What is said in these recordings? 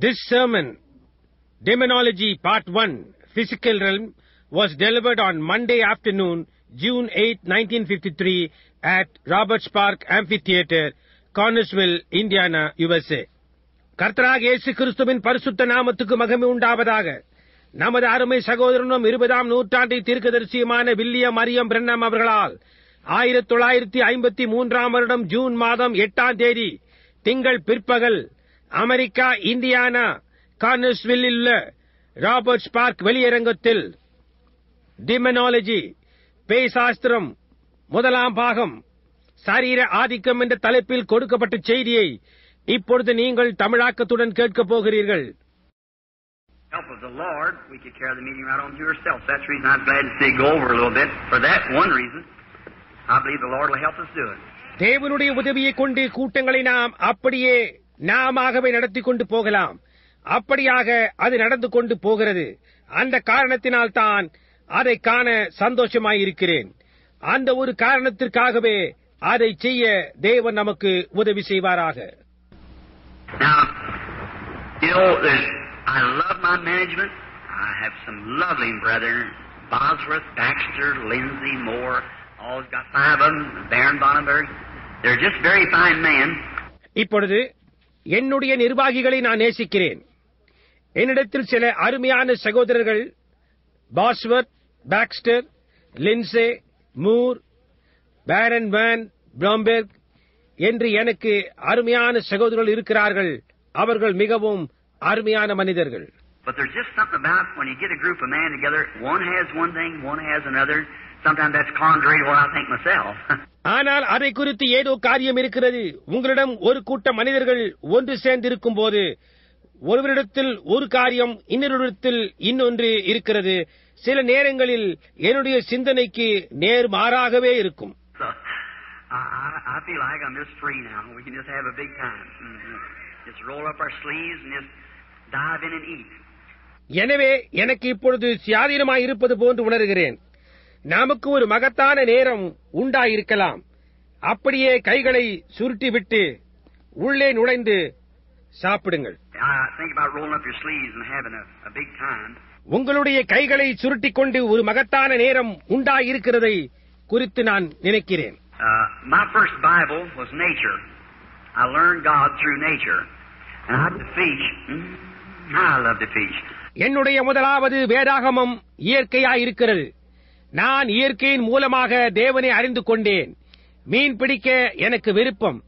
This sermon, Demonology Part 1, Physical Realm, was delivered on Monday afternoon, June 8, 1953, at Roberts Park Amphitheater, Connersville, Indiana, USA. கர்த்தராக இயேசு கிறிஸ்துவின் பரிசுத்த நாமத்துக்கு மகிமை உண்டாவதாக நமது அருமை சகோதரனும் இருபதாம் நூற்றாண்டை தீர்க்கதரிசியுமான வில்லியம் மரியம் பிரண்ணம் அவர்களால் ஆயிரத்தி தொள்ளாயிரத்தி ஐம்பத்தி மூன்றாம் வருடம் ஜூன் மாதம் எட்டாம் தேதி திங்கள் பிற்பகல் அமெரிக்கா இந்தியானா கார்னஸ்வில்லில் உள்ள ராபர்ட்ஸ் பார்க் வெளியரங்கத்தில் டிமெனாலஜி பேய் சாஸ்திரம் முதலாம் பாகம் சரீர ஆதிக்கம் என்ற தலைப்பில் கொடுக்கப்பட்ட செய்தியை இப்பொழுது நீங்கள் தமிழாக்கத்துடன் கேட்கப் போகிறீர்கள் help of the Lord, we could carry the meeting right on to ourselves. That's the reason I'm glad to see go over a little bit. For that one reason, I believe the Lord will help us do it. தேவனுடைய உதவியைக் கொண்டு கூட்டங்களை நாம் அப்படியே நாமாகவே நடத்தி கொண்டு போகலாம் அப்படியாக அது நடந்து கொண்டு போகிறது அந்த காரணத்தினால் தான் அதை காண சந்தோஷமாயிருக்கிறேன் அந்த ஒரு காரணத்திற்காகவே அதை செய்ய தேவன் நமக்கு உதவி செய்வாராக Now, you know, there's, I love my management. I have some lovely brethren, Bosworth, Baxter, Lindsay, Moore, all got five of them, Baron Bonnenberg. They're just very fine men. இப்பொழுது என்னுடைய நிர்வாகிகளை நான் நேசிக்கிறேன் என்னிடத்தில் சில அருமையான சகோதரர்கள் Bosworth Baxter Lindsay Moore Baron van Bramberg என்று எனக்கு அருமையான சகோதரர்கள் இருக்கிறார்கள் அவர்கள் மிகவும் அருமையான மனிதர்கள் But there's just something about when you get a group of men together, one has one thing, one has another. Sometimes that's contrary to what I think myself. ஆனால் அதை குறித்து ஏதோ காரியம் இருக்கிறது. உங்களிடம் ஒரு கூட்ட மனிதர்கள் ஒன்று சேர்ந்திருக்கும் போது ஒருவரிடத்தில் ஒரு காரியம் இன்னொருடத்தில் இன்னொன்று இருக்கிறது. சில நேரங்களில் என்னுடைய சிந்தனைக்கு இருக்கும். Dive in and eat. எனவே எனக்கு இப்பொழுது சுயாதீனமாய் இருப்பது போன்று உணர்கிறேன். நமக்கு ஒரு மகத்தான நேரம் உண்டாயிருக்கலாம் அப்படியே கைகளை சுருட்டிவிட்டு உள்ளே நுழைந்து சாப்பிடுங்கள். உங்களுடைய கைகளை சுருட்டிக் கொண்டு ஒரு மகத்தான நேரம் உண்டாயிருக்கிறதை குறித்து நான் நினைக்கிறேன் Uh, my first Bible was nature. I learned God through nature. And I to fish. Mm, I love to fish. என்னுடைய முதலாவது வேதாகமம் இயற்கையாயிருக்கிறது நான் இயற்கையின் மூலமாக தேவனை அறிந்து கொண்டேன் மீன் பிடிக்க எனக்கு விருப்பம்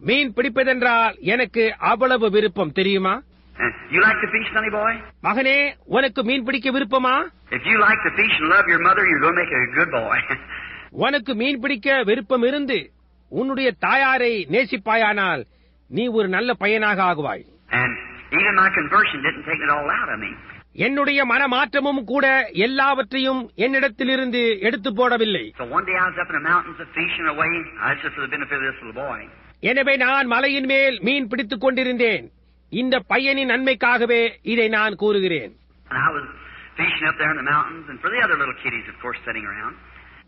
மீன் பிடிப்பதென்றால் எனக்கு அவ்வளவு விருப்பம் தெரியுமா And you like to fish, sonny boy? மகனே உனக்கு மீன் பிடிக்க விருப்பமா If you like to fish and love your mother, you're going to make a good boy. உனக்கு மீன் பிடிக்க விருப்பம் இருந்து உன்னுடைய தாயாரை நேசிப்பாயானால் நீ ஒரு நல்ல பையனாக ஆகுவாய் and even my conversion didn't take it all out of me. என்னுடைய மனமாற்றமும் கூட எல்லாவற்றையும் என்னிடத்திலிருந்து எடுத்து போடவில்லை. எனவே நான் மலையின் மேல் மீன் பிடித்துக் கொண்டிருந்தேன் இந்த பையனின் நன்மைக்காகவே இதை நான் கூறுகிறேன்.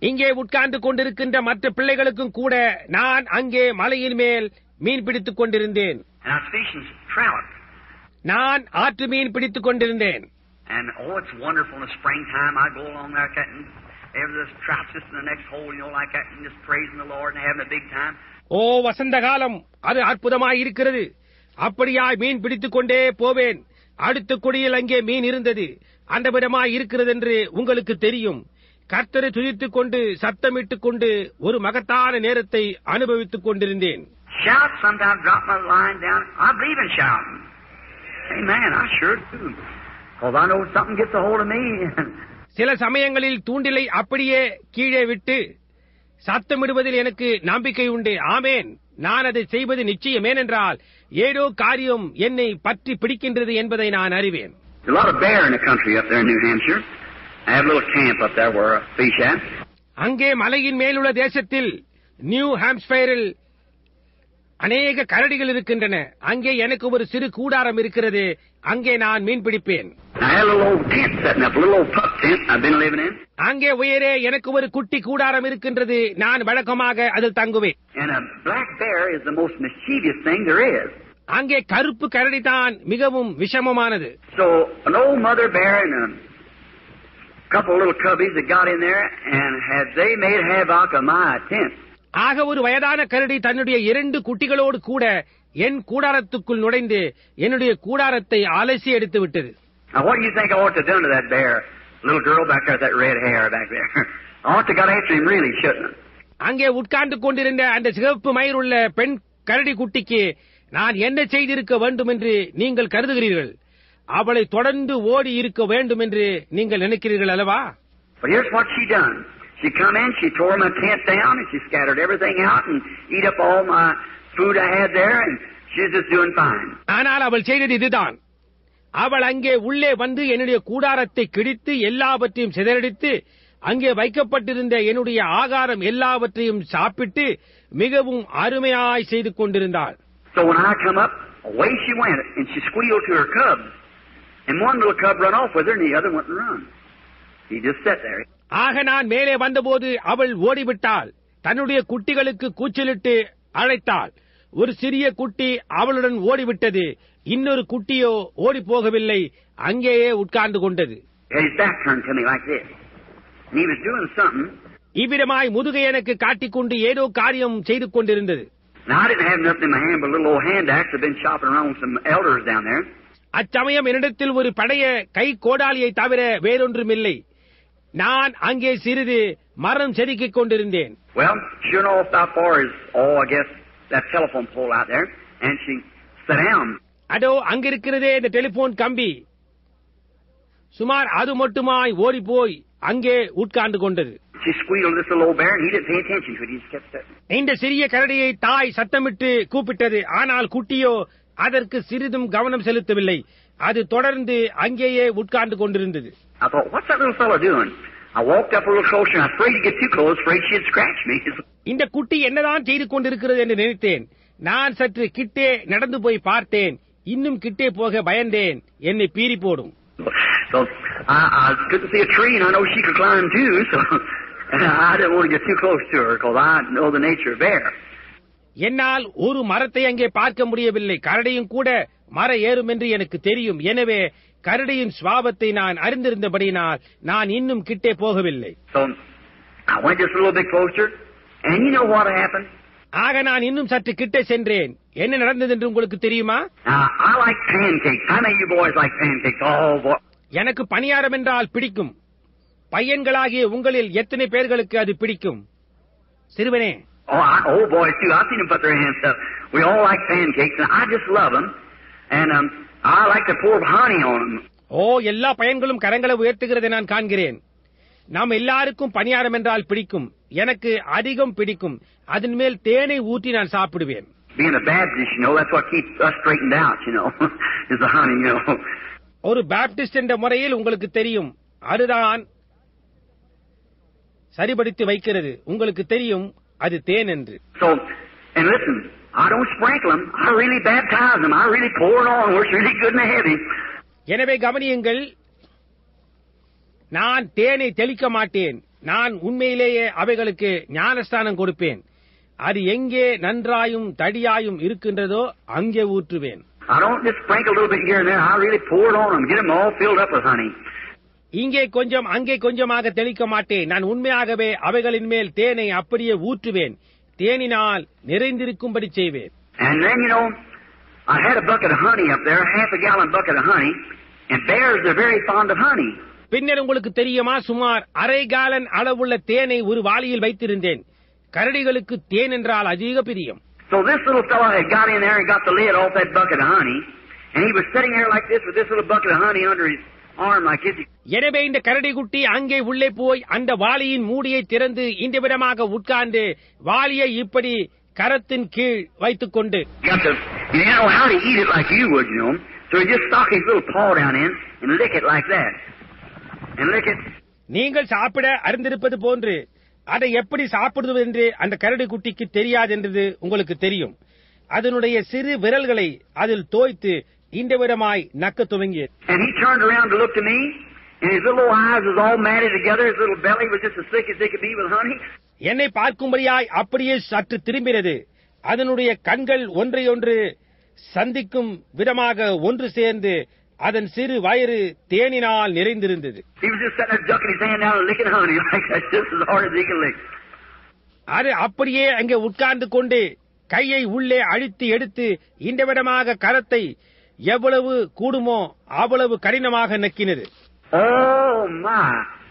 இங்கே உட்கார்ந்து கொண்டிருக்கின்ற மற்ற பிள்ளைகளுக்கும் கூட நான் அங்கே மலையின் மேல் மீன் பிடித்துக் கொண்டிருந்தேன். நான் ஆற்று மீன் பிடித்துக் கொண்டிருந்தேன் And oh, it's wonderful in the springtime. I go along like that and every this trout's just in the next hole, you know, like that, and just praising the Lord and having a big time. ஓ வசந்த காலம் அது அற்புதமாய் இருக்கிறது அப்படியாய் மீன் பிடித்துக் கொண்டே போவேன் அடுத்த குடியில் அங்கே மீன் இருந்தது அந்த விதமாய் இருக்கிறது என்று உங்களுக்கு தெரியும் கர்த்தரை துதித்துக் கொண்டு சத்தமிட்டுக் கொண்டு ஒரு மகத்தான நேரத்தை அனுபவித்துக் கொண்டிருந்தேன் Shout sometimes, drop my line down. I believe in shouting. Amen, I sure do. சில சமயங்களில் தூண்டிலை அப்படியே கீழே விட்டு சத்தமிடுவதில் எனக்கு நம்பிக்கை உண்டு. ஆமேன். நான் அதை செய்வது நிச்சயம். ஏனென்றால் ஏதோ காரியம் என்னை பற்றி பிடிக்கின்றது என்பதை நான் அறிவேன். There's a lot of bear in the country up there in New Hampshire. I have a little camp up there where I fish at. அங்கே மலையின் மேலுள்ள தேசத்தில் நியூ ஹாம்ஸ்பயரில் அநேக கரடிகள் இருக்கின்றன. அங்கே எனக்கு ஒரு சிறு கூடாரம் இருக்கிறது. அங்கே நான் மீன் பிடிப்பேன். அங்கே உயரே எனக்கு ஒரு குட்டி கூடாரம் இருக்கின்றது நான் வழக்கமாக அதில் தங்குவேன். அங்கே கருப்பு கரடி தான் மிகவும் விஷமமானது So an old mother bear and a couple of little cubbies that got in there, and had they made havoc of my tent. ஆக ஒரு வயதான கரடி தன்னுடைய இரண்டு குட்டிகளோடு கூட என் கூடாரத்துக்குள் நுழைந்து என்னுடைய கூடாரத்தை அலசி எடுத்து விட்டது Now, what do you think I ought to have done to that bear? Little girl back there with that red hair back there. I ought to got after him, really, shouldn't I? அங்கே உட்கார்ந்து கொண்டிருந்த அந்த சிவப்பு மயிருள்ள பெண் கரடி குட்டிக்கு நான் என்ன செய்திருக்க வேண்டும் என்று நீங்கள் கருதுகிறீர்கள் அவளை தொடர்ந்து ஓடி இருக்க வேண்டும் என்று நீங்கள் நினைக்கிறீர்கள் அல்லவா But here's what she done. She come in, she tore my tent down, and she scattered everything out and eat up all my food I had there, and she's just doing fine. ஆனால் அவள் செய்தது இதுதான் அவள் அங்கே உள்ளே வந்து என்னுடைய கூடாரத்தை கிழித்து எல்லாவற்றையும் சிதறடித்து அங்கே வைக்கப்பட்டிருந்த என்னுடைய ஆகாரம் எல்லாவற்றையும் சாப்பிட்டு மிகவும் அருமையாய் செய்து கொண்டிருந்தாள் So when I come up, away she went, and she squealed to her cubs. And one little cub run off with her, and the other wouldn't run. He just sat there. ஆக நான் மேலே வந்தபோது அவள் ஓடிவிட்டாள் தன்னுடைய குட்டிகளுக்கு கூச்சலிட்டு அழைத்தாள் ஒரு சிறிய குட்டி அவளுடன் ஓடிவிட்டது இன்னொரு குட்டியோ ஓடி போகவில்லை அங்கேயே உட்கார்ந்து கொண்டது. இவ்விதமாய் முதுகை எனக்கு காட்டிக்கொண்டு ஏதோ காரியம் செய்து கொண்டிருந்தது. அச்சமயம் என்னிடத்தில் ஒரு பழைய கை கோடாலியை தவிர வேறொன்றுமில்லை நான் அங்கே சிறிது மரம் செதுக்கிக் கொண்டிருந்தேன் Well, far oh, I guess, that telephone pole out there. And she sat down. அதோ அங்கிருக்கிறதே இந்த டெலிபோன் கம்பி சுமார் அது மட்டுமாய் ஓடி போய் அங்கே உட்கார்ந்து கொண்டது. இந்த சிறிய கரடியை தாய் சத்தமிட்டு கூப்பிட்டது ஆனால் குட்டியோ அதற்கு சிறிதும் கவனம் செலுத்தவில்லை அது தொடர்ந்து அங்கேயே உட்கார்ந்து கொண்டிருந்தது I thought, what's that little fellow doing? I walked up a little closer, and I was afraid to get too close, afraid she'd scratch me. இந்த குட்டி என்னதான் செய்து கொண்டிருக்கிறது என்று நினைத்தேன் நான் சற்று கிட்டே நடந்து போய் பார்த்தேன் இன்னும் கிட்டே போக பயந்தேன் என்னை பீறி போடும் So I, I couldn't see a tree, and I know she could climb too, so I didn't want to get too close to her because I know the nature of bear. என்னால் ஒரு மரத்தை அங்கே பார்க்க முடியவில்லை கரடியும் கூட மர ஏறும் என்று எனக்கு தெரியும் எனவே கரடியின் சுவாபத்தை நான் அறிந்திருந்தபடியினால் நான் இன்னும் கிட்டே போகவில்லை So I went just a little bit closer, and you know what happened? ஆக நான் இன்னும் சற்று கிட்டே சென்றேன் என்ன நடந்தது என்று உங்களுக்கு தெரியுமா? Oh. எனக்கு பணியாரம் என்றால் பிடிக்கும் பையன்களாகிய உங்களில் எத்தனை பேர்களுக்கு அது பிடிக்கும் சிறுவனே Oh, I, oh, boys too. I've seen them put their hands up. We all like pancakes, and I just love them. And um, ஓ எல்லா பையன்களும் கரங்களை உயர்த்துகிறதை நான் காண்கிறேன். நாம் எல்லாருக்கும் பணியாரம் என்றால் பிடிக்கும். எனக்கு அதிகம் பிடிக்கும். அதன் மேல் தேனை ஊற்றி நான் சாப்பிடுவேன். ஒரு பாப்டிஸ்ட் என்ற முறையில் உங்களுக்கு தெரியும். அதுதான் சரிபடுத்தி வைக்கிறது. உங்களுக்கு தெரியும் அது தேன் என்று. I don't sprinkle them. I really baptize them. I really pour it on where it's really good and heavy. எனவே கவனியுங்கள் நான் தேனை தெளிக்க மாட்டேன் நான் உண்மையிலேயே அவைகளுக்கு ஞானஸ்தானம் கொடுப்பேன் அது எங்கே நன்றாயும் தடியாயும் இருக்கின்றதோ அங்கே ஊற்றுவேன். இங்கே கொஞ்சம் அங்கே கொஞ்சமாக தெளிக்க மாட்டேன் நான் உண்மையாகவே அவைகளின் மேல் தேனை அப்படியே ஊற்றுவேன் தேனினால் நிறைந்திருக்கும்படி செய்வேன் And then, you know, I had a bucket of honey up there, a half a gallon bucket of honey, and bears are very fond of honey. பின்னர் உங்களுக்கு தெரியுமா சுமார் அரை காலன் அளவுள்ள தேனை ஒரு வாளியில் வைத்திருந்தேன் கரடிகளுக்கு தேன் என்றால் அதிக பிரியம் So this little fellow had got in there and got the lid off that bucket of honey, and he was sitting there like this with this little bucket of honey under his arm like this. எனவே இந்த கரடி குட்டி அங்கே உள்ளே போய் அந்த வாளியின் மூடியை திறந்து இந்த விதமாக உட்கார்ந்து வாளியை இப்படி கரத்தின் கீழ் வைத்துக் கொண்டு. நீங்கள் சாப்பிட அறிந்திருப்பது போன்று அதை எப்படி சாப்பிடுவது என்று அந்த கரடி குட்டிக்கு தெரியாது என்றது உங்களுக்கு தெரியும். அதனுடைய சிறு விரல்களை அதில் தோய்த்து இந்த விதமாய் நக்க துவங்கியது And he turned around to look to me, and his little eyes was all matted together. His little belly was just as thick as they could be with honey. என்னை பார்க்கும்படியாய் அப்படியே சற்று திரும்பினது அதனுடைய கண்கள் ஒன்றையொன்று சந்திக்கும் விதமாக ஒன்று சேர்ந்து அதன் சிறு வயிறு தேனினால் நிறைந்திருந்தது. அது அப்படியே அங்கே உட்கார்ந்து கொண்டு கையை உள்ளே அழித்து எடுத்து இந்த விதமாக கரத்தை எவ்வளவு கூடுமோ அவ்வளவு கடினமாக நக்கினது Oh!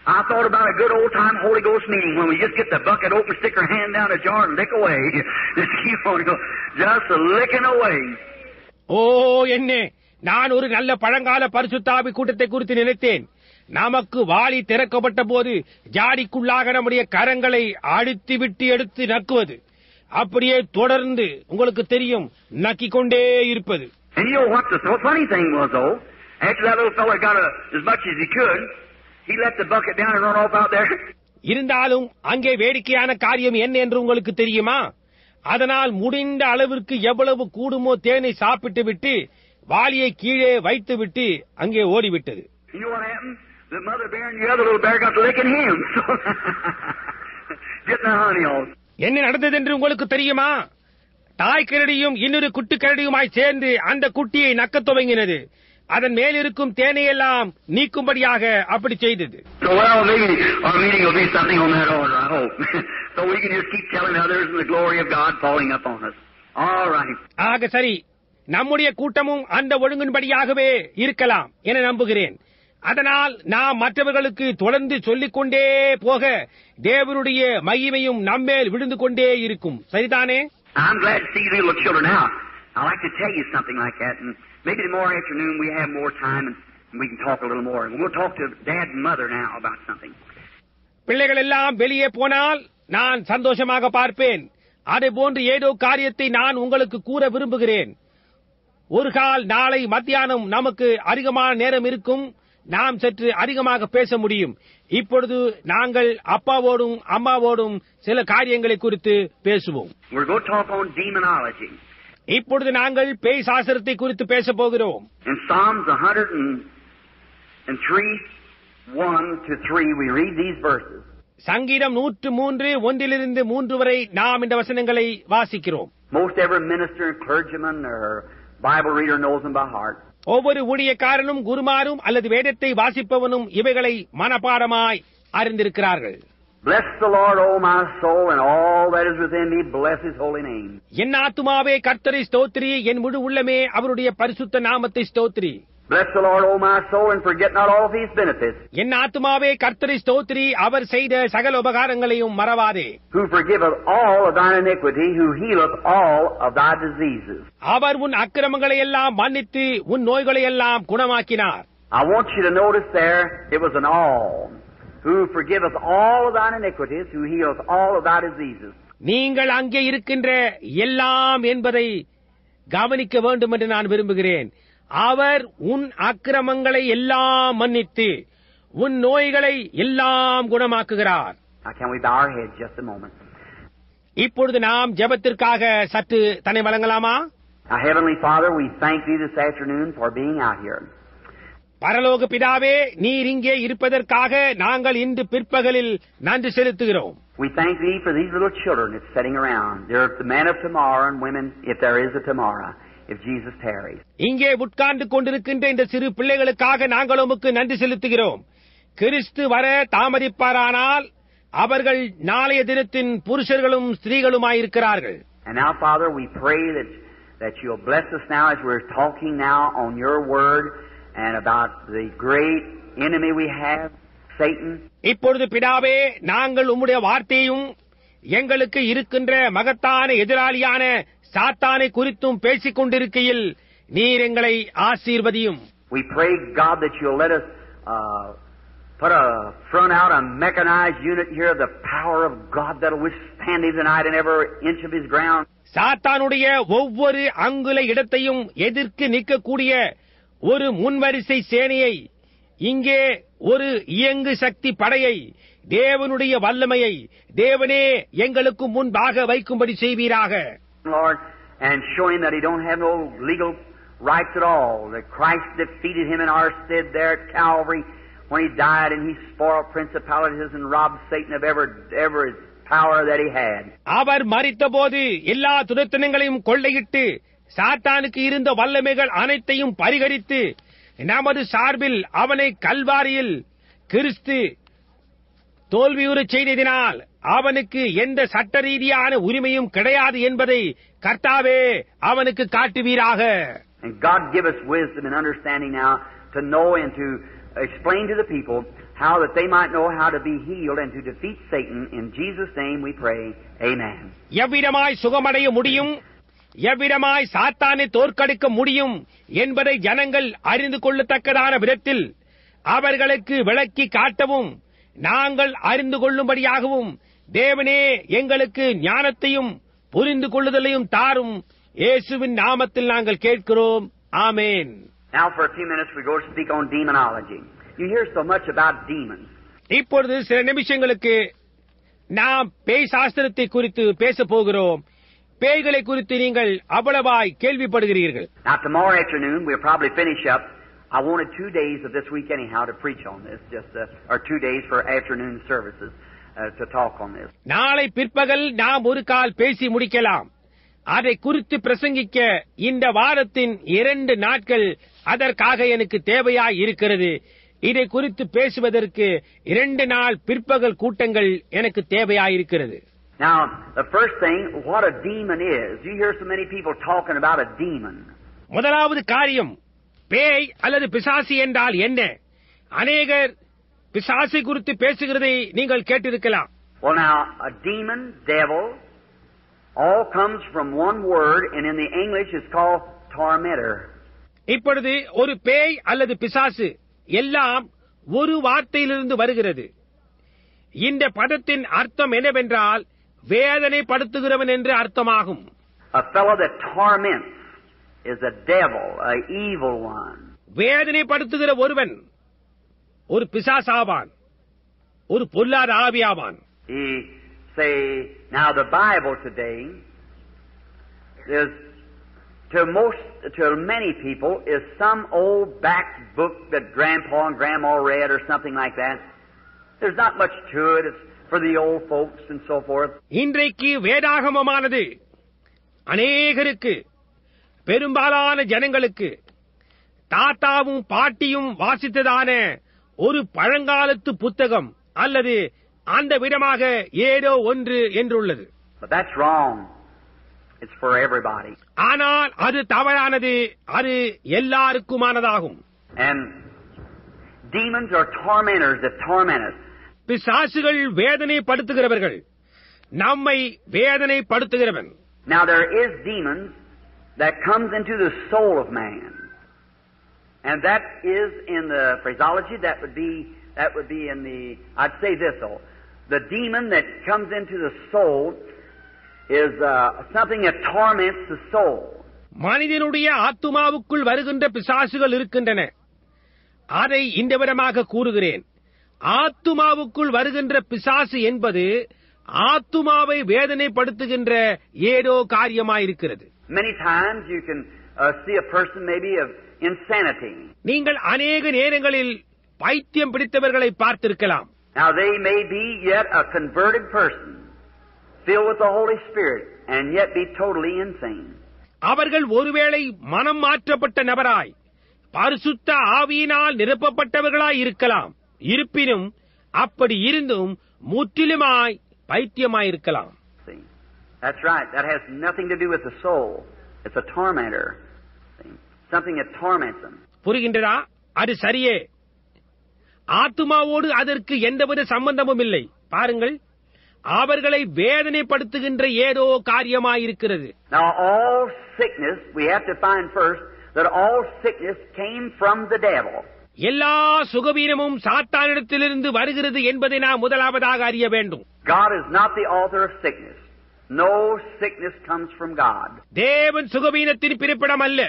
I thought about a good old time Holy Ghost meeting when we just get the bucket open, stick our hand down the jar, and lick away. Just keep on going, just licking away. ஓ என்ன நான் ஒரு நல்ல பழங்கால பரிசுத்தாவி கூட்டத்தை குறித்து நினைத்தேன் நமக்கு வாளி திறக்கப்பட்ட போது ஜாடிக்குள்ளாக நம்முடைய கரங்களை அடித்து விட்டு எடுத்து நக்குவது அப்படியே தொடர்ந்து உங்களுக்கு தெரியும் நக்கிக் கொண்டே இருப்பது And you know what the th- funny thing was, though? After that little fellow got a, as much as he could, he let the bucket down and run off out there. இருந்தாலும் அங்கே வேடிக்கையான காரியம் என்ன என்று உங்களுக்கு தெரியுமா அதனால் முடிந்த அளவிற்கு எவ்வளவு கூடுமோ தேனை சாப்பிட்டு விட்டு வாளியை கீழே வைத்து விட்டு அங்கே ஓடிவிட்டது You know what happened? The mother bear and the other little bear got to licking him. So getting the honey off. என்ன நடந்தது என்று உங்களுக்கு தெரியுமா தாய் கரடியும் இன்னொரு குட்டி கரடியுமாய் சேர்ந்து அந்த குட்டியை நக்கத் துவங்கினது. அதன் மேல் இருக்கும் தேனையெல்லாம் நீக்கும்படியாக அப்படி செய்தது. ஆக சரி நம்முடைய கூட்டமும் அந்த ஒழுங்கின்படியாகவே இருக்கலாம் என நம்புகிறேன். அதனால் நாம் மற்றவர்களுக்கு தொடர்ந்து சொல்லிக் கொண்டே போக தேவனுடைய மகிமையும் நம்மேல் விழுந்து கொண்டே இருக்கும். சரிதானே? I'm glad to see you little children out. I'd like to tell you something like that, and maybe tomorrow afternoon we have more time and we can talk a little more. And we'll talk to Dad and Mother now about something. பிள்ளைகள் எல்லாம் வெளியே போனால் நான் சந்தோஷமாக பார்ப்பேன் அதே போன்று ஏதோ காரியத்தை நான் உங்களுக்கு கூற விரும்புகிறேன் ஒரு கால் நாளை மத்தியானம் நமக்கு அதிகமான நேரம் இருக்கும் நாம் சற்று அதிகமாக பேச முடியும் இப்பொழுது நாங்கள் அப்பாவோடும் அம்மாவோடும் சில காரியங்களை குறித்து பேசுவோம். இப்பொழுது நாங்கள் பேய் சாஸ்திரத்தை குறித்து பேச போகிறோம் In Psalms 103, 1 to 3, we read these verses. சங்கீதம் நூற்று மூன்று ஒன்றிலிருந்து மூன்று வரை நாம் இந்த வசனங்களை வாசிக்கிறோம் Most every minister and clergyman or Bible reader knows them by heart. ஒவ்வொரு ஊழியக்காரனும் குருமாரும் அல்லது வேதத்தை வாசிப்பவனும் இவைகளை மனப்பாடமாய் அறிந்திருக்கிறார்கள். Bless the Lord, O my soul, and all that is within me, bless his holy name. என் ஆத்துமாவே கர்த்தரை ஸ்தோத்திரி என் முழு உள்ளமே அவருடைய பரிசுத்த நாமத்தை ஸ்தோத்திரி. Bless the Lord, O my soul, and forget not all of his benefits, என் ஆத்துமாவே கர்த்தரை ஸ்தோத்திரி அவர் செய்த சகல உபகாரங்களையும் மறவாதே who forgiveth all of thine iniquity, who healeth all of thy diseases. அவர் உன் அக்கிரமங்களை எல்லாம் மன்னித்து உன் நோய்களை எல்லாம் குணமாக்கினார் I want you to notice there, it was an all. Who forgiveth all of thine iniquities, who healeth all of thy diseases. நீங்கள் அங்கே இருக்கின்ற எல்லாம் என்பதை கவனிக்க வேண்டும் என்று நான் விரும்புகிறேன் அவர் உன் அக்கிரமங்களை எல்லாம் மன்னித்து உன் நோய்களை எல்லாம் குணமாக்குகிறார்? இப்பொழுது நாம் ஜெபத்திற்காக சற்று தன்னை வழங்கலாமா. பரலோக பிதாவே நீர் இங்கே இருப்பதற்காக நாங்கள் இன்று பிற்பகலில் நன்றி செலுத்துகிறோம் We thank Thee for these little children that's sitting around. They're the men of tomorrow and women, if there is a tomorrow. இங்கே உட்கார்ந்து கொண்டிருக்கின்ற இந்த சிறு பிள்ளைகளுக்காக நாங்கள் உமக்கு நன்றி செலுத்துகிறோம். கிறிஸ்து வர தாமதிப்பாரானால் அவர்கள் நாளைய தினத்தின் புருஷர்களும் ஸ்திரீகளுமாயிருக்கிறார்கள். And now, Father, we pray that, that you'll bless us now as we're talking now on your word and about the great enemy we have, Satan. இப்பொழுது பிதாவே நாங்கள் உம்முடைய வார்த்தையும் எங்களுக்கு இருக்கின்ற மகத்தான எதிராளியான சாத்தானை குறித்தும் பேசிக் கொண்டிருக்கையில் நீர் எங்களை ஆசீர்வதியும் We pray, God, that you'll let us uh, put a front out, a mechanized unit here of the power of God that'll withstand him tonight in every inch of his ground. சாத்தானுடைய ஒவ்வொரு அங்குல இடத்தையும் எதிர்த்து நிற்கக்கூடிய ஒரு முன்வரிசை சேனையை இங்கே ஒரு இயங்கு சக்தி படையை தேவனுடைய வல்லமையை தேவனே எங்களுக்கு முன்பாக வைக்கும்படி செய்வீராக Lord, and show him that he don't have no legal rights at all. That Christ defeated him in our stead there at Calvary when he died and he spoiled principalities and robbed Satan of every, every power that he had. அவர் மறித்தபோது எல்லா துரத்தனங்களையும் கொள்ளையிட்டு சாத்தானுக்கு இருந்த வல்லமைகள் அனைத்தையும் பரிகரித்து நமது சார்பில் அவனை கல்வாரியில் கிறிஸ்து தோல்வியுறச் செய்ததினால் அவனுக்கு எந்த சட்ட ரீதியான உரிமையும் கிடையாது என்பதை கர்த்தாவே அவனுக்கு காட்டுவீராக And God give us wisdom and understanding now to know and to explain to the people how that they might know how to be healed and to defeat Satan. In Jesus' name we pray. Amen. எவ்விதமாய் சுகமடைய முடியும் எவ்விதமாய் சாத்தானை தோற்கடிக்க முடியும் என்பதை ஜனங்கள் அறிந்து கொள்ளத்தக்கதான விதத்தில் அவர்களுக்கு விளக்கி காட்டவும் நாங்கள் அறிந்து கொள்ளும்படியாகவும் தேவனே எங்களுக்கு ஞானத்தையும் புரிந்து கொள்ளுதலையும் தாரும் இயேசுவின் நாமத்தில் நாங்கள் கேட்கிறோம் ஆமேன் Now for a few minutes we go to speak on demonology. You hear so much about demons. இப்பொழுது சில நிமிஷங்களுக்கு நாம் பேய் சாஸ்திரத்தை குறித்து பேசப் போகிறோம் பேய்களை குறித்து நீங்கள் அவ்வளவாய் கேள்விப்படுகிறீர்கள் Now tomorrow afternoon we'll probably finish up. I wanted two days of this week anyhow to preach on this, just uh, or two days for afternoon services uh, to talk on this. நாளை பிற்பகல் நாம் ஒரு கால் பேசி முடிக்கலாம் அதை குறித்து பிரசங்கிக்க இந்த வாரத்தின் இரண்டு நாட்கள் அதற்காக எனக்கு தேவையாய் இருக்கிறது இதை குறித்து பேசுவதற்கு இரண்டு நாள் பிற்பகல் கூட்டங்கள் எனக்கு தேவையாயிருக்கிறது Now the first thing, what a demon is. You hear so many people talking about a demon. முதலாவது காரியம் பேய் அல்லது பிசாசு என்றால் என்ன? அநேகர் பிசாசை குறித்து பேசுகிறதை நீங்கள் கேட்டிருக்கலாம். Well now, a demon, devil, all comes from one word, and in the English it's called tormentor. இப்பொழுது ஒரு பேய் அல்லது பிசாசு எல்லாம் ஒரு வார்த்தையிலிருந்து வருகிறது. இந்த பதத்தின் அர்த்தம் என்னவென்றால் வேதனைப்படுத்துகிறவன் என்று அர்த்தமாகும். A fellow that torments. is a devil, a evil one. வேதனைப்படுத்துகிற ஒருவன் ஒரு பிசாசாவான் ஒரு பொல்லாத ஆவியாவான் He say now the Bible today is to most to many people is some old back book that grandpa and grandma read or something like that. There's not much to it. It's for the old folks and so forth. இன்றைக்கு வேதாகமமானது அநேகருக்கு பெரும்பாலான ஜனங்களுக்கு தாத்தாவும் பாட்டியும் வாசித்ததான ஒரு பழங்காலத்து புத்தகம் அல்லது அந்த விதமாக ஏதோ ஒன்று என்றுள்ளது But that's wrong. It's for everybody. ஆனால் அது தவறானது அது எல்லாருக்குமானதாகும் And demons are tormentors that torment us. பிசாசுகள் வேதனைப்படுத்துகிறவர்கள் நம்மை வேதனைப்படுத்துகிறவன் Now there is demons that comes into the soul of man. And that is in the phraseology that would be that would be in the I'd say this though. The demon that comes into the soul is uh, something that torments the soul. மனிதனுடைய ஆத்துமாவுக்குள் வருகின்ற பிசாசுகள் இருக்கின்றன அதை இந்த விதமாக கூறுகிறேன் ஆத்துமாவுக்குள் வருகின்ற பிசாசு என்பது ஆத்துமாவை வேதனைப்படுத்துகின்ற ஏதோ காரியமாயிருக்கிறது Many times you can uh, see a person maybe of insanity. நீங்கள் அநேக நேரங்களில் பைத்தியம் பிடித்தவர்களை பார்த்திருக்கலாம் Now they may be yet a converted person, filled with the Holy Spirit, and yet be totally insane. அவர்கள் ஒருவேளை மனம் மாற்றப்பட்ட நபராய் பரிசுத்த ஆவியினால் நிரப்பப்பட்டவர்களாய் இருக்கலாம் இருப்பினும் அப்படி இருந்தும் முற்றிலுமாய் பைத்தியமாயிருக்கலாம் that's right. That has nothing to do with the soul. It's a tormentor. See, something that torments them. புரிகின்றதா அது சரியே ஆத்துமாவோடு அதற்கு எந்தவித சம்பந்தமும் இல்லை பாருங்கள் அவர்களை வேதனைப்படுத்துகின்ற ஏதோ காரியமாயிருக்கிறது Now, all sickness, we have to find first that all sickness came from the devil. எல்லா சுகவீனமும் சாத்தானிடத்திலிருந்து வருகிறது என்பதை நாம் முதலாவதாக அறிய வேண்டும் God is not the author of sickness. No sickness comes from God. தேவன் சுகவீனத்தின் பிறப்பிடம் அல்ல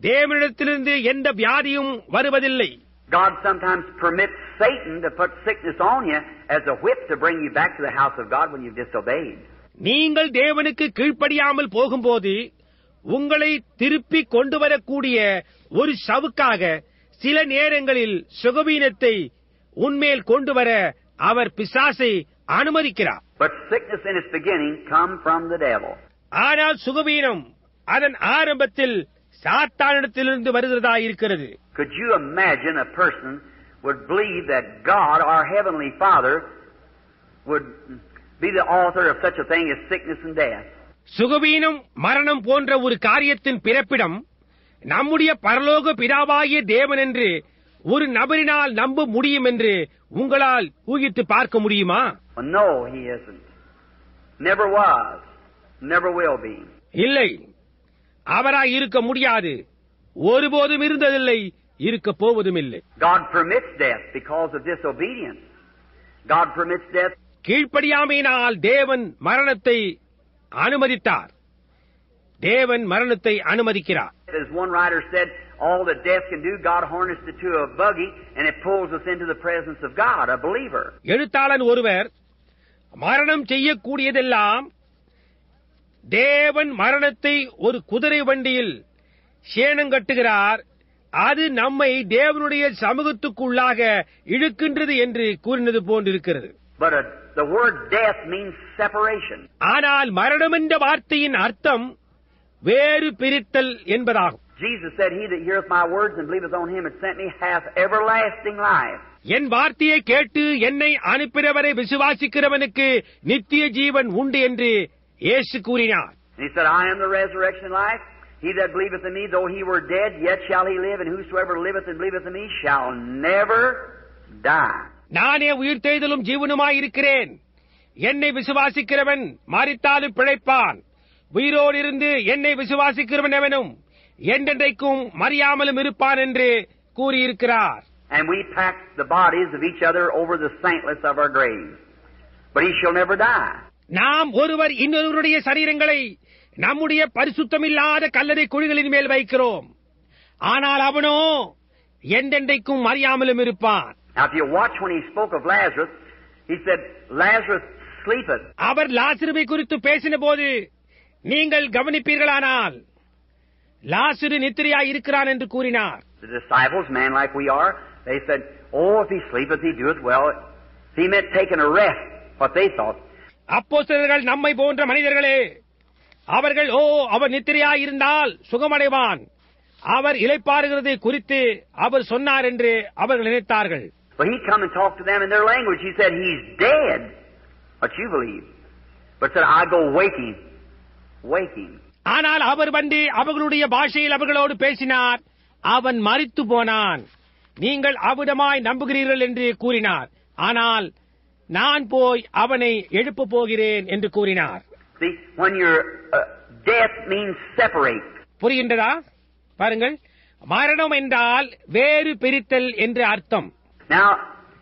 தேவனிடத்திலிருந்து எந்த வியாதியும் வருவதில்லை God sometimes permits Satan to put sickness on you as a whip to bring you back to the house of God when you've disobeyed. நீங்கள் தேவனுக்கு கீழ்ப்படியாமல் போகும்போது உங்களை திருப்பி கொண்டு வரக்கூடிய ஒரு சவுக்காக சில நேரங்களில் சுகவீனத்தை உன்மேல் கொண்டு வர அவர் பிசாசை அனுமதிக்கிறார் But sickness in its beginning come from the devil. ஆனால் சுகவீனம் அதன் ஆரம்பத்தில் சாத்தானிடத்திலிருந்து வருகிறதா இருக்கிறது Could you imagine a person would believe that God, our Heavenly Father, would be the author of such a thing as sickness and death? சுகவீனம் மரணம் போன்ற ஒரு காரியத்தின் பிறப்பிடம் நம்முடைய பரலோக பிதாவாகிய தேவன் என்று ஒரு நபரினால் நம்ப முடியும் என்று உங்களால் ஊகித்து பார்க்க முடியுமா Well, no, He isn't. Never was. Never will be. இல்லை அவராய் இருக்க முடியாது ஒருபோதும் இருந்ததில்லை இருக்க போவதும் இல்லை God permits death because of disobedience. God permits death கீழ்ப்படியாமையினால் தேவன் மரணத்தை அனுமதித்தார் தேவன் மரணத்தை அனுமதிக்கிறார் As one writer said, all that death can do, God harnessed it to a buggy and it pulls us into the presence of God, a believer. எழுத்தாளன் ஒருவர் மரணம் செய்யக்கூடியதெல்லாம் தேவன் மரணத்தை ஒரு குதிரை வண்டியில் சேணங்கட்டுகிறார் அது நம்மை தேவனுடைய சமூகத்துக்குள்ளாக இழுக்கின்றது என்று கூறினது போன்றிருக்கிறது But uh the word death means separation. ஆனால் மரணம் என்ற வார்த்தையின் அர்த்தம் வேறு பிரித்தல் என்பதாகும் Jesus said, He that heareth my words and believeth on him that sent me hath everlasting life. என் வார்த்தையை கேட்டு என்னை அனுப்பினவரை விசுவாசிக்கிறவனுக்கு நித்திய ஜீவன் உண்டு என்று இயேசு கூறினார் And he said, I am the resurrection and life. He that believeth in me, though he were dead, yet shall he live, and whosoever liveth and believeth in me shall never die. நானே உயிர்த்தெழுதலும் ஜீவனுமாயிருக்கிறேன் என்னை விசுவாசிக்கிறவன் மறித்தாலும் பிழைப்பான் உயிரோடு இருந்து என்னை விசுவாசிக்கிறவன் எவனும் என்றென்றைக்கும் மறியாமலும் இருப்பான் என்று கூறியிருக்கிறார் And we pack the bodies of each other over the saintless of our graves. But he shall never die. நாம் ஒருவர் இன்னொருவருடைய சரீரங்களை நம்முடைய பரிசுத்தமில்லாத கல்லறை குழிகளின் மேல் வைக்கிறோம் ஆனால் அவனோ என்றென்றைக்கும் மறியாமலும் இருப்பான் Now, if you watch when he spoke of Lazarus, he said, Lazarus sleepeth. அவர் லாசிருவை குறித்து பேசின போது நீங்கள் கவனிப்பீர்களானால் லாசிரு நித்திரையாய் இருக்கிறான் என்று கூறினார் The disciples, man like we are, they said, Oh, if he sleepeth, he doeth well. He meant taking a rest, what they thought. அப்போஸ்தலர்கள் நம்மை போன்ற மனிதர்களே அவர்கள் ஓ அவர் நித்திரையாய் இருந்தால் சுகமடைவான் அவர் இளைப்பாறுகிறது குறித்து அவர் சொன்னார் என்று அவர்கள் நினைத்தார்கள் But he come and talked to them in their language. He said, He's dead. What you believe. But said, I go waking. Waking. ஆனால் அவர் வந்து அவர்களுடைய பாஷையில் அவர்களோடு பேசினார். அவன் மரித்து போனான். நீங்கள் அவ்விடமாய் நம்புகிறீர்கள் என்று கூறினார். ஆனால் நான் போய் அவனை எழுப்பப் போகிறேன் என்று கூறினார். Uh. புரிகின்றதா? பாருங்கள். மரணம் என்றால் வேறு பிரித்தல் என்று அர்த்தம். Now,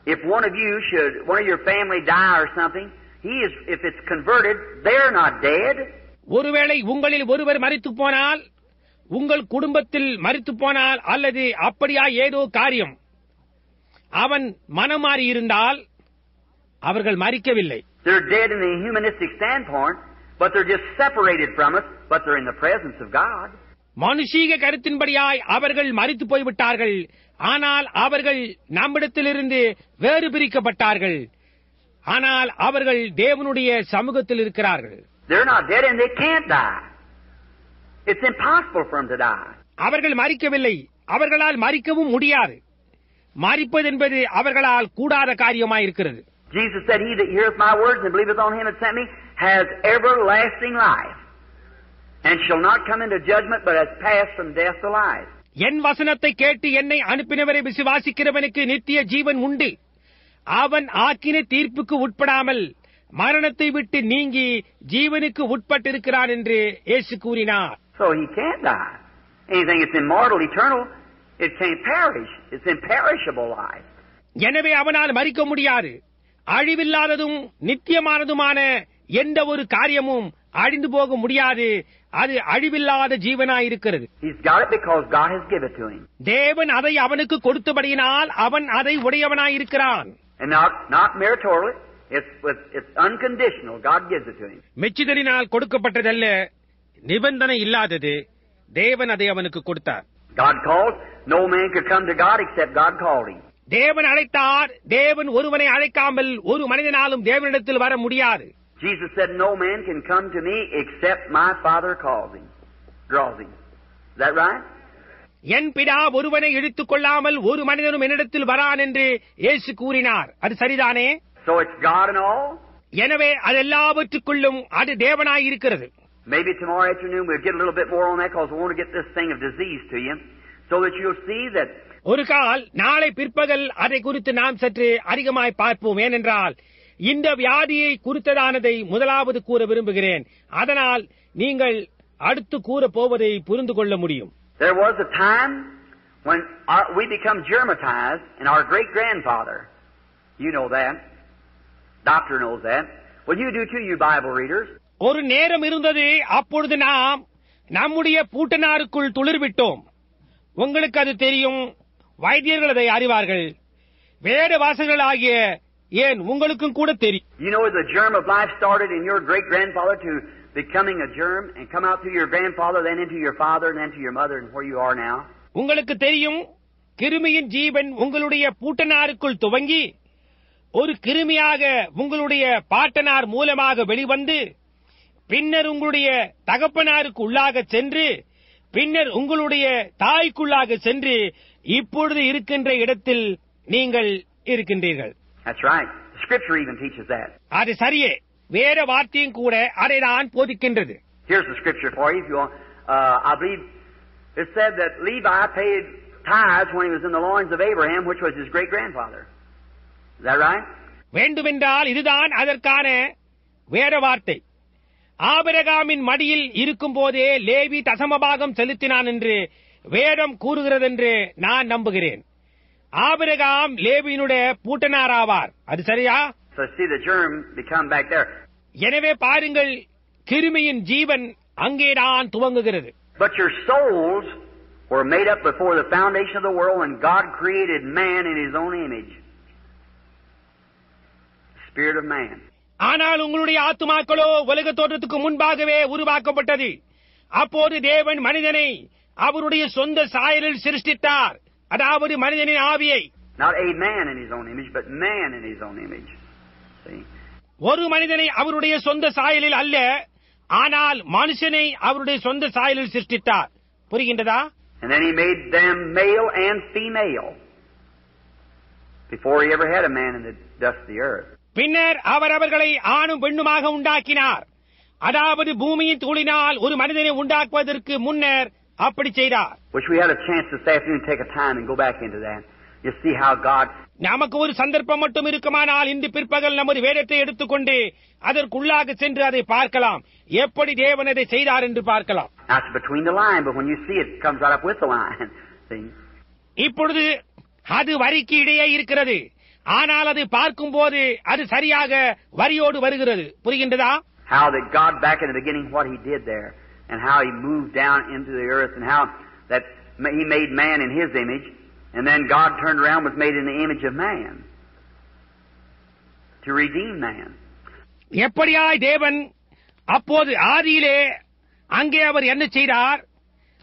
if one of you should, one of your family die or something, he is, if it's converted, they're not dead. ஒருவேளை உங்களில் ஒருவர் மரித்து போனால் உங்கள் குடும்பத்தில் மரித்து போனால் அல்லது அப்படியா ஏதோ காரியம். அவன் மனம் மாறி இருந்தால் அவர்கள் மறிக்கவில்லை. They're dead in the humanistic standpoint, but they're just separated from us, but they're in the presence of God. மனுஷீக கருத்தின்படியாய் அவர்கள் மரித்து போய்விட்டார்கள். ஆனால் அவர்கள் நம்மிடத்திலிருந்து வேறு பிரிக்கப்பட்டார்கள் ஆனால் அவர்கள் தேவனுடைய சமூகத்தில் இருக்கிறார்கள். They're not dead and they can't die. It's impossible for them to die. அவர்கள் மறிக்கவில்லை அவர்களால் மறிக்கவும் முடியாது மறிப்பது என்பது அவர்களால் கூடாத காரியமாயிருக்கிறது Jesus said, He that heareth my words and believeth on him that sent me has everlasting life, and shall not come into judgment, but has passed from death to life. என் வசனத்தை கேட்டு என்னை அனுப்பினவரை விசுவாசிக்கிறவனுக்கு நித்திய ஜீவன் உண்டு அவன் ஆக்கின தீர்ப்புக்கு உட்படாமல் மரணத்தை விட்டு நீங்கி ஜீவனுக்கு உட்பட்டிருக்கிறான் என்று இயேசு கூறினார் So he can't die. Anything that's immortal, eternal, it can't perish. It's imperishable life. எனவே அவனால் மறிக்க முடியாது அழிவில்லாததும் நித்தியமானதுமான எந்த ஒரு காரியமும் அழிந்து போக முடியாது அது அழிவில்லாத to him. தேவன் அதை அவனுக்கு கொடுத்தபடியினால் அவன் அதை உடையவனாயிருக்கிறான் And மெச்சிதலினால் கொடுக்கப்பட்டதல்ல நிபந்தனை இல்லாதது தேவன் அதை அவனுக்கு கொடுத்தார் God called. No man could come to God except God called him. தேவன் அழைத்தார் தேவன் ஒருவனை அழைக்காமல் ஒரு மனிதனாலும் தேவனிடத்தில் வர முடியாது Jesus said, No man can come to me except my Father calls him. draws him. Is that right? என் பிதா ஒருவனை இழுத்துக் கொள்ளாமல் ஒரு மனிதனும் என்னிடத்தில் வரான் என்று இயேசு கூறினார் அது சரிதானே So it's God and all. எனவே அது எல்லாவற்றுக்குள்ளும் அது தேவனாய் இருக்கிறது Maybe tomorrow afternoon we'll get a little bit more on that because we want to get this thing of disease to you so that you'll see that ஒரு கால் நாளை பிற்பகல் அதை குறித்து நாம் சற்று அதிகமாய் பார்ப்போம் ஏனென்றால் இந்த வியாதியை குறித்ததானதை முதலாவது கூற விரும்புகிறேன் அதனால் நீங்கள் அடுத்து கூற போவதை புரிந்து கொள்ள முடியும் there was a time when our, we become germatized and our great grandfather, you know that, doctor knows that. Well, you do too, you Bible readers. ஒரு நேரம் இருந்தது அப்பொழுது நாம் நம்முடைய பூட்டனாருக்குள் துளிர்விட்டோம் உங்களுக்கு அது தெரியும் வைத்தியர்கள் அதை அறிவார்கள் வேத வாசகர்களாகிய ஏன் உங்களுக்கும் கூட தெரியும் You know the germ of life started in your great grandfather to becoming a germ and come out through your grandfather, then into your father, and then to your mother, and where you are now. உங்களுக்கு தெரியும் கிருமியின் ஜீவன் உங்களுடைய பூட்டனாருக்குள் துவங்கி ஒரு கிருமியாக உங்களுடைய பாட்டனார் மூலமாக வெளிவந்து பின்னர் உங்களுடைய தகப்பனாருக்கு உள்ளாக சென்று பின்னர் உங்களுடைய தாய்க்குள்ளாக சென்று இப்பொழுது இருக்கின்ற இடத்தில் நீங்கள் இருக்கின்றீர்கள். அது சரியே வேற வார்த்தையும் கூட அதை தான் போதிக்கின்றது Here's the scripture for you if you want. Uh, I believe it said that Levi paid tithes when he was in the loins of Abraham, which was his great grandfather. வேண்டுமென்றால் இதுதான் அதற்கான வேற வார்த்தை. ஆபிரகாமின் மடியில் இருக்கும் போதே லேவி தசமபாகம் செலுத்தினான் என்று வேதம் கூறுகிறதென்று நான் நம்புகிறேன். ஆபிரகாம் லேவியினுடைய பூட்டனாராவார். அது சரியா. எனவே பாருங்கள் கிருமியின் ஜீவன் அங்கேதான் துவங்குகிறது. But your souls were made up before the foundation of the world when God created man in his own image. Spirit of man. ஆனால் உங்களுடைய ஆத்துமாக்களோ உலக தோற்றத்துக்கு முன்பாகவே உருவாக்கப்பட்டது அப்போது தேவன் மனிதனை அவருடைய சொந்த சாயலில் சிருஷ்டித்தார் அதாவது மனிதனின் ஆவியை Not a man in his own image, but man in his own image. See? ஒரு மனிதனை அவருடைய சொந்த சாயலில் அல்ல ஆனால் மனுஷனை அவருடைய சொந்த சாயலில் சிருஷ்டித்தார் புரிகின்றதா And then he made them male and female before he ever had a man in the dust of the earth. பின்னர் அவர் அவர்களை ஆணும் பெண்ணுமாக உண்டாக்கினார். அதாவது பூமியின் தூளினால் ஒரு மனிதனை உண்டாக்குவதற்கு முன்னர் அப்படி செய்தார். நமக்கு ஒரு சந்தர்ப்பம் மட்டும் இருக்குமானால் இன்று பிற்பகல் நமது வேதத்தை எடுத்துக்கொண்டு அதற்குள்ளாக சென்று அதை பார்க்கலாம். எப்படி தேவன் அதை செய்தார் என்று பார்க்கலாம்? இப்பொழுது அது வரிக்கு இடையே இருக்கிறது. ஆனால் அதை பார்க்கும்போது அது சரியாக வரியோடு வருகிறது புரிகின்றதா How that God back in the beginning, what He did there, and how He moved down into the earth, and how that ma- He made man in His image, and then God turned around was made in the image of man to redeem man. எப்படியாய் தேவன் அப்போது ஆதியிலே அங்கே அவர் என்ன செய்தார்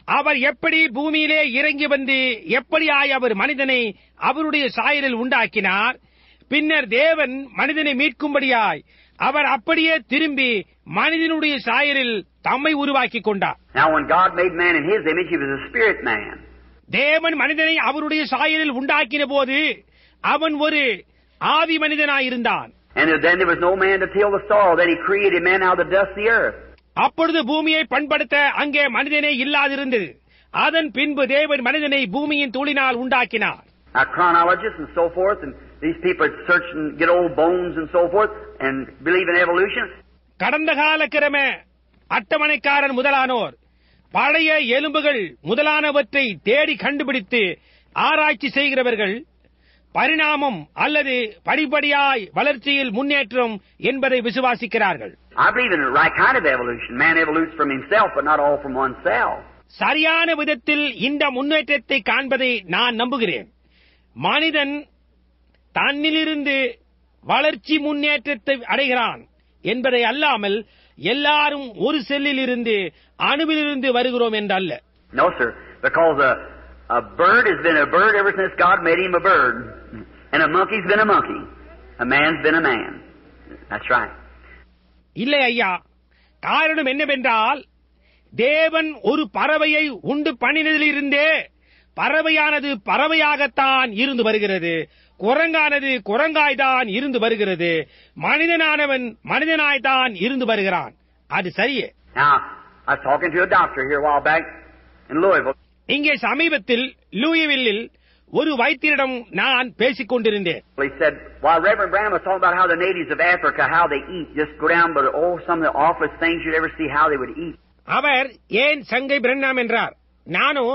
அவர் எப்படி பூமியிலே இறங்கி வந்து எப்படியாய் அவர் மனிதனை அவருடைய சாயலில் உண்டாக்கினார் பின்னர் தேவன் மனிதனை மீட்கும்படியாய் அவர் அப்படியே திரும்பி மனிதனுடைய சாயலில் தம்மை உருவாக்கிக் கொண்டார் Now, when God made man in His image, He was a spirit man. தேவன் மனிதனை அவருடைய சாயலில் உண்டாக்கின போது அவன் ஒரு ஆவி மனிதனாயிருந்தான் And then there was no man to till the soil. Then He created man out of the dust of the earth. அப்பொழுது பூமியை பண்படுத்த அங்கே மனிதனே இல்லாதிருந்தது அதன் பின்பு தேவன் மனிதனை பூமியின் தூளினால் உண்டாக்கினார் Now, chronologists and so forth, and these people that search and get old bones and so forth, and believe in evolution. கடந்த கால கிரம அட்டமணைக்காரன் முதலானோர் பழைய எலும்புகள் முதலானவற்றை தேடி கண்டுபிடித்து ஆராய்ச்சி செய்கிறவர்கள் பரிணாமம் அல்லது படிப்படியாய் வளர்ச்சியில் முன்னேற்றம் என்பதை விசுவாசிக்கிறார்கள் I believe in the right kind of evolution. Man evolutes from himself, but not all from oneself. சரியான விதத்தில் இந்த முன்னேற்றத்தை காண்பதை நான் நம்புகிறேன் மனிதன் தன்னிலிருந்து வளர்ச்சி முன்னேற்றத்தை அடைகிறான் என்பதை அல்லாமல் எல்லாரும் ஒரு செல்லில் இருந்து அணுவிலிருந்து வருகிறோம் என்றல்ல No, sir, because a, a bird has been a bird ever since God made him a bird. And a monkey's been a monkey. A man's been a man. That's right. இல்லை ஐயா. காரணம் என்னவென்றால் தேவன் ஒரு பறவையை உண்டு பண்ணினதிலிருந்தே பறவையானது பறவையாகத்தான் இருந்து வருகிறது. குரங்கானது குரங்காய்தான் இருந்து வருகிறது. மனிதனானவன் மனிதனாய்தான் இருந்து வருகிறான். அது சரியே. இங்கே சமீபத்தில் லூயிவில்லில் ஒரு வைத்தியரிடம் நான் பேசிக் கொண்டிருந்தேன் He said, while Reverend Branham was talking about how the natives of Africa, how they eat, just go down, but oh, some of the awfulest things you'd ever see how they would eat. அவர் ஏன் சங்கை பிரண்ணாம் என்றார் நானும்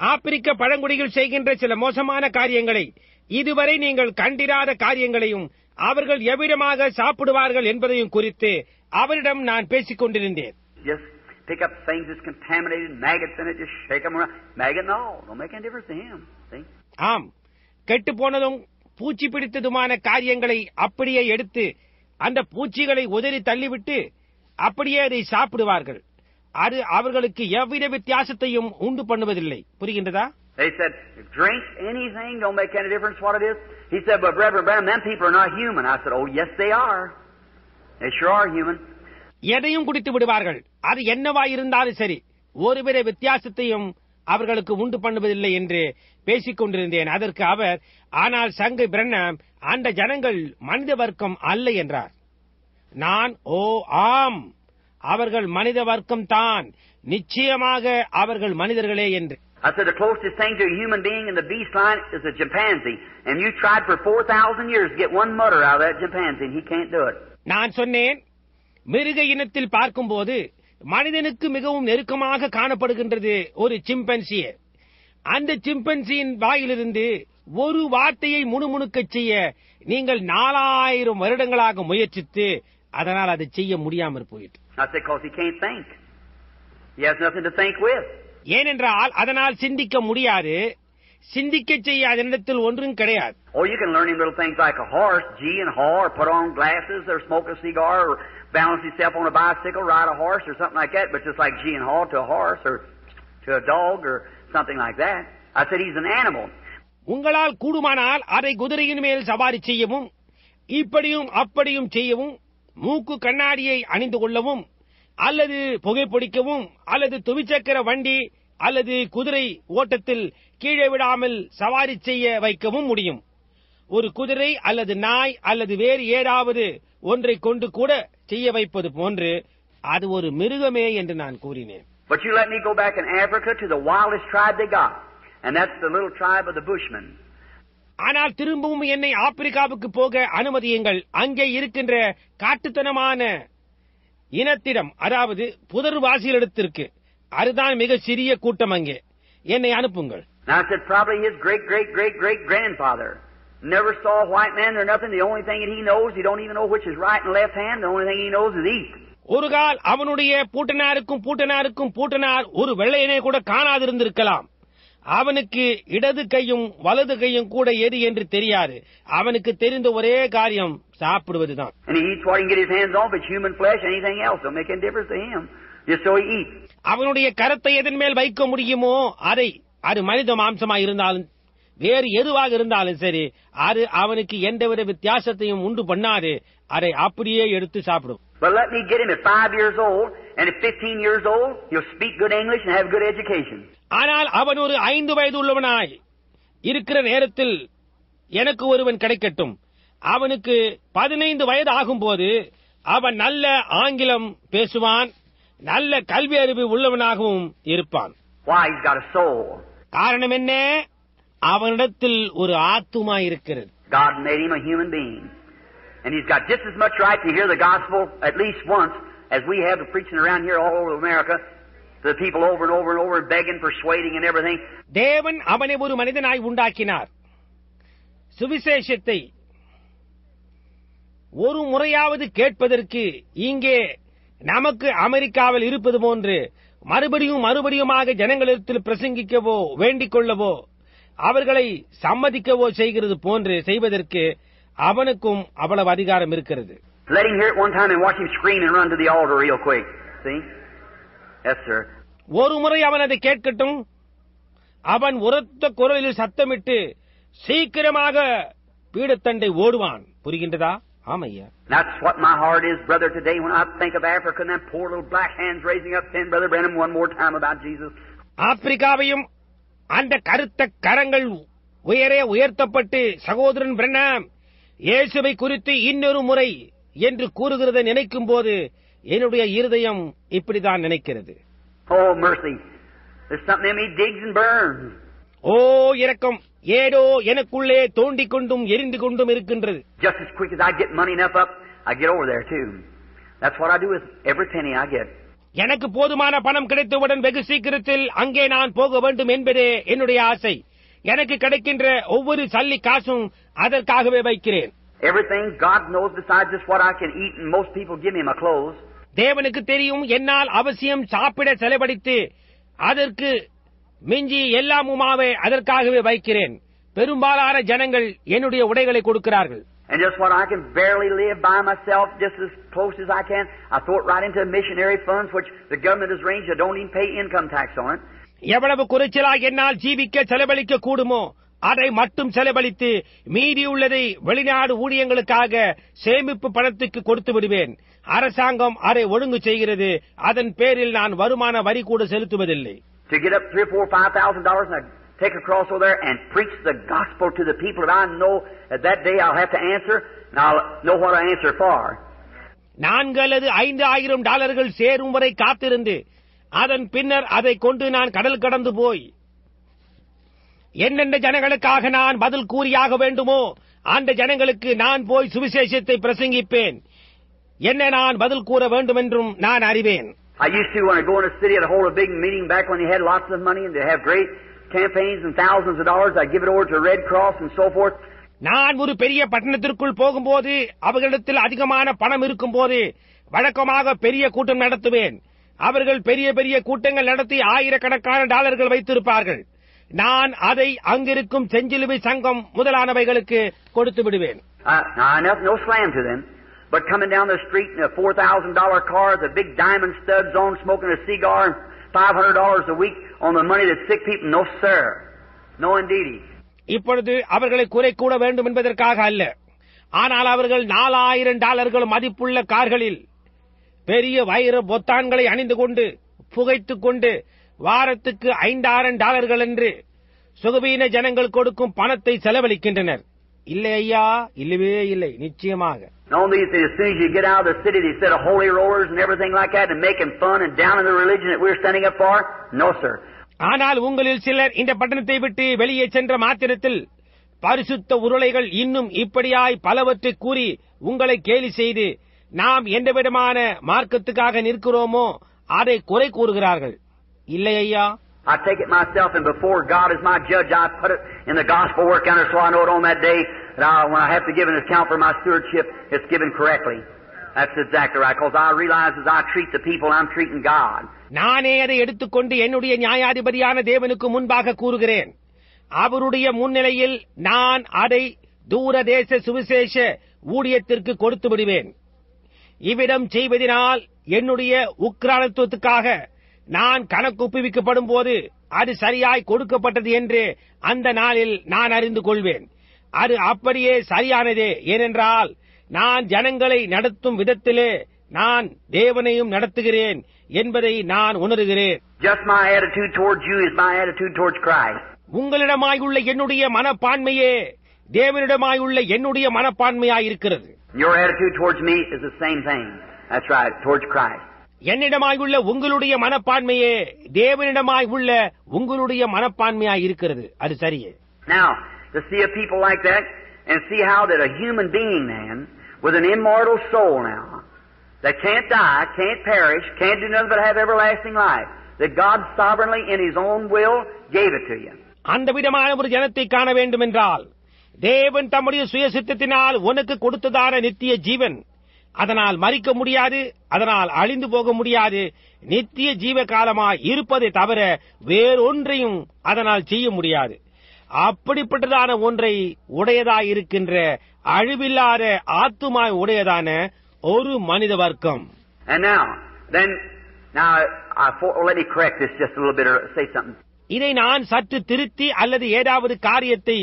ஆப்பிரிக்க பழங்குடிகள் செய்கின்ற சில மோசமான காரியங்களை இதுவரை நீங்கள் கண்டிராத காரியங்களையும் அவர்கள் எவ்விதமாக சாப்பிடுவார்கள் என்பதையும் குறித்து அவரிடம் நான் பேசிக் கொண்டிருந்தேன் Just pick up things that's contaminated, maggots in it, just shake them around. Maggot and all. Don't make any difference to him. See? ஆம் கெட்டு போனதும் பூச்சி பிடித்ததுமான காரியங்களை அப்படியே எடுத்து அந்த பூச்சிகளை உதறி தள்ளிவிட்டு அப்படியே அதை சாப்பிடுவார்கள் அது அவர்களுக்கு எவ்வித வித்தியாசத்தையும் உண்டு பண்ணுவதில்லை புரிகின்றதா They said, drink anything, don't make any difference what it is. He said, but Reverend Branham, them people are not human. I said, oh, yes, they are. They sure are human. எதையும் குடித்து விடுவார்கள் அது என்னவா இருந்தாலும் சரி ஒருவித வித்தியாசத்தையும் அவர்களுக்கு உண்டு பண்ணுவதில்லை என்று பேசிக் கொண்டிருந்தேன் அதற்கு அவர் ஆனால் சங்கை பிரண்ணம் அந்த ஜனங்கள் மனித வர்க்கம் அல்ல என்றார் நான் ஓ ஆம் அவர்கள் மனித வர்க்கம் தான் நிச்சயமாக அவர்கள் மனிதர்களே என்று I said, the closest thing to a human being in the beast line is a chimpanzee. And you tried for 4,000 years to get one mutter out of that chimpanzee, and he can't do it. நான் சொன்னேன் மிருக இனத்தில் பார்க்கும்போது மனிதனுக்கு மிகவும் நெருக்கமாக காணப்படுகின்றது ஒரு சிம்பன்சியே அந்த சிம்பன்சியின் வாயிலிருந்து ஒரு வார்த்தையை முணுமுணுக்கச் செய்ய நீங்கள் நாலாயிரம் வருடங்களாக முயற்சித்து அதனால் அதை செய்ய முடியாமற் போயிட்டு I said, because he can't think. He has nothing to think with. ஏனென்றால் அதனால் சிந்திக்க முடியாது சிந்திக்கச் செய்ய அதனிடத்தில் ஒன்றும் கிடையாது Or you can learn him little things like a horse, gee and haw, or put on glasses, or smoke a cigar, or balance himself on a bicycle, ride a horse, or something like that, but just like gee and haw to a horse, or to a dog, or something like that. I said, he's an animal. உங்களால் கூடுமானால் அதை குதிரையின் மேல் சவாரி செய்யவும் இப்படியும் அப்படியும் செய்யவும் மூக்கு கண்ணாடியை அணிந்து கொள்ளவும் அல்லது புகைப்பிடிக்கவும் அல்லது துவிச்சக்கர வண்டி அல்லது குதிரை ஓட்டத்தில் கீழே விடாமல் சவாரி செய்ய வைக்கவும் முடியும் ஒரு குதிரை அல்லது நாய் அல்லது வேறு ஏதாவது ஒன்றை கொண்டு கூட செய்ய வைப்பது போன்று அது ஒரு மிருகமே என்று நான் கூறினேன் But you let me go back in Africa to the wildest tribe they got. And that's the little tribe of the Bushmen. ஆனால் திரும்பவும் என்னை ஆப்பிரிக்காவுக்கு போக அனுமதியுங்கள் அங்கே இருக்கின்ற காட்டுத்தனமான இனத்திடம் அதாவது புதர்வாசிகளிடத்திற்கு அதுதான் மிக சிறிய கூட்டம் அங்கே என்னை அனுப்புங்கள் And I said, probably his great, great, great, great grandfather. Never saw a white man or nothing. The only thing that he knows, he don't even know which is right and left hand. The only thing he knows is eat. ஒரு கால் அவனுடைய பூட்டனாருக்கும் பூட்டனாருக்கும் பூட்டனார் ஒரு வெள்ளையனை கூட காணாதிருந்திருக்கலாம். அவனுக்கு இடது கையும் வலது கையும் கூட எது என்று தெரியாது. அவனுக்கு தெரிந்த ஒரே காரியம் சாப்பிடுவதுதான். அவனுடைய கரத்தை எதன் மேல் வைக்க முடியுமோ அதை அது மனித மாம்சமா இருந்தாலும் வேறு எதுவாக இருந்தாலும் சரி அது அவனுக்கு எந்தவித வித்தியாசத்தையும் உண்டு பண்ணாது. அதை அப்படியே எடுத்து சாப்பிடும். But let me get him at five years old, and at 15 years old, he'll speak good English and have good education. ஆனால் அவன் ஒரு ஐந்து வயது உள்ளவனாய் இருக்கிற நேரத்தில் எனக்கு ஒருவன் கிடைக்கட்டும் அவனுக்கு பதினைந்து வயது ஆகும்போது அவன் நல்ல ஆங்கிலம் பேசுவான் நல்ல கல்வி அறிவு உள்ளவனாகவும் இருப்பான். காரணம் என்ன அவனிடத்தில் ஒரு ஆத்துமா இருக்கிறது God made him a human being. And he's got just as much right to hear the gospel at least once as we have to preaching around here all over America to the people over and over and over begging, persuading and everything. தேவன் அவனை ஒரு மனிதனாய் உண்டாக்கினார் சுவிசேஷத்தை ஒரு முறையாவது கேட்பதற்கு இங்கே நமக்கு அமெரிக்காவில் இருப்பது போன்று மறுபடியும் மறுபடியுமாக ஜனங்களிடத்தில் பிரசங்கிக்கவோ வேண்டிக் கொள்ளவோ அவர்களை சம்மதிக்கவோ செய்கிறது போன்று செய்வதற்கு அவனுக்கும் அவ்வளவு அதிகாரம் இருக்கிறது Let him hear it one time and watch him scream and run to the altar real quick. See? Yes, sir. ஒரு முறை அவன் அதை கேட்கட்டும் அவன் உரத்த குரலில் சத்தமிட்டு சீக்கிரமாக பீடத்தண்டை ஓடுவான் புரிகின்றதா ஆமையா That's what my heart is, brother, today when I think of Africa and them poor little black hands raising up saying, Brother Branham, one more time about Jesus. ஆப்பிரிக்காவையும் அந்த கருத்த கரங்கள் உயரே உயர்த்தப்பட்டு சகோதரன் பிரண்ணாம் இயேசுவை குறித்து இன்னொரு முறை என்று கூறுகிறதை நினைக்கும் போது என்னுடைய இருதயம் இப்படிதான் நினைக்கிறது Oh. ஓ இரக்கம் ஏதோ எனக்குள்ளே தோண்டிக் கொண்டும் எரிந்து கொண்டும் இருக்கின்றது Just as quick as I get money enough up, I get over there too. That's what I do with every penny I get. எனக்கு போதுமான பணம் கிடைத்தவுடன் வெகு சீக்கிரத்தில் அங்கே நான் போக வேண்டும் என்பதே என்னுடைய ஆசை எனக்கு கிடைக்கின்ற ஒவ்வொரு சல்லி காசும் அதற்காகவே வைக்கிறேன் Everything God knows besides just what I can eat, and most people give me my clothes. தேவனுக்கு தெரியும் என்னால் அவசியம் சாப்பிட செலவழித்து அதற்கு மிஞ்சி எல்லாமுமாவே அதற்காகவே வைக்கிறேன் பெரும்பாலான ஜனங்கள் என்னுடைய உடைகளை கொடுக்கிறார்கள் And just what I can barely live by myself, just as close as I can, I throw it right into missionary funds, which the government has arranged. I don't even pay income tax on it. எவ்வளவு குறைச்சலா என்னால் ஜீவிக்க செலவழிக்க கூடுமோ அதை மட்டும் செலவழித்து மீதியுள்ளதை வெளிநாடு ஊழியங்களுக்காக சேமிப்பு பணத்துக்கு கொடுத்து விடுவேன் அரசாங்கம் அதை ஒழுங்கு செய்கிறது அதன் பேரில் நான் வருமான வரி கூட செலுத்துவதில்லை To get up three or four, five thousand dollars, and I take across over there and preach the gospel to the people that I know that that day I'll have to answer, and I'll know what I answer for. நான்கு அல்லது ஐந்து ஆயிரம் டாலர்கள் சேரும் வரை காத்திருந்து அதன் பின்னர் அதை கொண்டு நான் கடல் கடந்து போய் என்னென்ன ஜனங்களுக்காக நான் பதில் கூறியாக வேண்டுமோ அந்த ஜனங்களுக்கு நான் போய் சுவிசேஷத்தை பிரசங்கிப்பேன் என்ன நான் பதில் கூற வேண்டும் என்றும் நான் அறிவேன் I used to, when I go in a city, I'd hold a big meeting back when they had lots of money and they have great campaigns and thousands of dollars. I'd give it over to Red Cross and so forth. நான் ஒரு பெரிய பட்டணத்திற்குள் போகும்போது அவர்களிடத்தில் அதிகமான பணம் இருக்கும்போது வழக்கமாக பெரிய கூட்டம் நடத்துவேன் அவர்கள் பெரிய பெரிய கூட்டங்கள் நடத்தி ஆயிரக்கணக்கான டாலர்கள் வைத்திருப்பார்கள் நான் அதை அங்கிருக்கும் செஞ்சிலுவை சங்கம் முதலானவைகளுக்கு கொடுத்து விடுவேன் Uh, now, I know no slam to them, but coming down the street in a four thousand dollar car with a big diamond studs on, smoking a cigar, and five hundred dollars a week on the money that sick people. No, sir. No, indeedy. இப்பொழுது அவர்களை குறை கூட வேண்டும் என்பதற்காக அல்ல ஆனால் அவர்கள் நாலாயிரம் டாலர்கள் மதிப்புள்ள கார்களில் பெரிய வைர பொத்தான்களை அணிந்து கொண்டு புகைத்துக் கொண்டு வாரத்துக்கு ஐந்தாயிரம் டாலர்கள் என்று சுகவீன ஜனங்கள் கொடுக்கும் பணத்தை செலவழிக்கின்றனர் இல்லை ஐயா இல்லவே இல்லை நிச்சயமாக on these, as soon as you get out of the city, they set of holy rollers and everything like that, and making fun and down in the religion that we're standing up for. No, sir. ஆனால் உங்களில் சிலர் இந்த பட்டணத்தை விட்டு வெளியே சென்ற மாத்திரத்தில் பரிசுத்த உருளைகள் இன்னும் இப்படியாய் பலவற்றை கூறி உங்களை கேலி செய்து நாம் எந்த விதமான மார்க்கத்துக்காக நிற்கிறோமோ அதை குறை கூறுகிறார்கள் இல்லை ஐயா I take it myself, and before God is my judge, I put it in the gospel work counter so I know it on that day that I, when I have to give an account for my stewardship, it's given correctly. That's exactly right, because I realize as I treat the people, I'm treating God. நானே அதை எடுத்துக்கொண்டு என்னுடைய நியாயாதிபதியான தேவனுக்கு முன்பாக கூறுகிறேன் அவருடைய முன்னிலையில் நான் அதை தூரதேச சுவிசேஷ ஊழியத்திற்கு கொடுத்து விடுவேன் இவ்விடம் செய்வதனால் என்னுடைய உக்ரானத்துவத்துக்காக நான் கணக்கு ஒப்புவிக்கப்படும் போது அது சரியாய் கொடுக்கப்பட்டது என்று அந்த நாளில் நான் அறிந்து கொள்வேன் அது அப்படியே சரியானதே ஏனென்றால் நான் ஜனங்களை நடத்தும் விதத்திலே நான் தேவனையும் நடத்துகிறேன் என்பதை நான் உணர்கிறேன் Christ. உங்களிடமாயுள்ள என்னுடைய மனப்பான்மையே தேவனிடமாயுள்ள என்னுடைய மனப்பான்மையாயிருக்கிறது Your attitude towards me is the same thing. That's right, towards Christ. என்னிடமாயுள்ள உங்களுடைய மனப்பான்மையே தேவனிடமாய் உள்ள உங்களுடைய மனப்பான்மையாயிருக்கிறது அது சரியே Now, to see a people like that and see how that a human being then, with an immortal soul now, that can't die, can't perish, can't do nothing but have everlasting life, that God sovereignly in His own will gave it to you. அந்த விதமான ஒரு ஜனத்தை காண வேண்டும் என்றால் தேவன் தம்முடைய சுயசித்தத்தினால் உனக்கு கொடுத்ததான நித்திய ஜீவன் அதனால் மறிக்க முடியாது அதனால் அழிந்து போக முடியாது நித்திய ஜீவ காலமாய் இருப்பதை தவிர வேறொன்றையும் அதனால் செய்ய முடியாது அப்படிப்பட்டதான ஒன்றை உடையதாய் இருக்கின்ற அழிவில்லாத ஆத்துமாய் உடையதான ஒரு மனித வர்க்கம். இதை நான் சற்று திருத்தி அல்லது ஏதாவது காரியத்தை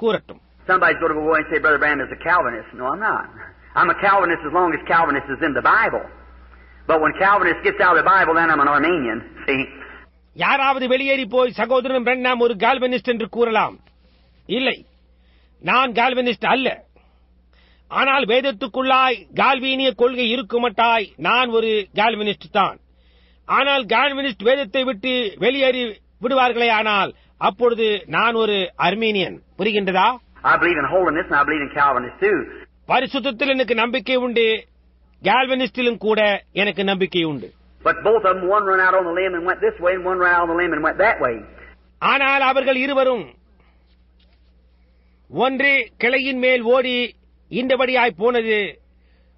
கூறட்டும் Somebody's going to go and say Brother Branham is a Calvinist. No, I'm not. I'm a Calvinist as long as Calvinist is in the Bible. But when Calvinist gets out of the Bible, then I'm an Armenian. See? யாராவது வெளியேறி போய் சகோதரன் பிரண்ணாம் ஒரு கால்வனிஸ்ட் என்று கூறலாம் இல்லை நான் கால்வனிஸ்ட் அல்ல ஆனால் வேதத்துக்குள்ளாய் கால்வீனிய கொள்கை இருக்குமட்டாய் நான் ஒரு கால்வனிஸ்ட் தான் ஆனால் கால்வனிஸ்ட் வேதத்தை விட்டு வெளியேறி விடுவார்களே ஆனால் அப்பொழுது நான் ஒரு அர்மீனியன் புரிகின்றதா I believe in holiness and I believe in Calvinist too. பரிசுத்தத்தில் எனக்கு நம்பிக்கை உண்டு கால்வனிஸ்டிலும் கூட எனக்கு நம்பிக்கை உண்டு But both of them, one run out on the limb and went this way, and one ran out on the limb and went that way. ஆனால் அவர்கள் இருவரும் ஒன்று கிளையின் மேல் ஓடி இந்தபடியாய் போனது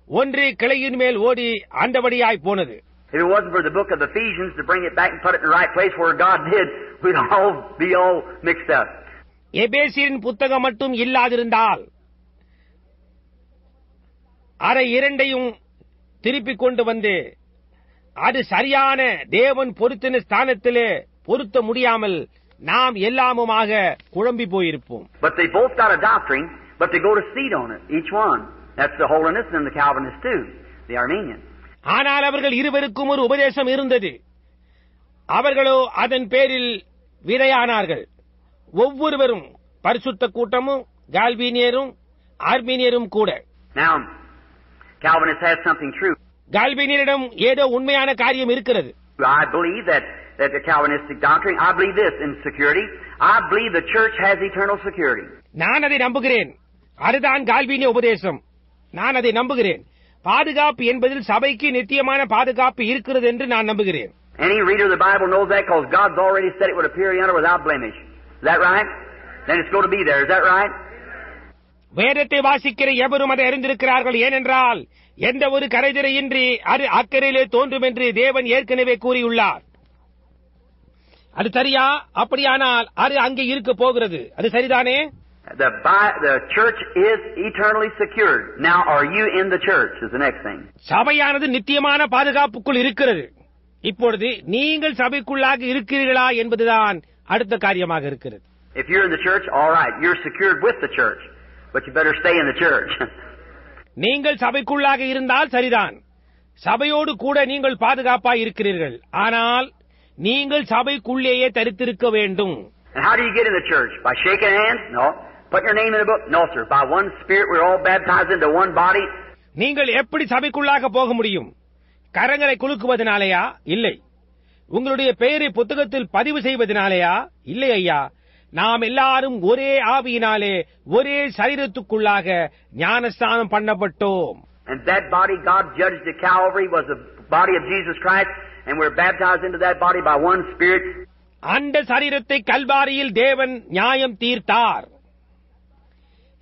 ஒன்று கிளையின் மேல் ஓடி அந்தபடியாய் போனது If it wasn't for the book of Ephesians to bring it back and put it in the right place where God did, we'd all be all mixed up. எபேசியரின் புத்தகம் மட்டும் இல்லாதிருந்தால் அரை இரண்டையும் திருப்பிக் கொண்டு வந்து அது சரியான தேவன் பொருத்தின ஸ்தானத்திலே பொருத்த முடியாமல் நாம் எல்லாமுமாக குழம்பி போயிருப்போம் But they both got a doctrine, but they go to seed on it, each one. That's the holiness and the Calvinist too, the Armenian. ஆனால் அவர்கள் இருவருக்கும் ஒரு உபதேசம் இருந்தது அவர்களோ அதன் பேரில் விதையானார்கள் ஒவ்வொருவரும் பரிசுத்த கூட்டமும் கால்வீனியரும் ஆர்மீனியரும் கூட Now, Calvinist has something true. கால்வீனியரிடம் ஏதோ உண்மையான காரியம் இருக்கிறது I believe that, that the Calvinistic doctrine, I believe this in security. I believe the church has eternal security. நான் அதை நம்புகிறேன் அதுதான் கால்வீனிய உபதேசம் நான் அதை நம்புகிறேன் பாதுகாப்பு என்பதில் சபைக்கு நித்தியமான பாதுகாப்பு இருக்கிறது என்று நான் நம்புகிறேன் Any reader of the Bible knows that because God's already said it would appear yonder without blemish. Is that right? Then it's going to be there. Is that right? வேதத்தை வாசிக்கிற எவரும் அதை அறிந்திருக்கிறார்கள்? ஏனென்றால் எந்த ஒரு கரைதிரையின்றி அது அக்கறையிலே தோன்றும் என்று தேவன் ஏற்கனவே கூறியுள்ளார். அது சரியா? அப்படியானால் அது அங்கே இருக்க போகிறது. அது சரிதானே? The, the church is eternally secured. Now, are you in the church? Is the next thing. சபையானது நித்தியமான பாதுகாப்புக்குள் இருக்கிறது. இப்பொழுது நீங்கள் சபைக்குள்ளாக இருக்கிறீர்களா என்பதுதான் அடுத்த காரியமாக இருக்கிறது. If you're in the church, all right, you're secured with the church, but you better stay in the church. நீங்கள் சபைக்குள்ளாக இருந்தால் சரிதான் சபையோடு கூட நீங்கள் பாதுகாப்பாய் இருக்கிறீர்கள் ஆனால் நீங்கள் சபைக்குள்ளேயே தரித்திருக்க வேண்டும் and how do you get in the church? By shaking hands? No. Put your name in the book? No, sir. By one Spirit, we're all baptized into one body. நீங்கள் எப்படி சபைக்குள்ளாக போக முடியும் கரங்களை குலுக்குவதனாலேயா இல்லை உங்களுடைய பெயரை புத்தகத்தில் பதிவு செய்வதனாலேயா இல்லை ஐயா நாம் எல்லாரும் ஒரே ஆவியினாலே ஒரே சரீரத்துக்குள்ளாக ஞானஸ்தானம் பண்ணப்பட்டோம். And that body God judged at Calvary was the body of Jesus Christ, and we're baptized into that body by one Spirit. அந்த சரீரத்தை கல்வாரியில் தேவன் நியாயம் தீர்த்தார்.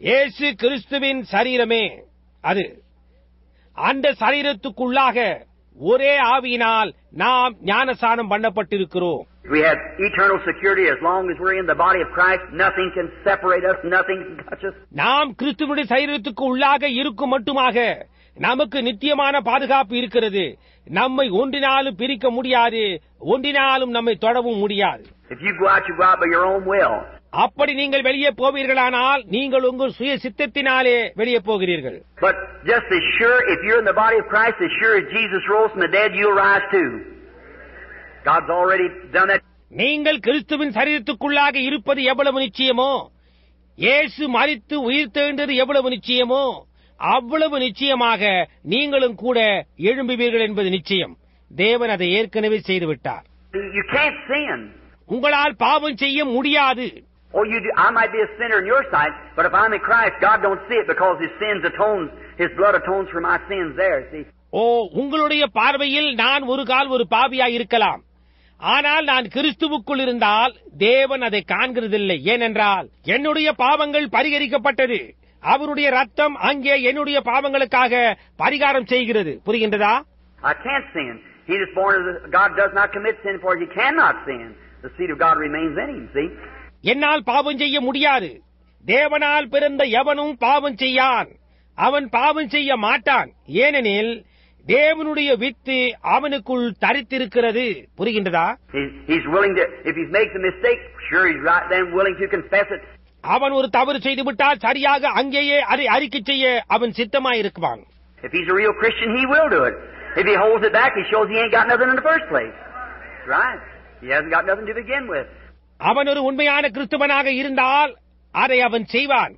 இயேசு கிறிஸ்துவின் சரீரமே அது. அந்த சரீரத்துக்குள்ளாக ஒரே ஆவியினால் நாம் ஞானசானம் பண்ணப்பட்டிருக்கிறோம். We have eternal security as long as we're in the body of Christ. Nothing can separate us. Nothing can touch us. நாம் கிறிஸ்துவனுடைய சரீரத்துக்கு உள்ளாக இருக்கும் மட்டுமாக நமக்கு நித்தியமான பாதுகாப்பு இருக்கிறது நம்மை ஒன்றினாலும் பிரிக்க முடியாது ஒன்றினாலும் நம்மை தொடவும் முடியாது If you go out, you go out by your own will. அப்படி நீங்கள் வெளியே போவீர்களானால் நீங்கள் உங்கள் சுய சித்தத்தினாலே வெளியே போகிறீர்கள் But just as sure, if you're in the body of Christ, as sure as Jesus rose from the dead, you'll rise too. God's already done that. நீங்கள் கிறிஸ்துவின் சரீரத்துக்குள்ளாக இருப்பது எவ்வளவு நிச்சயமோ இயேசு மரித்து உயிர்த்தெழுந்தது எவ்வளவு நிச்சயமோ அவ்வளவு நிச்சயமாக நீங்களும் கூட எழும்புவீர்கள் என்பது நிச்சயம் தேவன் அதை ஏற்கனவே செய்துவிட்டார். உங்களால் பாவம் செய்ய முடியாது Oh, you do. I might be a sinner in your sight, but if I'm in Christ, God don't see it because His sins atones, His blood atones for my sins there, see. ஓ உங்களுடைய பார்வையில் நான் ஒரு கால் ஒரு பாவியாய் இருக்கலாம் ஆனால் நான் கிறிஸ்துவுக்குள் இருந்தால் தேவன் அதை காண்கிறதில்லை. ஏனென்றால் என்னுடைய பாவங்கள் பரிகரிக்கப்பட்டது. அவருடைய ரத்தம் அங்கே என்னுடைய பாவங்களுக்காக பரிகாரம் செய்கிறது. புரிகின்றதா? I can't sin. He that's born of the, God does not commit sin, for he cannot sin. The seed of God remains in him, see. என்னால் பாவம் செய்ய முடியாது. தேவனால் பிறந்த எவனும் பாவம் செய்யான். அவன் பாவம் செய்ய மாட்டான். ஏனெனில் தேவனுடைய வித்து அவனுக்குள் தரித்திருக்கிறது புரிகின்றதா He, he's willing to, if he makes a mistake, sure he's right then willing to confess it. அவன் ஒரு தவறு செய்துவிட்டால் சரியாக அங்கேயே அதை அறிக்கை செய்ய அவன் சித்தமாயிருக்குவான் If he's a real Christian, he will do it. If he holds it back, he shows he ain't got nothing in the first place. That's right. He hasn't got nothing to begin with. அவன் ஒரு உண்மையான கிறிஸ்துவனாக இருந்தால் அதை அவன் செய்வான்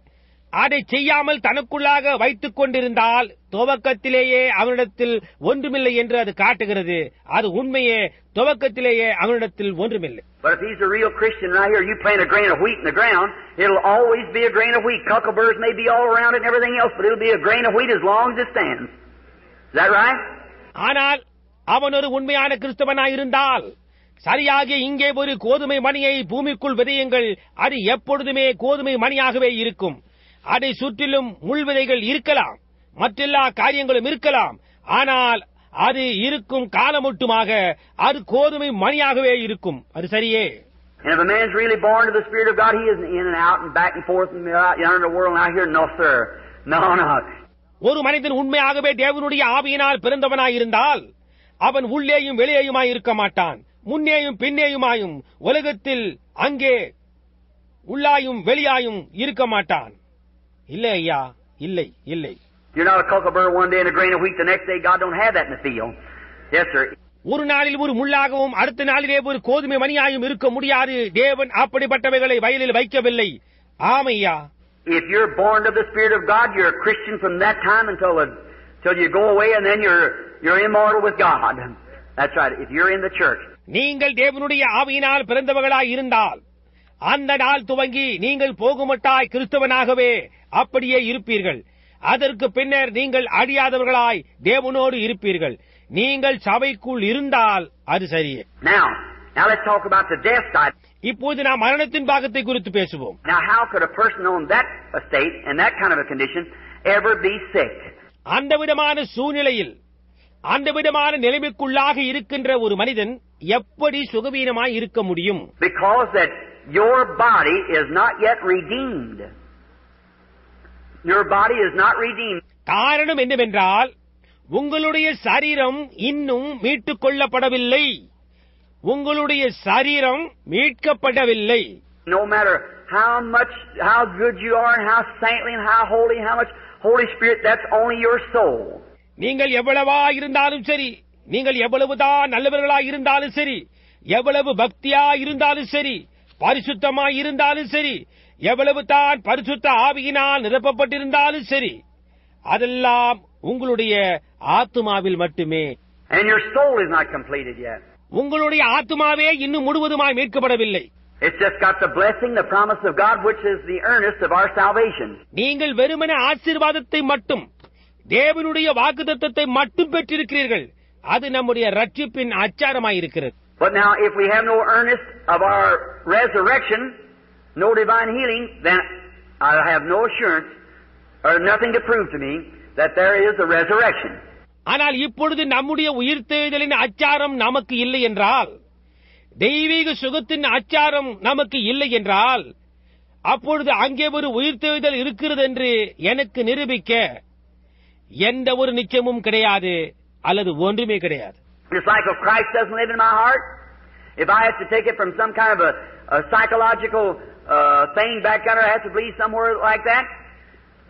அதை செய்யாமல் தனக்குள்ளாக வைத்துக் கொண்டிருந்தால் துவக்கத்திலேயே அவனிடத்தில் ஒன்றுமில்லை என்று அது காட்டுகிறது அது உண்மையே துவக்கத்திலேயே அவனிடத்தில் ஒன்றுமில்லை But if he's a real Christian right here, you plant a grain of wheat in the ground, it'll always be a grain of wheat. Cuckleburrs may be all around it and everything else, but it'll be a grain of wheat as long as it stands. Is that right? ஆனால் அவன் ஒரு உண்மையான கிறிஸ்தவனாயிருந்தால் சரியாக இங்கே ஒரு கோதுமை மணியை பூமிக்குள் விதையுங்கள் அது எப்பொழுதுமே கோதுமை மணியாகவே இருக்கும் அதை சுற்றிலும் முள் விதைகள் இருக்கலாம். மற்றெல்லா காரியங்களும் இருக்கலாம். ஆனால் அது இருக்கும் காலமொட்டுமாக அது கோதுமை மணியாகவே இருக்கும். அது சரியே? And if a man's really born of the Spirit of God, he isn't in and out and back and forth and out yonder in the world. And out here. No, sir. No, no. ஒரு மனிதன் உண்மையாகவே தேவனுடைய ஆவியினால் பிறந்தவனாயிருந்தால் அவன் உள்ளேயும் வெளியேயுமாய் இருக்க மாட்டான். முன்னேயும் பின்னேயுமாயும் உலகத்தில் அங்கே உள்ளாயும் வெளியாயும் இருக்க மாட்டான். இல்லை ஐயா இல்லை இல்லை You're not a cuckleburr one day and a grain of wheat the next day. God don't have that in the field. Yes, sir. ஒரு நாளில் ஒரு முள்ளாகவும் அடுத்த நாளிலே ஒரு கோதுமை மணியாயும் இருக்க முடியாது தேவன் அப்படிப்பட்டவைகளை வயலில் வைக்கவில்லை ஆமையா If you're born of the Spirit of God, you're a Christian from that time until the, till you go away, and then you're you're immortal with God. That's right. If you're in the church, நீங்கள் தேவனுடைய ஆவியினால் பிறந்தவர்களாய் இருந்தால் அந்த நாள் துவங்கி நீங்கள் போகுமட்டாய் கிறிஸ்தவனாகவே அப்படியே இருப்பீர்கள். அதற்கு பின்னர் நீங்கள் அடியாதவர்களாய் தேவனோடு இருப்பீர்கள். நீங்கள் சபைக்குள் இருந்தால் அது சரியே now now let's talk about the death side. இப்போது நாம் மரணத்தின் பாகத்தை குறித்து பேசுவோம். Now, how could a person on that estate and that kind of a condition ever be sick? அந்த விதமான சூழ்நிலையில் அந்த விதமான நிலைமைக்குள்ளாக இருக்கின்ற ஒரு மனிதன் எப்படி சுகவீனமாய் இருக்க முடியும்? Because that your body is not yet redeemed. Your body is not redeemed. காரணம் என்னவென்றால் உங்களுடைய சரீரம் இன்னும் மீட்டுக் கொள்ளப்படவில்லை உங்களுடைய சரீரம் மீட்கப்படவில்லை No matter how much, how good you are and how saintly and how holy, how much Holy Spirit, that's only your soul. நீங்கள் எவ்வளவா இருந்தாலும் சரி நீங்கள் எவ்வளவுதான் நல்லவர்களா இருந்தாலும் சரி எவ்வளவு பக்தியா இருந்தாலும் சரி பரிசுத்தமா இருந்தாலும் சரி எவ்வளவு தான் பரிசுத்த ஆவியினால் நிரப்பப்பட்டிருந்தாலும் சரி அதெல்லாம் உங்களுடைய ஆத்துமாவில் மட்டுமே. உங்களுடைய ஆத்துமாவே இன்னும் முழுவதுமாய் மீட்கப்படவில்லை It's just got the blessing, the promise of God, which is the earnest of our salvation. நீங்கள் வெறுமன ஆசீர்வாதத்தை மட்டும் தேவனுடைய வாக்குத்தத்தத்தை மட்டும் பெற்றிருக்கிறீர்கள் அது நம்முடைய ரட்சிப்பின் அச்சாரமாயிருக்கிறது But now, if we have no earnest of our resurrection, no divine healing, then I have no assurance or nothing to prove to me that there is a resurrection. ஆனால் இப்பொழுது நம்முடைய உயிர்த்தெழுதலின் அச்சாரம் நமக்கு இல்லை என்றால் தெய்வீக சுகத்தின் அச்சாரம் நமக்கு இல்லை என்றால் அப்பொழுது அங்கே ஒரு உயிர்த்தெழுதல் இருக்கிறது என்று எனக்கு நிரூபிக்க எந்த ஒரு நிச்சயமும் கிடையாது அல்லது ஒன்றுமே கிடையாது It's like if Christ doesn't live in my heart, if I have to take it from some kind of a, a psychological uh, thing back under, I have to believe somewhere like that,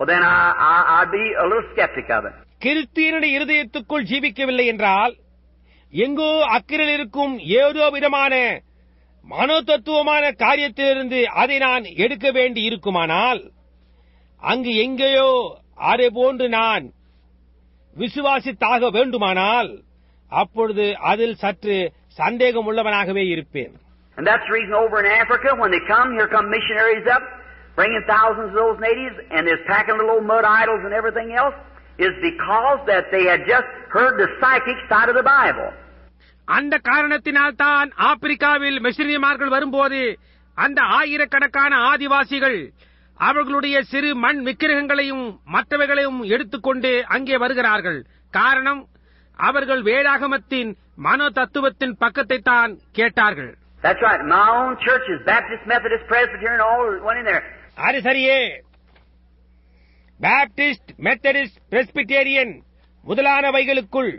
well then I, I, I'd be a little skeptic of it. கிறிஸ்தியனுடைய இருதயத்துக்குள் ஜீவிக்கவில்லை என்றால் எங்கோ அக்கிரில் இருக்கும் ஏதோ விதமான மனோதத்துவமான காரியத்திலிருந்து அதை நான் எடுக்க வேண்டி இருக்குமானால் அங்கு எங்கேயோ அதை போன்று நான் விசுவாசித்தாக வேண்டுமானால் அப்பொழுது அதில் சற்று சந்தேகம் உள்ளவனாகவே இருப்பேன் And that's the reason over in Africa, when they come, here come missionaries up, bringing thousands of those natives, and they're packing little old mud idols and everything else, is because that they had just heard the psychic side of the Bible. அந்த காரணத்தினால் தான் ஆப்பிரிக்காவில் மிஷனரிமார்கள் வரும்போது அந்த ஆயிரக்கணக்கான ஆதிவாசிகள் அவர்களுடைய சிறு மண் விக்கிரகங்களையும் மற்றவைகளையும் எடுத்துக்கொண்டு அங்கே வருகிறார்கள் காரணம் அவர்கள் வேதாகமத்தின் மனோ தத்துவத்தின் பக்கத்தை தான் கேட்டார்கள் That's right. My own churches, Baptist, Methodist, Presbyterian, all went in there. அது சரியே பாப்டிஸ்ட் மெத்தடிஸ்ட் பிரெஸ்பிட்டேரியன் முதலானவைகளுக்குள்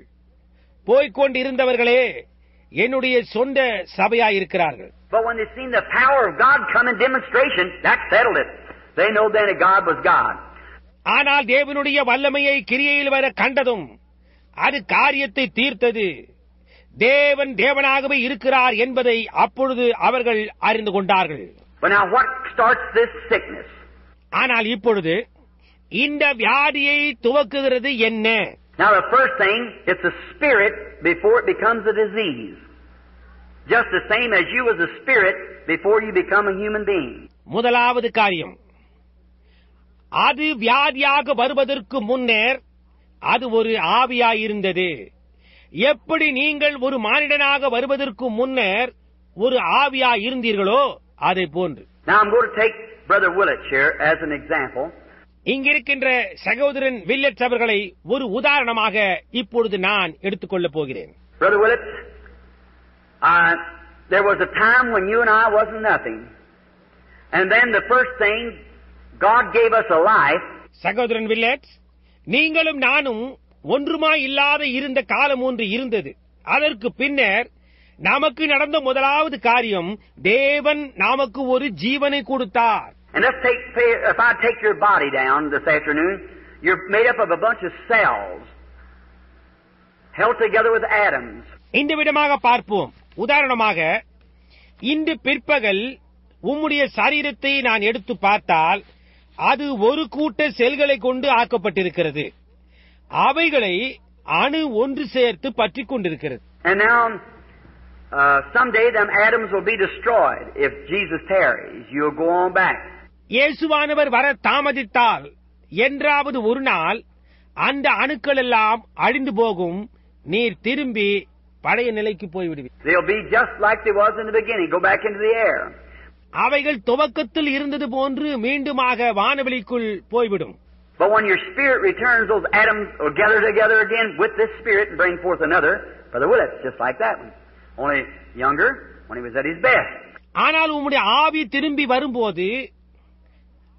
போய்க் கொண்டிருந்தவர்களே என்னுடைய சொந்த சபையாயிருக்கிறார்கள் But when they seen the power of God come in demonstration, that settled it. They know then that God was God. ஆனால் தேவனுடைய வல்லமையை கிரியையில் வர கண்டதும் அது காரியத்தை தீர்த்தது தேவன் தேவனாகவே இருக்கிறார் என்பதை அப்பொழுது அவர்கள் அறிந்து கொண்டார்கள்? ஆனால் இப்பொழுது இந்த வியாதியை துவக்குகிறது என்ன Now the first thing, it's a spirit before it becomes a disease. Just the same as you was a spirit before you become a human being. முதலாவது காரியம் அது வியாதியாக வருவதற்கு முன்னர் அது ஒரு ஆவியாயிருந்தது எப்படி நீங்கள் ஒரு மானிடனாக வருவதற்கு முன்னர் ஒரு ஆவியாய் இருந்தீர்களோ அதை போன்று example. இங்கிருக்கின்ற சகோதரன் வில்லட்ஸ் அவர்களை ஒரு உதாரணமாக இப்பொழுது நான் எடுத்துக்கொள்ளப் போகிறேன் Brother Willits, uh, there was a time when you and I wasn't nothing. And then the first thing, God gave us a life, சகோதரன் வில்லட்ஸ் நீங்களும் நானும் ஒன்றுமாய் இல்லாத இருந்த காலம் ஒன்று இருந்தது. அதற்கு பின்னர் நமக்கு நடந்த முதலாவது காரியம் தேவன் நமக்கு ஒரு ஜீவனை கொடுத்தார். And let's take, if I take your body down this afternoon, you're made up of a bunch of cells held together with atoms. இந்த விதமாக பார்ப்போம். உதாரணமாக இன்று பிற்பகல் உம்முடைய சரீரத்தை நான் எடுத்து பார்த்தால் அது ஒரு கூட்ட செல்களை கொண்டு ஆக்கப்பட்டிருக்கிறது அவைகளை அணு ஒன்று சேர்த்து பற்றிக் கொண்டிருக்கிறது And now, uh, someday them atoms will be destroyed. If Jesus tarries, you'll go on back. இயேசுவானவர் வர தாமதித்தால் என்றாவது ஒரு நாள் அந்த அணுக்கள் எல்லாம் அழிந்து போகும் நீர் திரும்பி பழைய நிலைக்கு போய்விடுவீர் They'll be just like they was in the beginning. Go back into the air. அவைகள் துவக்கத்தில் இருந்தது போன்று மீண்டுமாக வானவெளிக்குள் போய்விடும் But when your spirit returns, those atoms will gather together again with this spirit and bring forth another. Brother Willits, just like that one. Only younger, when he was at his best. ஆனால் உம்முடைய ஆவி திரும்பி வரும்போது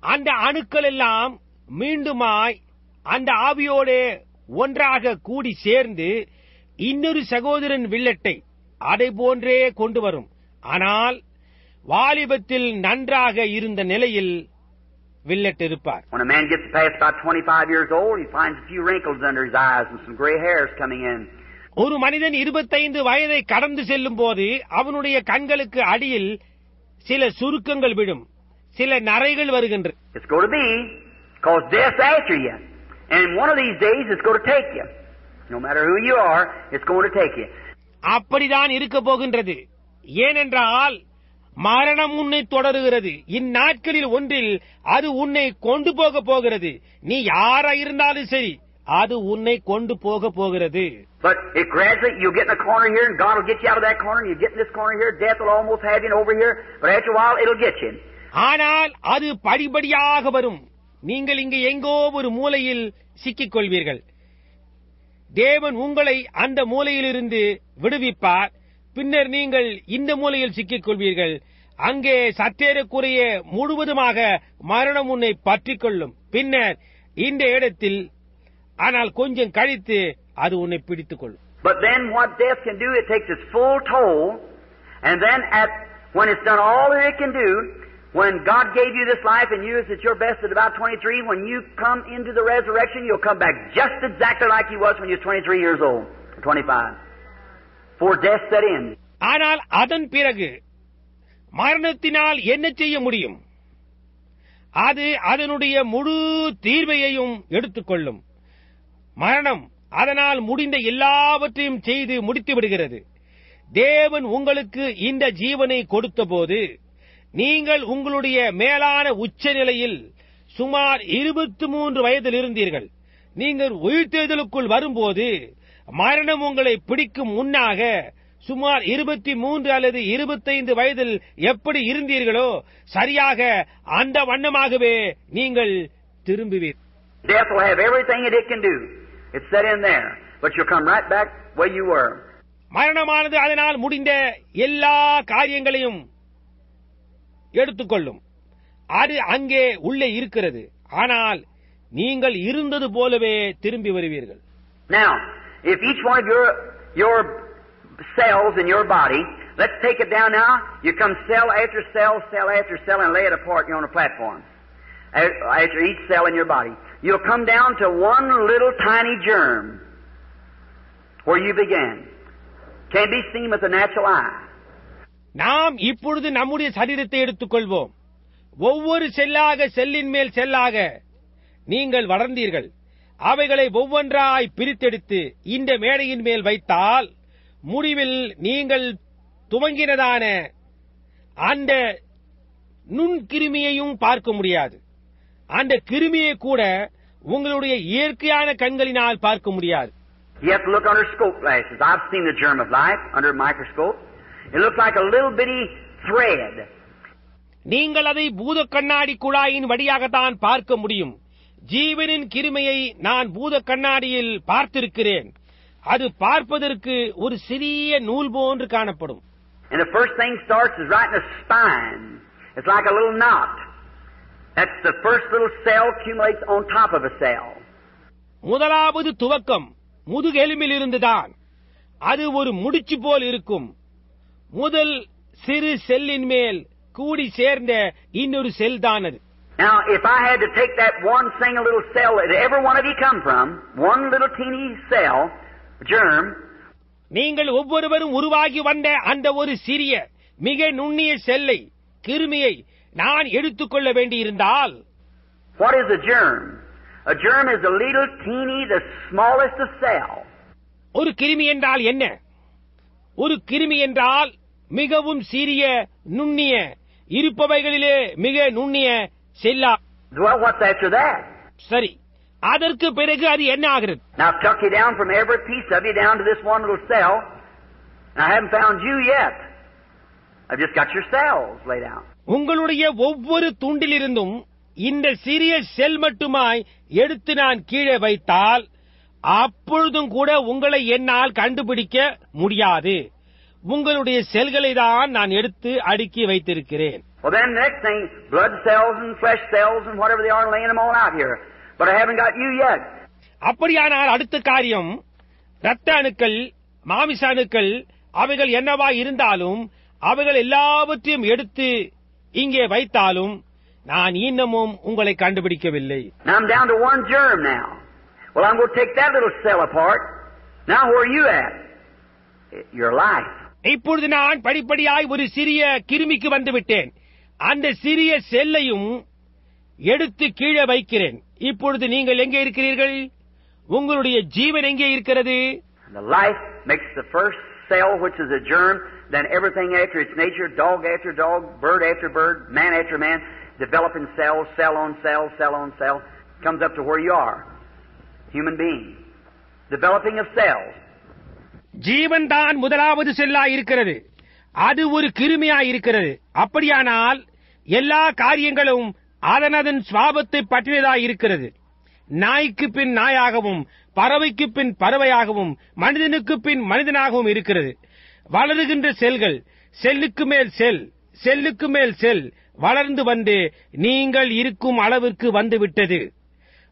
அந்த அணுக்கள் எல்லாம் மீண்டுமாய் அந்த ஆவியோடு ஒன்றாக கூடி சேர்ந்து இன்னொரு சகோதரன் வில்லட்டை அதை போன்றே கொண்டு வரும் ஆனால் வாலிபத்தில் நன்றாக இருந்த நிலையில் வில்லட் இருப்பார் When a man gets past about 25 years old, he finds a few wrinkles under his eyes and some gray hairs coming in. ஒரு மனிதன் இருபத்தைந்து வயதை கடந்து செல்லும் போது அவனுடைய கண்களுக்கு அடியில் சில சுருக்கங்கள் விடும் சில நரைகள் வருகின்றன It's going to be, cause death's after you. And one of these days, it's going to take you. No matter who you are, it's going to take you. அப்படிதான் இருக்க போகின்றது ஏனென்றால் மரணம் உன்னை தொடருகிறது இந்நாட்களில் ஒன்றில் அது உன்னை கொண்டு போக போகிறது நீ யாரா இருந்தாலும் சரி அது உன்னை கொண்டு போக போகிறது But if gradually you'll get in a corner here and God will get you out of that corner and you get in this corner here, death will almost have you and over here, but after a while it'll get you. ஆனால் அது படிப்படியாக வரும் நீங்கள் இங்கு எங்கோ ஒரு மூலையில் சிக்கிக் கொள்வீர்கள் தேவன் உங்களை அந்த மூலையிலிருந்து விடுவிப்பார் பின்னர் நீங்கள் இந்த மூலையில் சிக்கிக் கொள்வீர்கள் அங்கே சற்றேறக்குறைய முழுவதுமாக மரணம் உன்னை பற்றிக் கொள்ளும் பின்னர் இந்த இடத்தில் ஆனால் கொஞ்சம் கழித்து அது உன்னை பிடித்துக் கொள்ளும் But then what death can do, it takes its full toll, and then at, when it's done all that it can do, when God gave you this life and you is at your best at about 23, when you come into the resurrection, you'll come back just exactly like you was when you was 23 years old, or 25. ஆனால் அதன் பிறகு மரணத்தினால் என்ன செய்ய முடியும்? அது அதனுடைய முழு தீர்வையையும் எடுத்துக்கொள்ளும். மரணம் அதனால் முடிந்த எல்லாவற்றையும் செய்து முடித்து விடுகிறது. தேவன் உங்களுக்கு இந்த ஜீவனை கொடுத்தபோது நீங்கள் உங்களுடைய மேலான உச்சநிலையில் சுமார் இருபத்தி மூன்று வயதில் இருந்தீர்கள். நீங்கள் உயிர்த்தெழுதலுக்குள் வரும்போது மரணம் உங்களை பிடிக்கும் முன்னாக சுமார் இருபத்தி மூன்று அல்லது இருபத்தைந்து வயதில் எப்படி இருந்தீர்களோ சரியாக அந்த வண்ணமாகவே நீங்கள் திரும்புவீர் Death will have everything that it can do. It's set in there. But you'll come right back where you were. மரணமானது அதனால் முடிந்த எல்லா காரியங்களையும் எடுத்துக்கொள்ளும் அது அங்கே உள்ளே இருக்கிறது ஆனால் நீங்கள் இருந்தது போலவே திரும்பி வருவீர்கள் Now, if each one of your, your cells in your body, let's take it down now. You come cell after cell, cell after cell, and lay it apart here on a platform. a- after each cell in your body, you'll come down to one little tiny germ where you began. Can't be seen with the natural eye. நாம் இப்பொழுது நம்முடைய சரீரத்தை எடுத்துக்கொள்வோம் ஒவ்வொரு செல்லாக செல்லின் மேல் செல்லாக நீங்கள் வளர்ந்தீர்கள் அவைகளை ஒவ்வொன்றாய் பிரித்தெடுத்து இந்த மேடையின் மேல் வைத்தால் முடிவில் நீங்கள் துவங்கினதான அந்த நுண்கிருமியையும் பார்க்க முடியாது அந்த கிருமியை கூட உங்களுடைய இயற்கையான கண்களினால் பார்க்க முடியாது You have to look under scope glasses. I've seen the germ of life under a microscope. It looks like a little bitty thread. நீங்கள் அதை பூத கண்ணாடி குழாயின் வழியாகத்தான் பார்க்க முடியும் ஜீவனின் கிருமையை நான் பூத கண்ணாடியில் பார்த்திருக்கிறேன் அது பார்ப்பதற்கு ஒரு சிறிய நூல் போன்று காணப்படும் And the first thing starts is right in the spine. It's like a little knot. That's the first little cell accumulates on top of a cell. முதலாவது துவக்கம் முதுகெலும்பில் இருந்துதான் அது ஒரு முடிச்சு போல் இருக்கும் முதல் சிறு செல்லின் மேல் கூடி சேர்ந்த இன்னொரு செல் தான் அது Now, if I had to take that one single little cell that every one of you come from, one little teeny cell, germ, நீங்கள் ஒவ்வொருவரும் உருவாகி வந்த அந்த ஒரு சிறிய மிக நுண்ணிய செல்லை கிருமியை நான் எடுத்துக்கொள்ள வேண்டியிருந்தால் what is a germ? A germ is a little teeny, the smallest of cell. ஒரு கிருமி என்றால் என்ன ஒரு கிருமி என்றால் மிகவும் சிறிய நுண்ணிய இருப்பவைகளிலே மிக நுண்ணிய செல்லா Well, what's after that? சரி அதற்கு பிறகு அது என்ன ஆகிறது Now, tucked you down from every piece of you down to this one little cell, and I haven't found you yet. I've just got your cells laid out. உங்களுடைய ஒவ்வொரு துண்டிலிருந்தும் இந்த சிறிய செல் மட்டுமாய் எடுத்து நான் கீழே வைத்தால் அப்பொழுதும் கூட உங்களை என்னால் கண்டுபிடிக்க முடியாது உங்களுடைய செல்களை தான் நான் எடுத்து அடுக்கி வைத்திருக்கிறேன் Well, then the next thing, blood cells and flesh cells and whatever they are, laying them all out here. But I haven't got you yet. அப்படியானால் அடுத்த காரியம் இரத்த அணுக்கள் மாமிச அணுக்கள் அவைகள் என்னவா இருந்தாலும் அவைகள் எல்லாவற்றையும் எடுத்து இங்கே வைத்தாலும் நான் இன்னமும் உங்களை கண்டுபிடிக்கவில்லை Now I'm down to one germ now. Well, I'm going to take that little cell apart. Now where are you at? Your life. இப்பொழுது நான் படிப்படியாய் ஒரு சிறிய கிருமிக்கு வந்து விட்டேன் அந்த சிறிய செல்லையும் எடுத்து கீழே வைக்கிறேன் இப்பொழுது நீங்கள் எங்கே இருக்கிறீர்கள் உங்களுடைய ஜீவன் எங்கே இருக்கிறது The life makes the first cell, which is a germ, then everything after its nature, dog after dog, bird after bird, man after man, developing cells, cell on cell, cell on cell, comes up to where you are. Human being. Developing of cells. ஜீவன் தான் முதலாவது செல்லா இருக்கிறது அது ஒரு கிருமியா இருக்கிறது அப்படியானால் எல்லா காரியங்களும் அதனதன் சுவாபத்தை பற்றியதா இருக்கிறது நாய்க்கு பின் நாயாகவும் பறவைக்கு பின் பறவையாகவும் மனிதனுக்கு பின் மனிதனாகவும் இருக்கிறது. வளருகின்ற செல்கள் செல்லுக்கு மேல் செல் செல்லுக்கு மேல் செல் வளர்ந்து வந்து நீங்கள் இருக்கும் அளவிற்கு வந்துவிட்டது.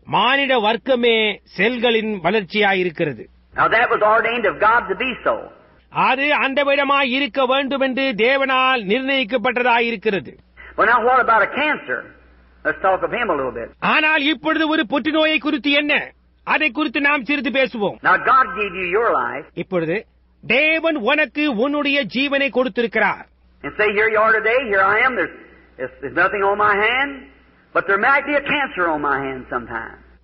மானிட வர்க்கமே செல்களின் வளர்ச்சியாயிருக்கிறது. Now that was ordained of God to be so. அது அந்த விடமாய் இருக்க வேண்டும் என்று தேவனால் little bit. ஆனால் இப்பொழுது ஒரு புற்றுநோயை குறித்து என்ன அதை குறித்து நாம் சிறிது பேசுவோம் இப்பொழுது தேவன் உனக்கு உன்னுடைய ஜீவனை கொடுத்திருக்கிறார்.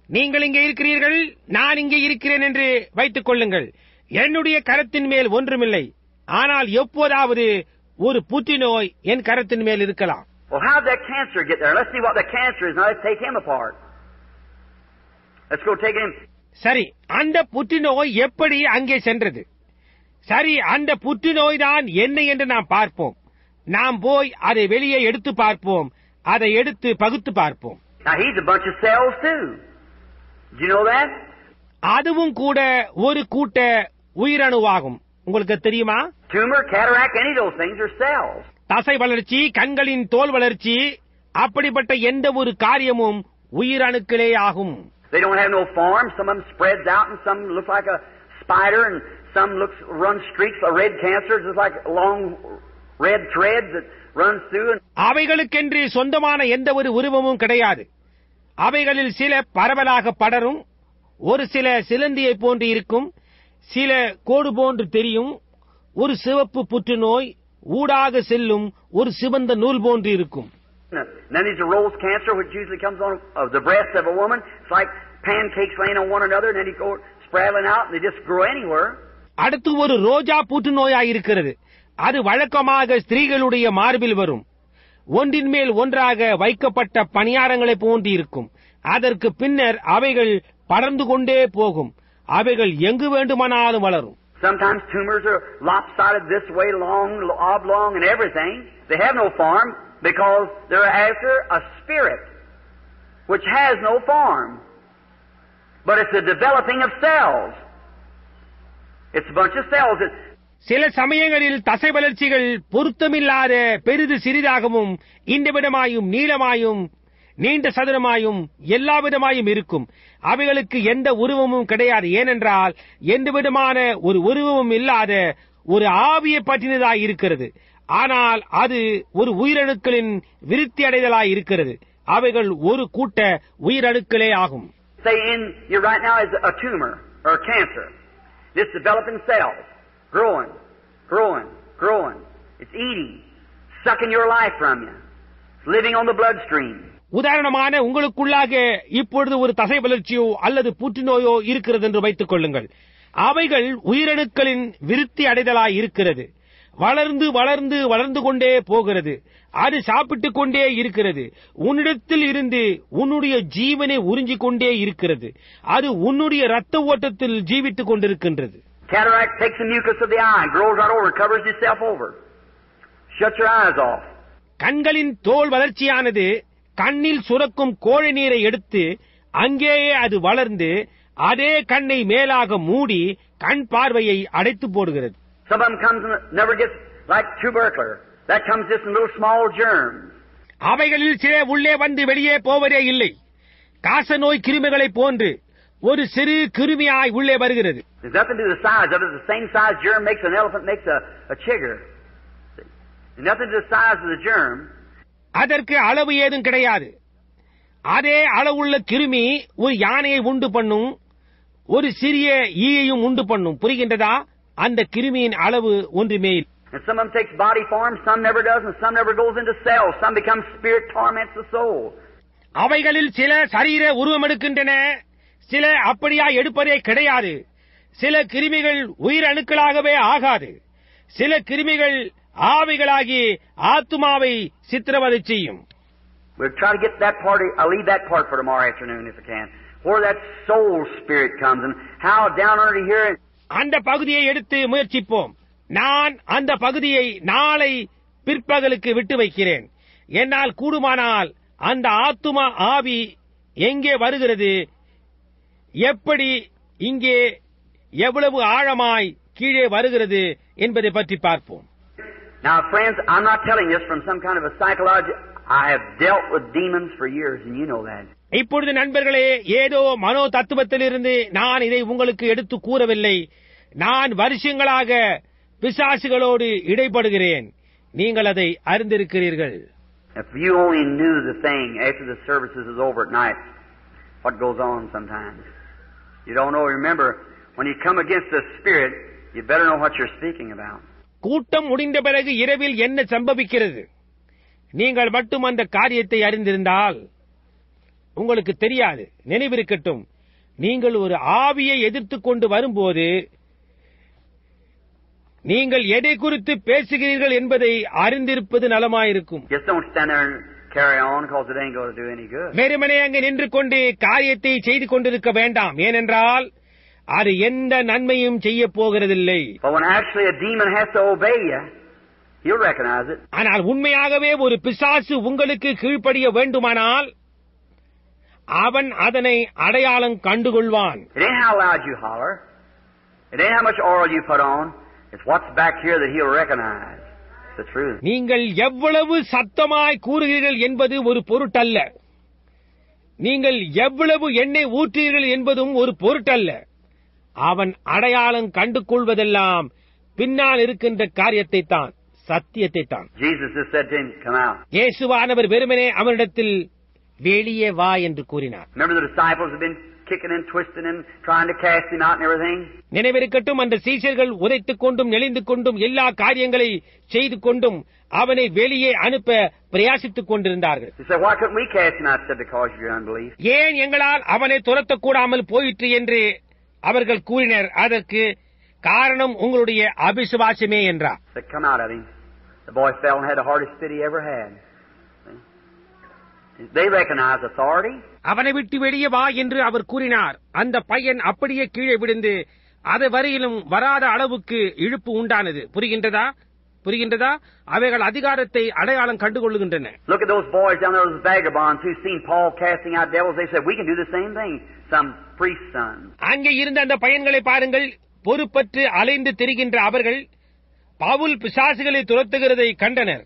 நீங்கள் இங்கே இருக்கிறீர்கள் நான் இங்கே இருக்கிறேன் என்று வைத்துக் கொள்ளுங்கள் என்னுடைய கரத்தின் மேல் ஒன்றுமில்லை ஆனால் எப்போதாவது ஒரு புற்றுநோய் என் கரத்தின் மேல் இருக்கலாம் Well, how did that cancer get there? Let's see what the cancer is. Now let's take him apart. Let's go take him. சரி அந்த புற்றுநோய் எப்படி அங்கே சென்றது சரி அந்த புற்றுநோய் தான் என்ன என்று நாம் பார்ப்போம் நாம் போய் அதை வெளியே எடுத்து பார்ப்போம் அதை எடுத்து பகுத்து பார்ப்போம்? அதுவும் கூட ஒரு கூட்ட உயிரணுவாகும் உங்களுக்கு தெரியுமா. தசை வளர்ச்சி கண்களின் தோல் வளர்ச்சி அப்படிப்பட்ட எந்த ஒரு காரியமும் உயிரணுக்களே ஆகும் They don't have no form. Some of them spreads out and some look like a spider and some looks, run streaks of red cancer, just like long red threads that runs through and அவைகளுக்கென்று சொந்தமான எந்த ஒரு உருவமும் கிடையாது அவைகளில் சில பரவலாக படரும் ஒரு சில சிலந்தியை போன்று இருக்கும் சில கோடு போன்று தெரியும் ஒரு சிவப்பு புற்றுநோய் ஊடாக செல்லும் ஒரு சிவந்த நூல் போன்று இருக்கும். And then there's a rose cancer, which usually comes on of the breast of a woman. It's like pancakes laying on one another, and then you go spraddling out, and they just grow anywhere. அடுத்து ஒரு ரோஜா புற்றுநோயாய் இருக்கிறது. அது வழக்கமாக ஸ்திரீகளுடைய மார்பில் வரும். ஒன்றின் மேல் ஒன்றாக வைக்கப்பட்ட பணியாரங்களைப் போன்று இருக்கும். அதற்கு பின்னர் அவைகள் படர்ந்து கொண்டே போகும். அவைகள் எங்கு வேண்டுமானாலும் வளரும் Sometimes tumors are lopsided this way, long, oblong, and everything. They have no form because they're after a spirit which has no form. But it's the developing of cells. It's a bunch of cells. It, சில சமயங்களில் தசை வளர்ச்சிகள் பொருத்தமில்லாத பெரிது சிறிதாகவும் இந்த விதமாயும் நீளமாயும் நீண்ட சதுரமாயும் எல்லா விதமாயும் இருக்கும் அவைகளுக்கு எந்த உருவமும் கிடையாது ஏனென்றால் எந்த விதமான ஒரு உருவமும் இல்லாத ஒரு ஆவியை பற்றினதாய் இருக்கிறது ஆனால் அது ஒரு உயிரணுக்களின் விருத்தி அடைதலாய் இருக்கிறது அவைகள் ஒரு கூட்ட உயிரணுக்களே ஆகும் say in you right now is a tumor or a cancer. It's developing cells, growing, growing, growing. It's eating, sucking your life from you. It's living on the bloodstream. உதாரணமான உங்களுக்குள்ளாக இப்பொழுது ஒரு தசை வளர்ச்சியோ அல்லது புற்றுநோயோ இருக்கிறது என்று வைத்துக் கொள்ளுங்கள். அவைகள் உயிரணுக்களின் விருத்தி அடைதலாய் இருக்கிறது. வளர்ந்து வளர்ந்து வளர்ந்து கொண்டே போகிறது. அது சாப்பிட்டுக் கொண்டே இருக்கிறது. உன்னிடத்தில் இருந்து உன்னுடைய ஜீவனை உறிஞ்சிக் கொண்டே இருக்கிறது. அது உன்னுடைய ரத்த ஓட்டத்தில் ஜீவித்துக் கொண்டிருக்கின்றது. Cataract takes the mucus of the eye, grows right over, covers itself over. Shut your eyes off. கண்களின் தோல் வளர்ச்சியானது கண்ணில் சுரக்கும் கோழை நீரை எடுத்து அங்கேயே அது வளர்ந்து அதே கண்ணை மேலாக மூடி கண் பார்வையை அடைத்து போடுகிறது. அவைகளில் சில உள்ளே வந்து வெளியே போவதே இல்லை காச நோய் கிருமிகளைப் போன்று ஒரு சிறு கிருமியாய் உள்ளே வருகிறது nothing to the size of. The germ அதற்கு அளவு ஏதும் கிடையாது அதே அளவுள்ள கிருமி ஒரு யானையை உண்டு பண்ணும் ஒரு சிறிய ஈயையும் உண்டு பண்ணும் புரிகின்றதா அந்த கிருமியின் அளவு ஒன்றுமே இல்லை. And some of them takes body form, some never does, and some never goes into cells. Some becomes spirit torments the soul. அவைகளில் சில சரீர உருவமெடுக்கின்றன சில அப்படியா எடுப்பதே கிடையாது சில கிருமிகள் உயிரணுக்களாகவே ஆகாது சில கிருமிகள் ஆவிகளாகி ஆத்துமாவை சித்திரவதை செய்யும். We'll try to get that part, I'll leave that part for tomorrow afternoon if I can. Where that soul spirit comes and how down under here, அந்த பகுதியை எடுத்து முயற்சிப்போம். நான் அந்த பகுதியை நாளை பிற்பகலுக்கு விட்டு வைக்கிறேன். என்னால் கூடுமானால் அந்த ஆத்துமா ஆவி எங்கே வருகிறது? எப்படி இங்கே எவ்வளவு ஆழமாய் கீழே வருகிறது என்பதை பற்றி பார்ப்போம். Now, friends, I'm not telling this from some kind of a psychology. I have dealt with demons for years, and you know that. இப்பொழுது நண்பர்களே ஏதோ மனோ தத்துவத்திலிருந்து நான் இதை உங்களுக்கு எடுத்து கூறவில்லை நான் வருஷங்களாக பிசாசுகளோடு இடைப்படுகிறேன் நீங்கள் அதை அறிந்திருக்கிறீர்கள் If you only knew the thing after the services is over at night, what goes on sometimes. You don't know. Remember, when you come against the Spirit, you better know what you're speaking about. கூட்டம் முடிந்த பிறகு இரவில் என்ன சம்பவிக்கிறது? நீங்கள் மட்டும் அந்த காரியத்தை அறிந்திருந்தால் உங்களுக்கு தெரியாது நினைவிருக்கட்டும். நீங்கள் ஒரு ஆவியை எதிர்த்துக் கொண்டு வரும்போது நீங்கள் எதை குறித்து பேசுகிறீர்கள் என்பதை அறிந்திருப்பது நலமாயிருக்கும். வெறுமனே அங்கு நின்று கொண்டு காரியத்தை செய்து கொண்டிருக்க வேண்டாம். ஏனென்றால் அது எந்த நன்மையும் செய்ய போகிறதில்லை But when actually a demon has to obey you, you'll recognize it. ஆனால் உண்மையாகவே ஒரு பிசாசு உங்களுக்கு கீழ்ப்படிய வேண்டுமானால் அவன் அதனை அடையாளம் கண்டுகொள்வான் It ain't how loud you holler. It ain't how much oil you put on. It's what's back here that he'll recognize. It's the truth. நீங்கள் எவ்வளவு சத்தமாய் கூறுகிறீர்கள் என்பது ஒரு பொருட்டல்ல நீங்கள் எவ்வளவு எண்ணெய் ஊற்றுகிறீர்கள் என்பதும் ஒரு பொருட்டல்ல அவன் அடையாளம் கண்டு கொள்வதெல்லாம் பின்னால் இருக்கின்ற காரியத்தை தான் சத்தியத்தை தான். இயேசுவானவர் வெறுமனே அவனிடத்தில் வெளியே வா என்று கூறினார்? நினைவிருக்கட்டும் அந்த சீஷர்கள் உதைத்துக் கொண்டும் நெளிந்து கொண்டும் எல்லா காரியங்களை செய்து கொண்டும் அவனை வெளியே அனுப்ப பிரயாசித்துக் கொண்டிருந்தார்கள். ஏன் எங்களால் அவனை துரத்தக்கூடாமல் போயிற்று என்று அவர்கள் கூறினர் அதற்கு காரணம் உங்களுடைய அபிசுவாசமே என்றார் I said, Come out of him. The boy fell and had the hardest fit he ever had. See? They recognize authority. அவனை விட்டு வெளியே வா என்று அவர் கூறினார் அந்த பையன் அப்படியே கீழே விழுந்து அது வரையிலும் வராத அளவுக்கு இழுப்பு உண்டானது புரிகின்றதா புரிகின்றதா அவைகள் அதிகாரத்தை அடையாளம் கண்டுகொள்ளுகின்றன Look at those boys down there, those vagabonds who seen Paul casting out devils. They said, We can do the same thing. Some priest's sons. அங்கே இருந்த அந்த பையன்களை பாருங்கள் பொறுப்பற்று அலைந்து திரிகின்ற அவர்கள் பவுல் பிசாசுகளை துரத்துகிறதை கண்டனர்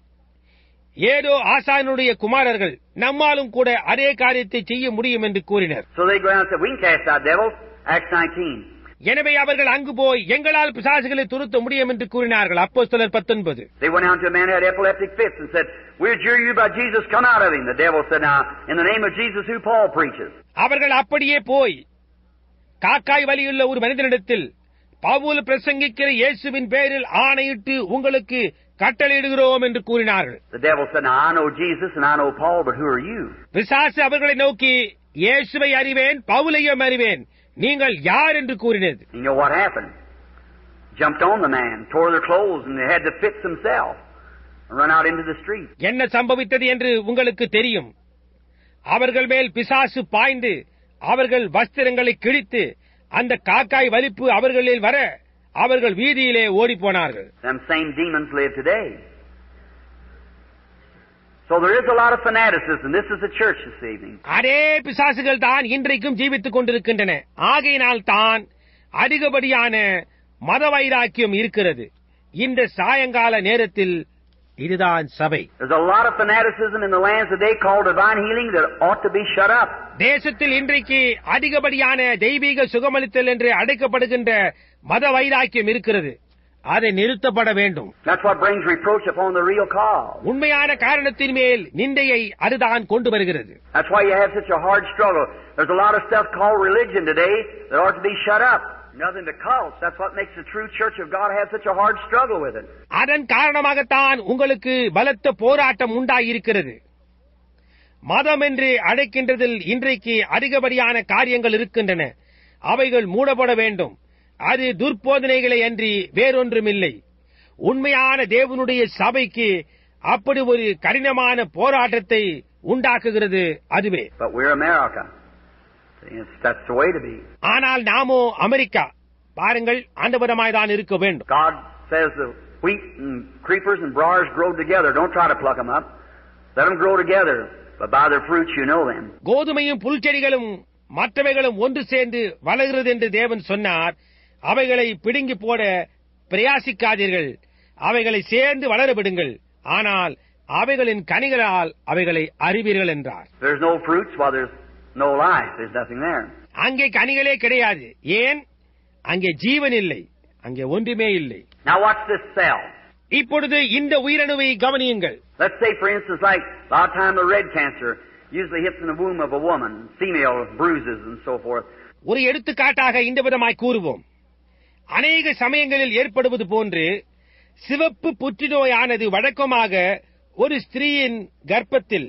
ஏதோ ஆசானுடைய குமாரர்கள் நம்மாலும் கூட அதே காரியத்தை செய்ய முடியும் என்று கூறினர் So they go around and said, We can cast out devils. Acts 19. எனவே அவர்கள் அங்கு போய் எங்களால் பிசாசுகளை துரத்த முடியும் என்று கூறினார்கள் அப்போஸ்தலர் பத்தொன்பது They went out to a man who had epileptic fits and said, We adjure you by Jesus, come out of him. The devil said, Now, in the name of Jesus, who Paul preaches. அவர்கள் அப்படியே போய் காக்காய் வலியுள்ள ஒரு மனிதனிடத்தில் பவுல் பிரசங்கிக்கிற இயேசுவின் பேரில் ஆணையிட்டு உங்களுக்கு கட்டளையிடுகிறோம் என்று கூறினார்கள் The devil said, Now, I know Jesus and I know Paul, but who are you? பிசாசு அவர்களை நோக்கி இயேசுவை அறிவேன் பவுலையும் அறிவேன் நீங்கள் யார் என்று கூறினது You know what happened? Jumped on the man, tore their clothes, and they had to fix themselves and run out into the street. என்ன சம்பவித்தது என்று உங்களுக்கு தெரியும் அவர்கள் மேல் பிசாசு பாய்ந்து அவர்கள் வஸ்திரங்களை கிழித்து அந்த காக்காய் வலிப்பு அவர்களில் வர அவர்கள் வீதியிலே ஓடிப்போனார்கள் Them same demons live today. So there is a lot of fanaticism. This is the church this evening. அதே பிசாசுகள் தான் இன்றைக்கும் ஜீவித்துக் கொண்டிருக்கின்றன ஆகையினால் தான் அதிகப்படியான மத வைராக்கியம் இருக்கிறது இந்த சாயங்கால நேரத்தில் இதுதான் சபை There's a lot of fanaticism in the lands today called divine healing that ought to be shut up. தேசத்தில் இன்றைக்கு அதிகப்படியான தெய்வீக சுகமளித்தல் என்று அழைக்கப்படுகின்ற மத வைராக்கியம் இருக்கிறது அதை நிறுத்தப்பட வேண்டும். உண்மையான காரணத்தின் மேல் நிந்தையை அதுதான் கொண்டு வருகிறது. அதன் காரணமாகத்தான் உங்களுக்கு பலத்த போராட்டம் உண்டாயிருக்கிறது மதம் என்று அழைக்கின்றதில் இன்றைக்கு அதிகப்படியான காரியங்கள் இருக்கின்றன அவைகள் மூடப்பட வேண்டும் அது துர்போதனைகளை அன்றி வேறொன்றுமில்லை உண்மையான தேவனுடைய சபைக்கு அப்படி ஒரு கடினமான போராட்டத்தை உண்டாக்குகிறது அதுவே. ஆனால் நாமோ அமெரிக்கா பாருங்கள் அந்த விதமாய்தான் இருக்க வேண்டும் God says the wheat and creepers and briars grow together. Don't try to pluck them up. Let them grow together. But by their fruits you know them. கோதுமையும் புல்செடிகளும் மற்றவைகளும் ஒன்று சேர்ந்து வளர்கிறது என்று தேவன் சொன்னார் அவைகளை பிடுங்கி போட பிரயாசிக்காதீர்கள் அவைகளை சேர்ந்து வளர விடுங்கள் ஆனால் அவைகளின் கனிகளால் அவைகளை அறிவீர்கள் என்றார். அங்கே கனிகளே கிடையாது ஏன் அங்கே ஜீவன் இல்லை அங்கே ஒன்றுமே இல்லை. இப்பொழுது இந்த உயிரணுவை கவனியுங்கள் Let's say, for instance, like a lot of time the red cancer usually hits in the womb of a woman, female bruises and so forth. ஒரு எடுத்துக்காட்டாக இந்த விதமாய் கூறுவோம் அநேக சமயங்களில் ஏற்படுவது போன்று சிவப்பு புற்றுநோயானது வழக்கமாக ஒரு ஸ்திரீயின் கர்ப்பத்தில்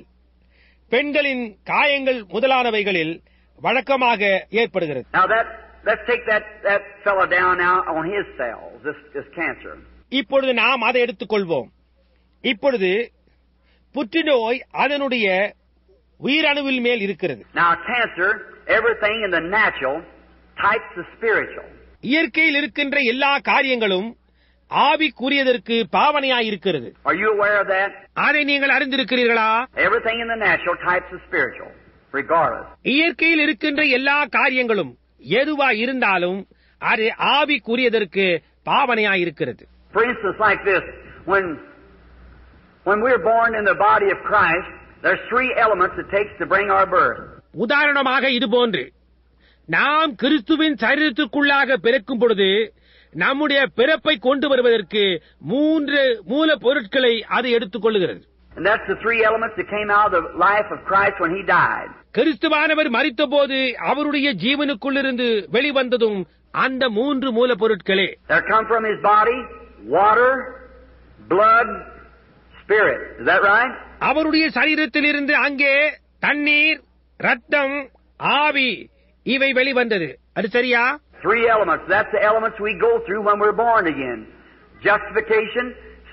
பெண்களின் காயங்கள் முதலானவைகளில் வழக்கமாக ஏற்படுகிறது. இப்பொழுது நாம் அதை எடுத்துக்கொள்வோம் இப்பொழுது புற்றுநோய் அதனுடைய உயிரணுவில் மேல் இருக்கிறது Now cancer, everything in the natural types the spiritual. இயற்கையில் இருக்கின்ற எல்லா காரியங்களும் ஆவிக்குரியதற்கு பாவனையாயிருக்கிறது? அதை நீங்கள் அறிந்திருக்கிறீர்களா. இயற்கையில் இருக்கின்ற எல்லா காரியங்களும் எதுவா இருந்தாலும் அது ஆவிக்குரியதற்கு பாவனையாயிருக்கிறது like this, when when we're born in the body of Christ, there's three elements it takes to bring our birth. உதாரணமாக இது போன்று நாம் கிறிஸ்துவின் சரீரத்திற்குள்ளாக பிறக்கும் பொழுது நம்முடைய பிறப்பை கொண்டு வருவதற்கு மூன்று மூல பொருட்களை அது எடுத்துக் கொள்ளுகிறது And that's the three elements that came out of the life of Christ when He died. கிறிஸ்துவானவர் மரித்தபோது அவருடைய ஜீவனுக்குள்ளிருந்து வெளிவந்ததும் அந்த மூன்று மூலப்பொருட்களே There come from His body water, blood, spirit. Is that right? அவருடைய சரீரத்திலிருந்து அங்கே தண்ணீர் ரத்தம் ஆவி இவை வெளிவந்தது அது சரியா Three elements. That's the elements we go through when we're born again. Justification,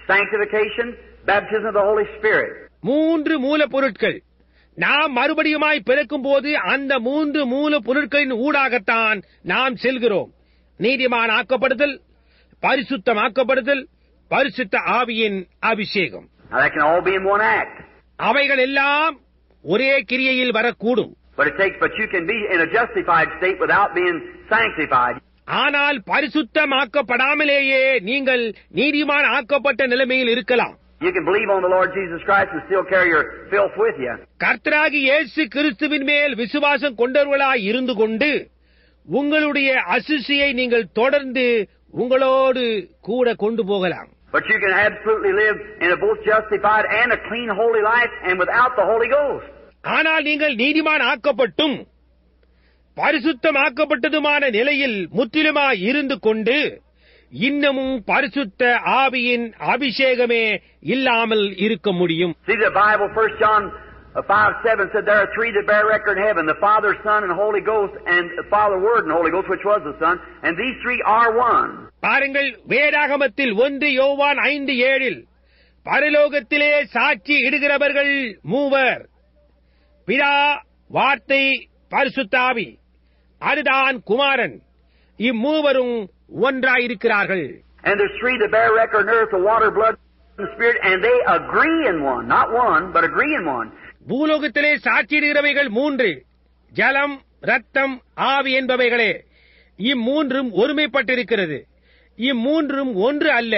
sanctification, baptism of the Holy Spirit. மூன்று மூலப்பொருட்கள் நாம் மறுபடியுமாய் பிறக்கும் போது அந்த மூன்று மூல பொருட்களின் ஊடாகத்தான் நாம் செல்கிறோம் நீதிமான் ஆக்கப்படுதல் பரிசுத்தமாக்கப்படுதல் பரிசுத்த ஆவியின் அபிஷேகம். அவைகள் எல்லாம் ஒரே கிரியையில் வரக்கூடும் But it takes, but you can be in a justified state without being sanctified. ஆனால் பரிசுத்தமாக்கப்படாமலேயே நீங்கள் நீதிமான் ஆக்கப்பட்ட நிலைமையில் இருக்கலாம் You can believe on the Lord Jesus Christ and still carry your filth with you. கர்த்தராகி இயேசு கிறிஸ்துவின் மேல் விசுவாசம் கொண்டவர்களாய் இருந்து கொண்டு உங்களுடைய அசுசியை நீங்கள் தொடர்ந்து உங்களோடு கூட கொண்டு போகலாம் But you can absolutely live in a both justified and a clean, holy life and without the Holy Ghost. ஆனால் நீங்கள் நீதிமான் ஆக்கப்பட்டும் பரிசுத்தமாக்கப்பட்டதுமான நிலையில் முற்றிலுமாய் இருந்து கொண்டு இன்னமும் பரிசுத்த ஆவியின் அபிஷேகமே இல்லாமல் இருக்க முடியும் See the Bible, First John uh, 5, 7 said there are three that bear record in heaven, the Father, Son, and Holy Ghost, and the Father, Word, and Holy Ghost, which was the Son, and these three are one. பாருங்கள் வேதாகமத்தில் ஒன்று யோவான் ஐந்து ஏழில் பரலோகத்திலே சாட்சி இடுகிறவர்கள் மூவர் பிதா வார்த்தை பரிசுத்தாவி அதுதான் குமாரன் இம்மூவரும் ஒன்றாயிருக்கிறார்கள் And there's three that bear record on earth, the water, blood, and spirit, and they agree in one. Not one, but agree in one. பூலோகத்திலே சாட்சியிடுகிறவைகள் மூன்று ஜலம் ரத்தம் ஆவி என்பவைகளே இம்மூன்றும் ஒருமைப்பட்டிருக்கிறது இம்மூன்றும் ஒன்று அல்ல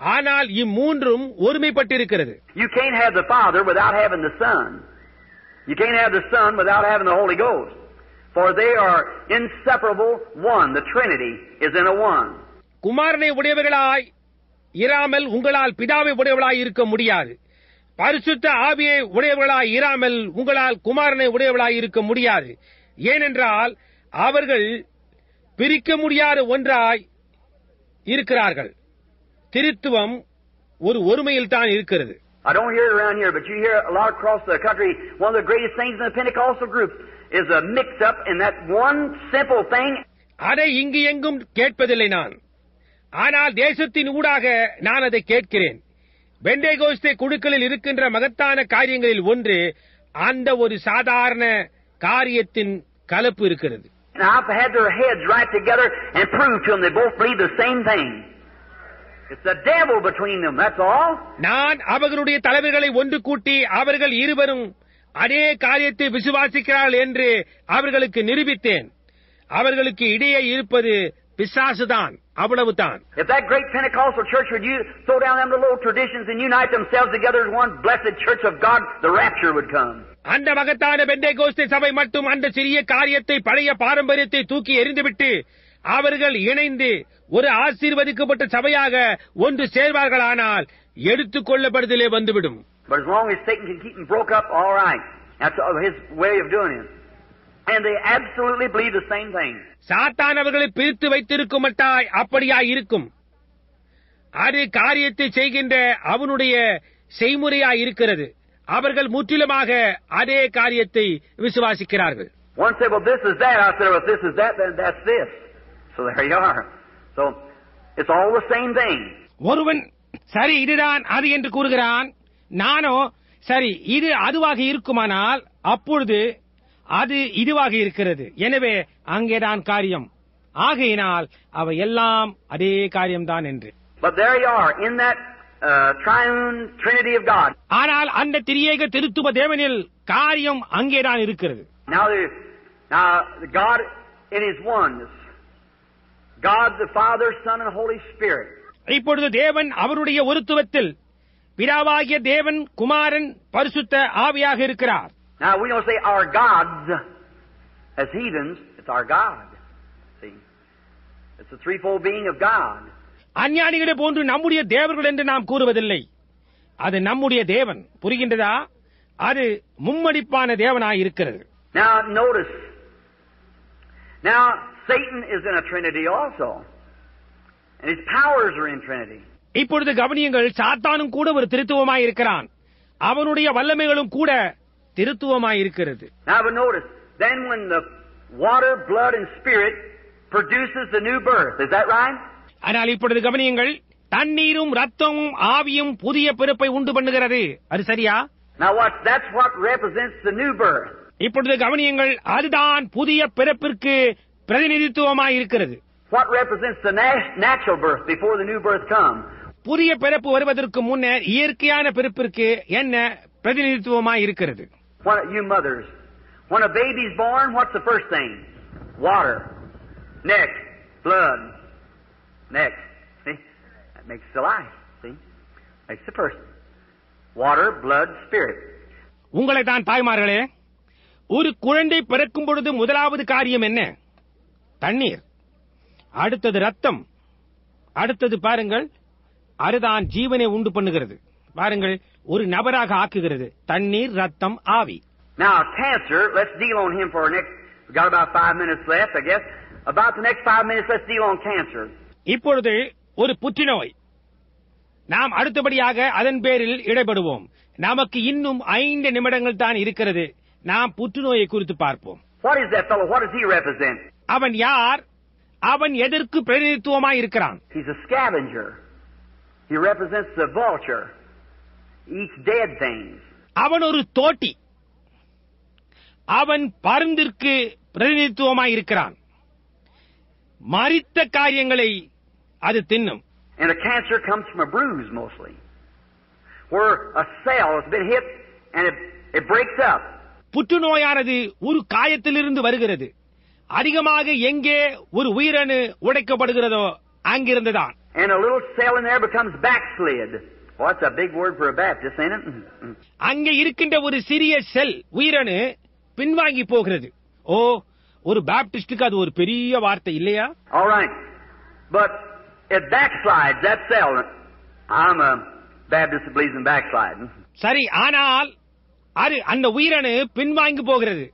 ஆனால் இம்மூன்றும் ஒருமைப்பட்டிருக்கிறது You can't have the Father without having the Son. You can't have the Son without having the Holy Ghost. For they are inseparable one. The Trinity is in a one. குமாரனை உடையவர்களாய் இராமல் உங்களால் பிதாவை உடையவளாய் இருக்க முடியாது பரிசுத்த ஆவியை உடையவர்களாய் இராமல் உங்களால் குமாரனை உடையவளாய் இருக்க முடியாது ஏனென்றால் அவர்கள் பிரிக்க முடியாத ஒன்றாய் இருக்கிறார்கள் திருத்துவம் ஒரு ஒருமையில் தான் இருக்கிறது I don't hear it around here, but you hear a lot across the country. One of the greatest things in the Pentecostal groups is a mix-up in that one simple thing. அதை இங்கு எங்கும் கேட்பதில்லை நான் ஆனால் தேசத்தின் ஊடாக நான் அதை கேட்கிறேன் பெண்டேகோஸ்தே குழுக்களில் இருக்கின்ற மகத்தான காரியங்களில் ஒன்று அந்த ஒரு சாதாரண காரியத்தின் கலப்பு இருக்கிறது And I've had their heads right together and proved to them they both believe the same thing. நான் அவர்களுடைய தலைவர்களை ஒன்று கூட்டி அவர்கள் இருவரும் அதே காரியத்தை விசுவாசிக்கிறார்கள் என்று அவர்களுக்கு நிரூபித்தேன். அவர்களுக்கு இடையே இருப்பது பிசாசுதான் அவ்வளவுதான் If that great Pentecostal church would you throw down them little old traditions and unite themselves together as one blessed church of God, the rapture would come. அந்த மகத்தான பெண்டேகோஸ்தே சபை மட்டும் அந்த சிறிய காரியத்தை பழைய பாரம்பரியத்தை தூக்கி எறிந்துவிட்டு அவர்கள் இணைந்து ஒரு ஆசீர்வதிக்கப்பட்ட சபையாக ஒன்று சேர்வார்களானால் எடுத்துக் கொள்ளப்படுதலே வந்துவிடும் But as long as Satan can keep them broke up, all right. That's his way of doing it. And they absolutely believe the same thing. சாத்தான் அவர்களை பிரித்து வைத்திருக்கும் மட்டாய் அப்படியாய் இருக்கும் அது காரியத்தை செய்கின்ற அவனுடைய செய்முறையாய் இருக்கிறது அவர்கள் முற்றிலுமாக அதே காரியத்தை விசுவாசிக்கிறார்கள் One said, well, this is that. I said, well, if this is that, then that's this. So there you are. So it's all the same thing. ஒருவன் சரி இதுதான் அது என்று கூறுகிறான். நானோ சரி இது அதுவாக இருக்குமானால் அப்பொழுது அது இதுவாக இருக்கிறது. எனவே அங்கேதான் காரியம். ஆகையினால் அவை எல்லாம் அதே காரியம்தான் என்று. But there you are, in that uh, triune Trinity of God. ஆனால் அந்த திரியேக திருத்துவ தேவனில் காரியம் அங்கேதான் இருக்கிறது. Now, there, now God in His oneness, God the Father, Son, and Holy Spirit. இப்பொழுது தேவன் அவருடைய ஒருத்துவத்தில் பிதாவாகிய தேவன் குமாரன் பரிசுத்த ஆவியாக இருக்கிறார் Now we don't say our gods as heathens. It's our God. See, it's the threefold being of God. அஞ்ஞானிகளை போன்று நம்முடைய தேவர்கள் என்று நாம் கூறுவதில்லை அது நம்முடைய தேவன் புரிகின்றதா அது மும்மடிப்பான தேவனாய் இருக்கிறது Now notice. Now Satan is in a Trinity also. And his powers are in Trinity. இப்பொழுது கவனியுங்கள் சாத்தானும் கூட ஒரு திருத்துவமாய் இருக்கிறான் அவனுடைய வல்லமைகளும் கூட திருத்துவமாய் இருக்கிறது Now but notice, then when the water, blood, and spirit produces the new birth, is that right? ஆனால் இப்பொழுது கவனியுங்கள் தண்ணீரும் ரத்தமும் ஆவியும் புதிய பிறப்பை உண்டு பண்ணுகிறது அது சரியா Now what, that's what represents the new birth. இப்பொழுது கவனியுங்கள் அதுதான் புதிய பிறப்பிற்கு பிரதிநிதித்துவமாய் இருக்கிறது What represents the na- natural birth before the new birth comes? புதிய பிறப்பு வருவதற்கு முன்னர் இயற்கையான பிறப்பிற்கு என்ன பிரதிநிதித்துவமாய் இருக்கிறது What, you mothers, when a baby's born, what's the first thing? Water. Next, blood. Next, see? That makes the life, see? Makes the person. Water, blood, spirit. உங்களை தான் தாய்மார்களே ஒரு குழந்தை பிறக்கும் பொழுது முதலாவது காரியம் என்ன தண்ணீர். அடுத்தது ரத்தம். அடுத்தது பாருங்கள் அதுதான் ஜீவனை உண்டு பண்ணுகிறது. பாருங்கள் ஒரு நபராக ஆக்குகிறது. தண்ணீர் ரத்தம் ஆவி. Now, cancer, let's deal on him for our next, we've got about five minutes left, I guess. About the next five minutes, let's deal on cancer. இப்பொழுது ஒரு புற்றுநோய். நாம் அடுத்தபடியாக அதன் பேரில் இடைபடுவோம். நமக்கு இன்னும் ஐந்து நிமிடங்கள் தான் இருக்கிறது. நாம் புற்றுநோயை குறித்து பார்ப்போம். What is that fellow? What does he represent? அவன் யார் அவன் எதற்கு பிரதிநிதித்துவமாய் இருக்கிறான் He's a scavenger. He represents the vulture. Eats dead things. அவன் ஒரு தோட்டி அவன் பருந்திற்கு பிரதிநிதித்துவமாய் இருக்கிறான் மரித்த காரியங்களை அது தின்னும் And a cancer comes from a bruise mostly. Where a cell has been hit and it, it breaks up. புற்றுநோயானது ஒரு காயத்திலிருந்து வருகிறது அதிகமாக எங்கே ஒரு உயிரணு உடைக்கப்படுகிறதோ அங்கிருந்துதான் And a little cell in there becomes backslid. Well, that's a big word for a Baptist, ain't it? Mm-hmm. அங்கே இருக்கின்ற ஒரு சிறிய செல் உயிரணு பின்வாங்கி போகிறது ஓ ஒரு பாப்டிஸ்டுக்கு அது ஒரு பெரிய வார்த்தை இல்லையா All right. But it backslides, that cell. I'm a Baptist that believes in backsliding. சரி ஆனால் அது அந்த உயிரணு பின்வாங்கி போகிறது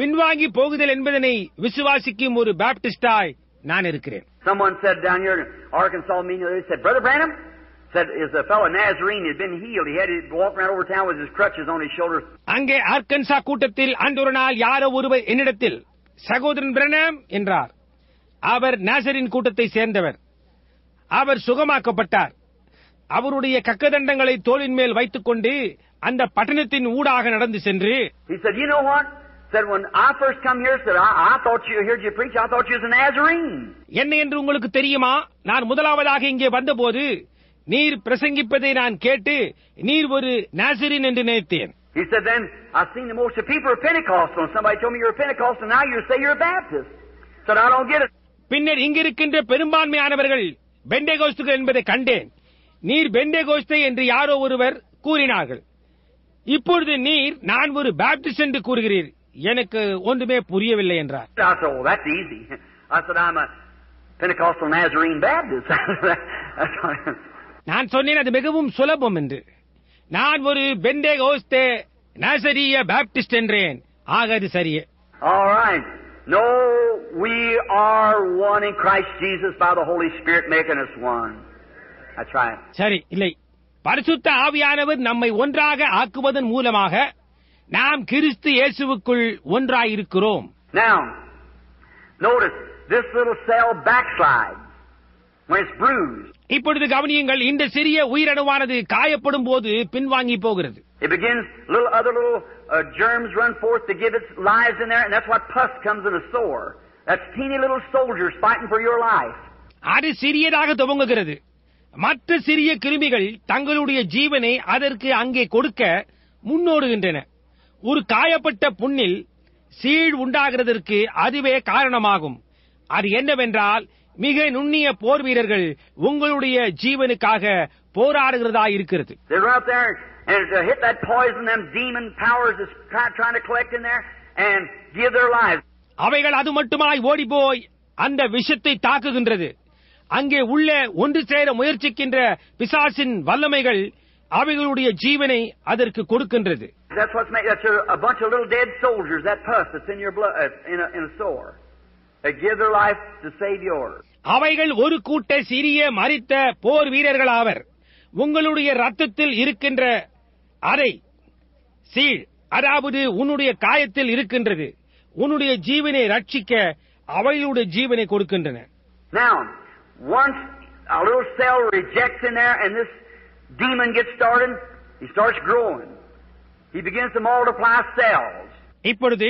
பின்வாங்கி போகுதல் என்பதனை விசுவாசிக்கும் ஒரு பாப்டிஸ்டாய் நான் இருக்கிறேன் Someone said down here in Arkansas meeting, they said, Brother Branham, said, is a fellow Nazarene had been healed. He had to walk around over town with his crutches on his shoulders. அங்கே Arkansas கூட்டத்தில் அன்றொரு நாள் யாரோ ஒருவர் என்னிடத்தில் சகோதரன் பிரணம் என்றார் அவர் Nazarene கூட்டத்தை சேர்ந்தவர் அவர் சுகமாக்கப்பட்டார் அவருடைய கக்கதண்டங்களை தோளின் மேல் வைத்துக் கொண்டு அந்த பட்டணத்தின் ஊடாக நடந்து சென்று He said, you know what? Said, when I first come here, said, I, I thought you heard you preach, I thought you was a Nazarene. என்ன என்று உங்களுக்கு தெரியுமா நான் முதலாவதாக இங்கே வந்தபோது நீர் பிரசங்கிப்பதை நான் கேட்டு நீர் ஒரு நாசரின் என்று நினைத்தேன் He said, then I seen the most of people are Pentecostal, and somebody told me you're a Pentecostal, now you say you're a Baptist. Said, I don't get it. பின்னர் இங்கிருக்கின்ற பெரும்பான்மையானவர்கள் பெண்டேகோஸ்துகள் என்பதை கண்டேன் நீர் பெண்டேகோஸ்தை என்று யாரோ ஒருவர் கூறினார்கள் இப்பொழுது நீர் நான் ஒரு பாப்டிஸ்ட் என்று கூறுகிறீர் எனக்கு ஒன்றுமே புரியவில்லை என்றார் oh, நான் சொன்னேன் அது மிகவும் சுலபம் என்று நான் ஒரு பெண்டேகோஸ்தே நாசரிய பாப்டிஸ்ட் என்றேன் ஆக அது சரியே. No, we are one in Christ Jesus by the Holy Spirit making us one. That's right. சரி இல்லை பரிசுத்த ஆவியானவர் நம்மை ஒன்றாக ஆக்குவதன் மூலமாக நாம் கிறிஸ்து இயேசுவுக்குள் ஒன்றாயிருக்கிறோம் Now, notice this little cell backslides when it's bruised. இப்பொழுது கவனியுங்கள் இந்த சிறிய உயிரணுவானது காயப்படும் போது பின்வாங்கி போகிறது It begins, little other little uh, germs run forth to give its lives in there, and that's what pus comes in a sore. That's teeny little soldiers fighting for your life. அது சிறியதாக துவங்குகிறது மற்ற சிறிய கிருமிகள் தங்களுடைய ஜீவனை அதற்கு அங்கே கொடுக்க முன்னோடுகின்றன ஒரு காயப்பட்ட புண்ணில் சீழ் உண்டாகிறதற்கு அதுவே காரணமாகும். அது என்னவென்றால் மிக நுண்ணிய போர் வீரர்கள் உங்களுடைய ஜீவனுக்காக போராடுகிறதா இருக்கிறது. They run up there? And to hit that poison, them demon powers is try, trying to collect in there and give their lives. அவைகள் அது மட்டுமாய் ஓடிப்போய் அந்த விஷத்தை தாக்குகின்றது. அங்கே உள்ள ஒன்று சேர முயற்சிக்கின்ற பிசாசின் வல்லமைகள் அவைகளுடைய ஜீவனை அதற்கு கொடுக்கின்றது. That's what's made. That's a, a bunch of little dead soldiers. That pus that's in your blood, uh, in a, in a sore, that give their life to save yours. அவைகள் ஒரு கூட்ட சிறிய மரித்த போர் வீரர்கள் ஆவர் உங்களுடைய ரத்தத்தில் இருக்கின்ற அறை சீழ் அதாவது உன்னுடைய காயத்தில் இருக்கின்றது உன்னுடைய ஜீவனை ரட்சிக்க அவைகளுடைய ஜீவனை கொடுக்கின்றன Now, once a little cell rejects in there, and this demon gets started, he starts growing. He begins to multiply cells. இப்பொழுது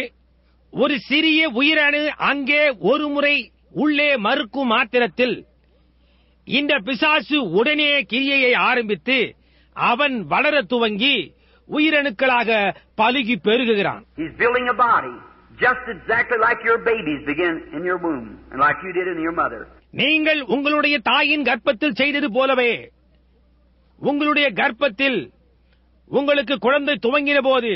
ஒரு சிறிய உயிரணு அங்கே ஒரு முறை உள்ளே மறுக்கும் மாத்திரத்தில் இந்த பிசாசு உடனே கிரியையை ஆரம்பித்து அவன் வளர துவங்கி உயிரணுக்களாக பலுகி பெருகுகிறான் He's building a body, just exactly like your babies begin in your womb, and like you did in your mother. நீங்கள் உங்களுடைய தாயின் கர்ப்பத்தில் செய்தது போலவே உங்களுடைய கர்ப்பத்தில் உங்களுக்கு குழந்தை துவங்கின போது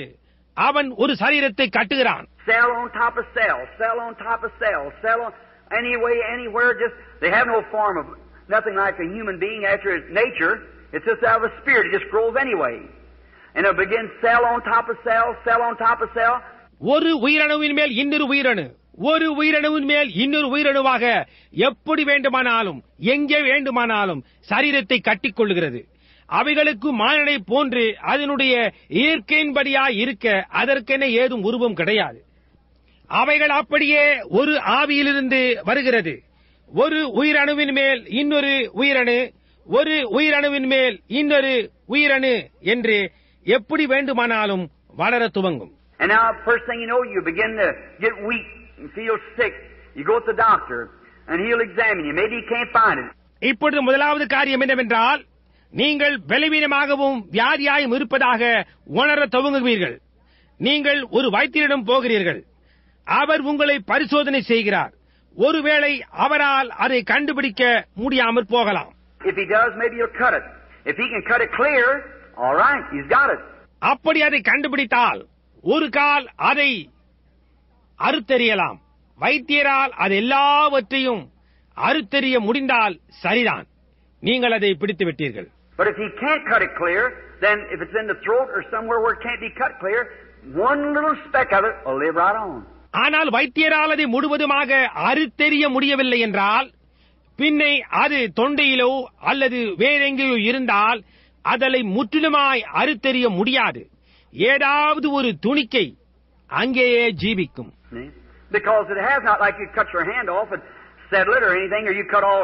அவன் ஒரு சரீரத்தை கட்டுகிறான் Cell on top of cell, cell on top of cell, cell on anyway, anywhere. Just they have no form of nothing like a human being after its nature. It's just out of a spirit. It just grows anyway, and it begins cell on top of cell, cell on top of cell. ஒரு உயிரணுவின் மேல் இன்னொரு உயிரணு ஒரு உயிரணுவின் மேல் இன்னொரு உயிரணுவாக எப்படி வேண்டுமானாலும் எங்கே வேண்டுமானாலும் சரீரத்தை கட்டிக்கொள்கிறது அவைகளுக்கு மானனை போன்று அதனுடைய இயற்கையின்படியா இருக்க அதற்கென ஏதும் உருவம் கிடையாது அவைகள் அப்படியே ஒரு ஆவியிலிருந்து வருகிறது ஒரு உயிரணுவின் மேல் இன்னொரு உயிரணு ஒரு உயிரணுவின் மேல் இன்னொரு உயிரணு என்று எப்படி வேண்டுமானாலும் வளர துவங்கும் And now, first thing you know, you begin to get weak and feel sick. You go to the doctor, and he'll examine you. Maybe he can't find it. இப்பொழுது முதலாவது காரியம் என்னவென்றால் நீங்கள் பலவீனமாகவும் வியாதியாயும் இருப்பதாக உணர துவங்குவீர்கள். நீங்கள் ஒரு வைத்தியரிடம் போகிறீர்கள். அவர் உங்களை பரிசோதனை செய்கிறார். ஒருவேளை அவரால் அதை கண்டுபிடிக்க முடியாமற் போகலாம். அப்படி அதை கண்டுபிடித்தால் ஒரு கால் அதை அறுத்தெறியலாம். வைத்தியரால் அது எல்லாவற்றையும் அறுத்தெறிய முடிந்தால் சரிதான். நீங்கள் அதை பிடித்து விட்டீர்கள் But if he can't cut it clear, then if it's in the throat or somewhere where it can't be cut clear, one little speck of it will live right on. ஆனால் வைத்தியரால் அதை முழுவதுமாக அறுத்தெறிய முடியவில்லை என்றால் பின்னை அது தொண்டையிலோ அல்லது வேறெங்கேயோ இருந்தால் அதனை முற்றிலுமாய் அறுத்தெறிய முடியாது ஏதாவது ஒரு துணிக்கை அங்கேயே ஜீவிக்கும் See? Because it has not like you cut your hand off and settle it or anything, or you cut all,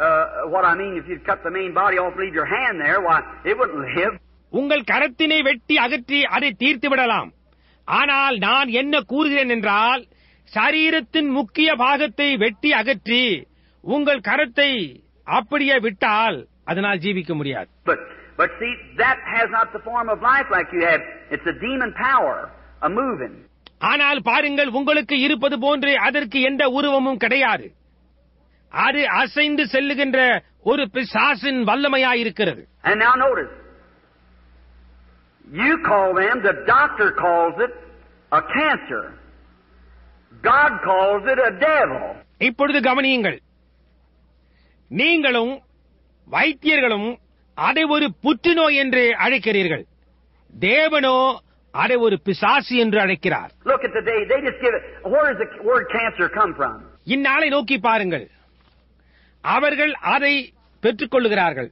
uh, what I mean, if you cut the main body off, leave your hand there, why, it wouldn't live. உங்கள் கரத்தினை வெட்டி அகற்றி அதை தீர்த்து விடலாம் ஆனால் நான் என்ன கூறுகிறேன் என்றால் சரீரத்தின் முக்கிய பாகத்தை வெட்டி அகற்றி உங்கள் கரத்தை அப்படியே விட்டால் அதனால் ஜீவிக்க முடியாது But, but see, that has not the form of life like you have. It's a demon power, a moving. ஆனால் பாருங்கள் உங்களுக்கு இருப்பது போன்று அதற்கு எந்த உருவமும் கிடையாது அது அசைந்து செல்லுகின்ற ஒரு பிசாசின் வல்லமையாயிருக்கிறது And now notice, you call them, the doctor calls it a cancer. God calls it a devil. இப்பொழுது கவனியுங்கள் நீங்களும் வைத்தியர்களும் அதை ஒரு புற்றுநோய் என்று அழைக்கிறீர்கள் தேவனோ அதை ஒரு பிசாசு என்று அழைக்கிறார் Look at the day, they just give it, where does the word cancer come from? இந்நாளை நோக்கி பாருங்கள் அவர்கள் அதை பெற்றுக்கொள்ளுகிறார்கள்.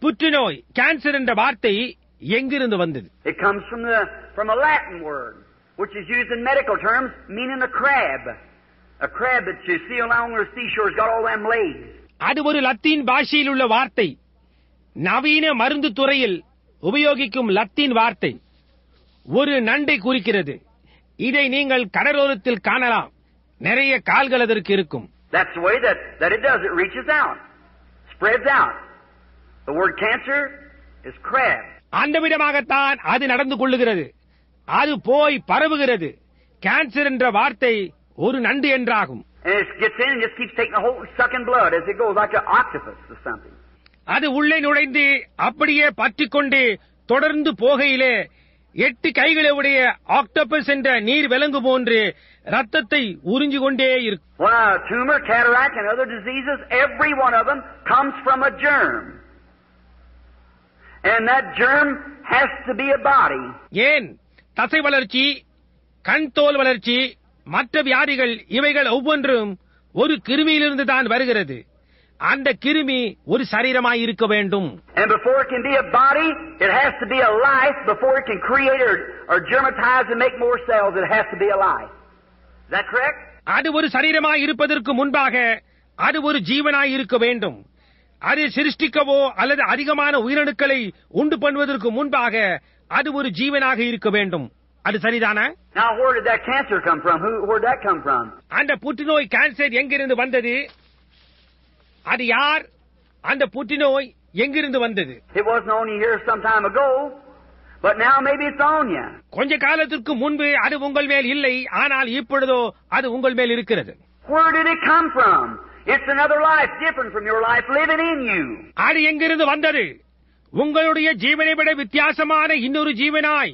புற்றுநோய் கேன்சர் என்ற வார்த்தை எங்கிருந்து வந்தது? It comes from the, from a Latin word, which is used in medical terms, meaning a crab. A crab that you see along the seashore has got all them legs. அது ஒரு Latin பாஷையில் உள்ள வார்த்தை. நவீன மருந்து துறையில் உபயோகிக்கும் Latin வார்த்தை. ஒரு நண்டை குறிக்கிறது. இதை நீங்கள் கடலோரத்தில் காணலாம். நிறைய கால்கள் அதற்கு இருக்கும். That's the way that, that it does. It reaches out, spreads out. The word cancer is crab. அந்த விதமாகத்தான் அது நடந்து கொள்ளுகிறது அது போய் பரவுகிறது கேன்சர் என்ற வார்த்தை ஒரு நண்டு என்றாகும். அது உள்ளே நுழைந்து அப்படியே பற்றிக்கொண்டு தொடர்ந்து போகையிலே எட்டு கைகளுடைய ஆக்டோபஸ் என்ற நீர் விலங்கு போன்று ரத்தத்தை உறிஞ்சு கொண்டே இருக்கும் Well, now, a tumor, cataract, and other diseases, every one of them comes from a germ. And that germ has to be a body. ஏன் தசை வளர்ச்சி கண் தோல் வளர்ச்சி மற்ற வியாதிகள் இவைகள் ஒவ்வொன்றும் ஒரு கிருமியிலிருந்து தான் வருகிறது அந்த கிருமி ஒரு சரீரமாய் இருக்க வேண்டும் And before it can be a body, it has to be a life. Before it can create or, or germatize and make more cells, it has to be a life. அது ஒரு சரீரமாய் இருப்பதற்கு முன்பாக அது ஒரு ஜீவனாய் இருக்க வேண்டும். அது சிருஷ்டிக்கவோ அல்லது அதிகமான உயிரணுக்களை உண்டு பண்ணுவதற்கு முன்பாக அது ஒரு ஜீவனாக இருக்க வேண்டும். அது சரிதானா? அந்த புற்றுநோய் கேன்சர் எங்கிருந்து வந்தது? அது யார்? அந்த புற்றுநோய் எங்கிருந்து வந்தது? but now maybe it's on you. கொஞ்ச காலத்திற்கு முன்பு அது உங்கள் மேல் இல்லை ஆனால் இப்பொழுதோ அது உங்கள் மேல் இருக்கிறது Where did it come from? It's another life different from your life living in you. அது எங்கிருந்து வந்தது உங்களுடைய ஜீவனை விட வித்தியாசமான இன்னொரு ஜீவனாய்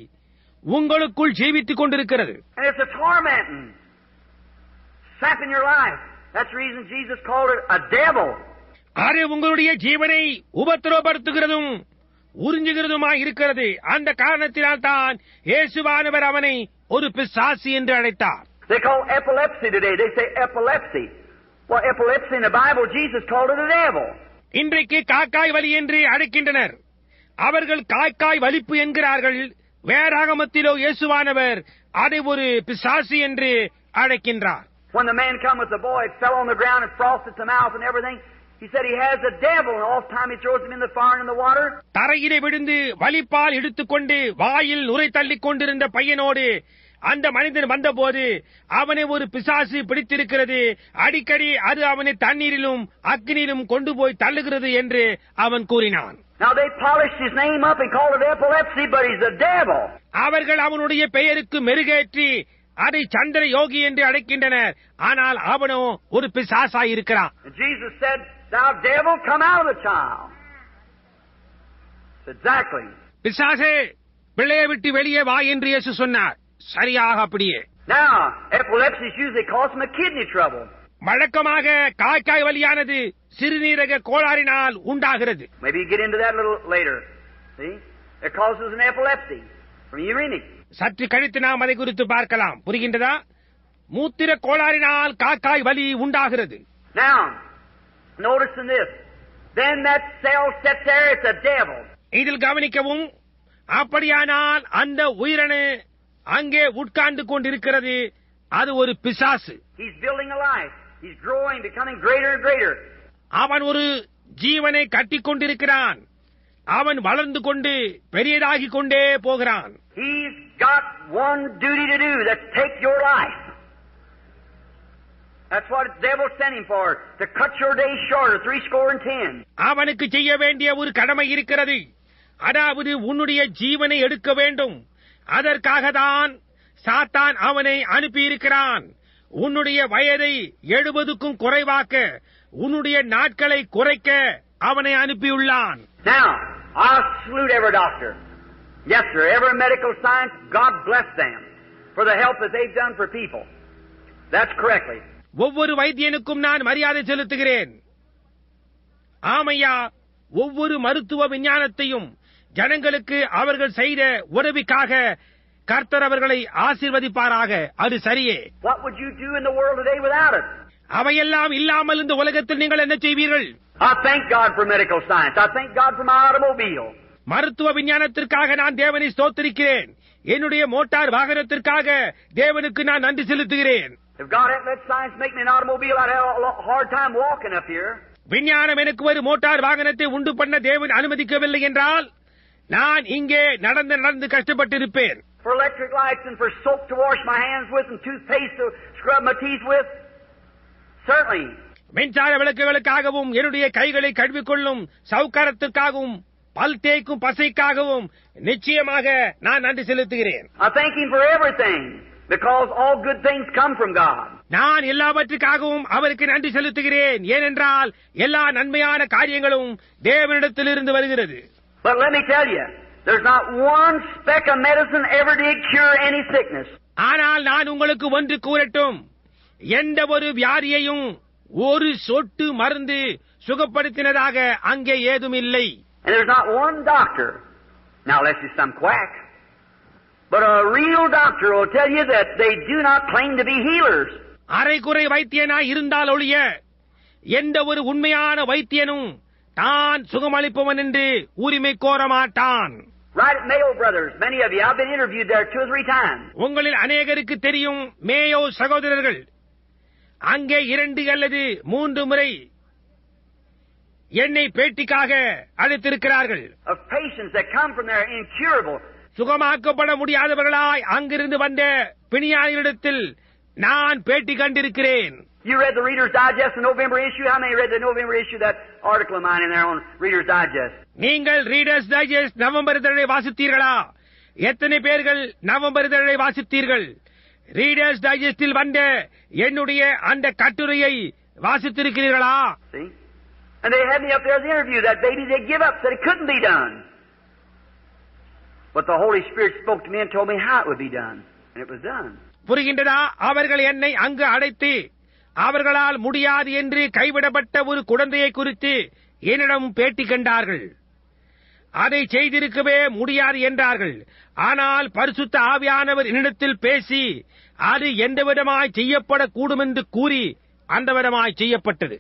உங்களுக்குள் ஜீவித்துக் கொண்டிருக்கிறது And it's a tormenting, sapping your life. That's the reason Jesus called it a devil. அது உங்களுடைய ஜீவனை உபத்திரவப்படுத்துகிறதும் உறிஞ்சுகிறதுமாய் இருக்கிறது அந்த காரணத்தினால் தான் இயேசுவானவர் அவனை ஒரு பிசாசு என்று அழைத்தார் They call epilepsy today. They say epilepsy. Well, epilepsy in the Bible, Jesus called it a devil. இன்றைக்கு காக்காய் வலி என்று அழைக்கின்றனர் அவர்கள் காக்காய் வலிப்பு என்கிறார்கள் வேறாகமத்திலோ இயேசுவானவர் அதை ஒரு பிசாசு என்று அழைக்கின்றார் When the man come with the boy, it fell on the ground and frosted the mouth and everything. He said he has a devil, and all the time he throws him in the fire and in the water. தரையிலே விழுந்து வலிப்பால் இழுத்துக்கொண்டு வாயில் நுரை தள்ளிக் கொண்டிருந்த பையனோடு அந்த மனிதன் வந்தபோது அவனை ஒரு பிசாசு பிடித்திருக்கிறது. அடிக்கடி அது அவனை தண்ணீரிலும் அக்னியிலும் கொண்டு போய் தள்ளுகிறது என்று அவன் கூறினான். Now they polished his name up and called it epilepsy, but he's a devil. அவர்கள் அவனுடைய பெயருக்கு மெருகேற்றி அதை சந்திர யோகி என்று அழைக்கின்றனர். ஆனால் அவனோ ஒரு பிசாசாய் இருக்கிறான் And Jesus said, Thou devil, come out of the child. Exactly. பிசாசே பிள்ளையை விட்டு வெளியே வா என்று இயேசு சொன்னார் சரியாக அப்படியே Now, epilepsy is usually causing a kidney trouble. வழக்கமாக காய்க்காய் வலியானது சிறுநீரக கோளாறினால் உண்டாகிறது Maybe you get into that a little later. See? It causes an epilepsy from urinic. சற்று கழித்து நாம் அதை குறித்து பார்க்கலாம் புரிகின்றதா மூத்திர கோளாறினால் காக்காய் வலி உண்டாகிறது Now, notice in this. Then that cell sits there, it's a devil. இதில் கவனிக்கவும் அப்படியானால் அந்த உயிரணு அங்கே உட்கார்ந்து கொண்டிருக்கிறது அது ஒரு பிசாசு He's building a life. He's growing, becoming greater and greater. அவன் ஒரு ஜீவனை கட்டிக் கொண்டிருக்கிறான் அவன் வளர்ந்து கொண்டு பெரியதாகிக் கொண்டே போகிறான் He's got one duty to do. That's take your life. That's what the devil sent him for, to cut your days shorter, three score and ten. அவனுக்கு செய்ய வேண்டிய ஒரு கடமை இருக்கிறது அதாவது உன்னுடைய ஜீவனை எடுக்க வேண்டும் அதற்காக தான் சாத்தான் அவனை அனுப்பியிருக்கிறான் உன்னுடைய வயதை எழுபதுக்கும் குறைவாக்க உன்னுடைய நாட்களை குறைக்க அவனை அனுப்பியுள்ளான் Now, I salute every doctor. Yes, sir. Every medical science, God bless them for the help that they've done for people. That's correctly. ஒவ்வொரு வைத்தியனுக்கும் நான் மரியாதை செலுத்துகிறேன். ஆமையா ஒவ்வொரு மருத்துவ விஞ்ஞானத்தையும் ஜனங்களுக்கு அவர்கள் செய்த உதவிக்காக கர்த்தர் அவர்களை ஆசீர்வதிப்பாராக. அது சரியே? அவையெல்லாம் இல்லாமல் இந்த உலகத்தில் நீங்கள் என்ன செய்வீர்கள். மருத்துவ விஞ்ஞானத்திற்காக நான் தேவனை ஸ்தோத்திரிக்கிறேன். என்னுடைய மோட்டார் வாகனத்திற்காக தேவனுக்கு நான் நன்றி செலுத்துகிறேன். If God hadn't let science make me an automobile, I'd have a hard time walking up here. விஞ்ஞானம் எனக்கு ஒரு மோட்டார் வாகனத்தை உண்டு பண்ண தேவன் அனுமதிக்கவில்லை என்றால் நான் இங்கே நடந்து நடந்து கஷ்டப்பட்டிருப்பேன் For electric lights and for soap to wash my hands with and toothpaste to scrub my teeth with. Certainly. மின்சார விளக்குகளுக்காகவும் என்னுடைய கைகளை கழுவிக்கொள்ளும் சவுக்காரத்திற்காகவும் பல் தேய்க்கும் பசைக்காகவும் நிச்சயமாக நான் நன்றி செலுத்துகிறேன் I thank Him for everything because all good things come from God. நான் எல்லாவற்றுக்காகவும் அவருக்கு நன்றி செலுத்துகிறேன் ஏனென்றால் எல்லா நன்மையான காரியங்களும் தேவனிடத்திலிருந்து வருகிறது But let me tell you, there's not one speck of medicine ever did cure any sickness. ஆனால் நான் உங்களுக்கு ஒன்று கூறட்டும் எந்த ஒரு வியாதியையும் ஒரு சொட்டு மருந்து சுகப்படுத்தினதாக அங்கே ஏதும் இல்லை And there's not one doctor, now unless it's some quack, But a real doctor will tell you that they do not claim to be healers. அரைகுறை வைத்தியனாய் இருந்தால் ஒழிய எந்த ஒரு உண்மையான வைத்தியனும் தான் சுகமளிப்பவன் என்று உரிமை கோர மாட்டான் Right at Mayo Brothers, many of you, I've been interviewed there two or three times. உங்களில் அநேகருக்கு தெரியும் மேயோ சகோதரர்கள் அங்கே இரண்டு அல்லது மூன்று முறை என்னை பேட்டிக்காக அழைத்திருக்கிறார்கள் சுகமாக்கப்பட முடியாதவர்களாய் அங்கிருந்து வந்த பிணியாளிகளிடத்தில் நான் பேட்டி கண்டிருக்கிறேன் You read the Reader's Digest, the November issue? How many read the November issue, that article of mine in there on Reader's Digest? நீங்கள் ரீடர்ஸ் டைஜஸ்ட் நவம்பர் இதழை வாசித்தீர்களா எத்தனை பேர்கள் நவம்பர் இதழை வாசித்தீர்கள் ரீடர்ஸ் டைஜஸ்டில் வந்த என்னுடைய அந்த கட்டுரையை வாசித்திருக்கிறீர்களா? And they had me up there as the interview. That baby they give up, said it couldn't be done. But the Holy Spirit spoke to me and told me how it would be done. And it was done. புரிகின்றதா அவர்கள் என்னை அங்கு அழைத்து அவர்களால் முடியாது என்று கைவிடப்பட்ட ஒரு குழந்தையை குறித்து என்னிடம் பேட்டி கண்டார்கள் அதை செய்திருக்கவே முடியாது என்றார்கள் ஆனால் பரிசுத்த ஆவியானவர் என்னிடத்தில் பேசி அது எந்த விதமாய் செய்யப்படக்கூடும் என்று கூறி அந்த விதமாய் செய்யப்பட்டது.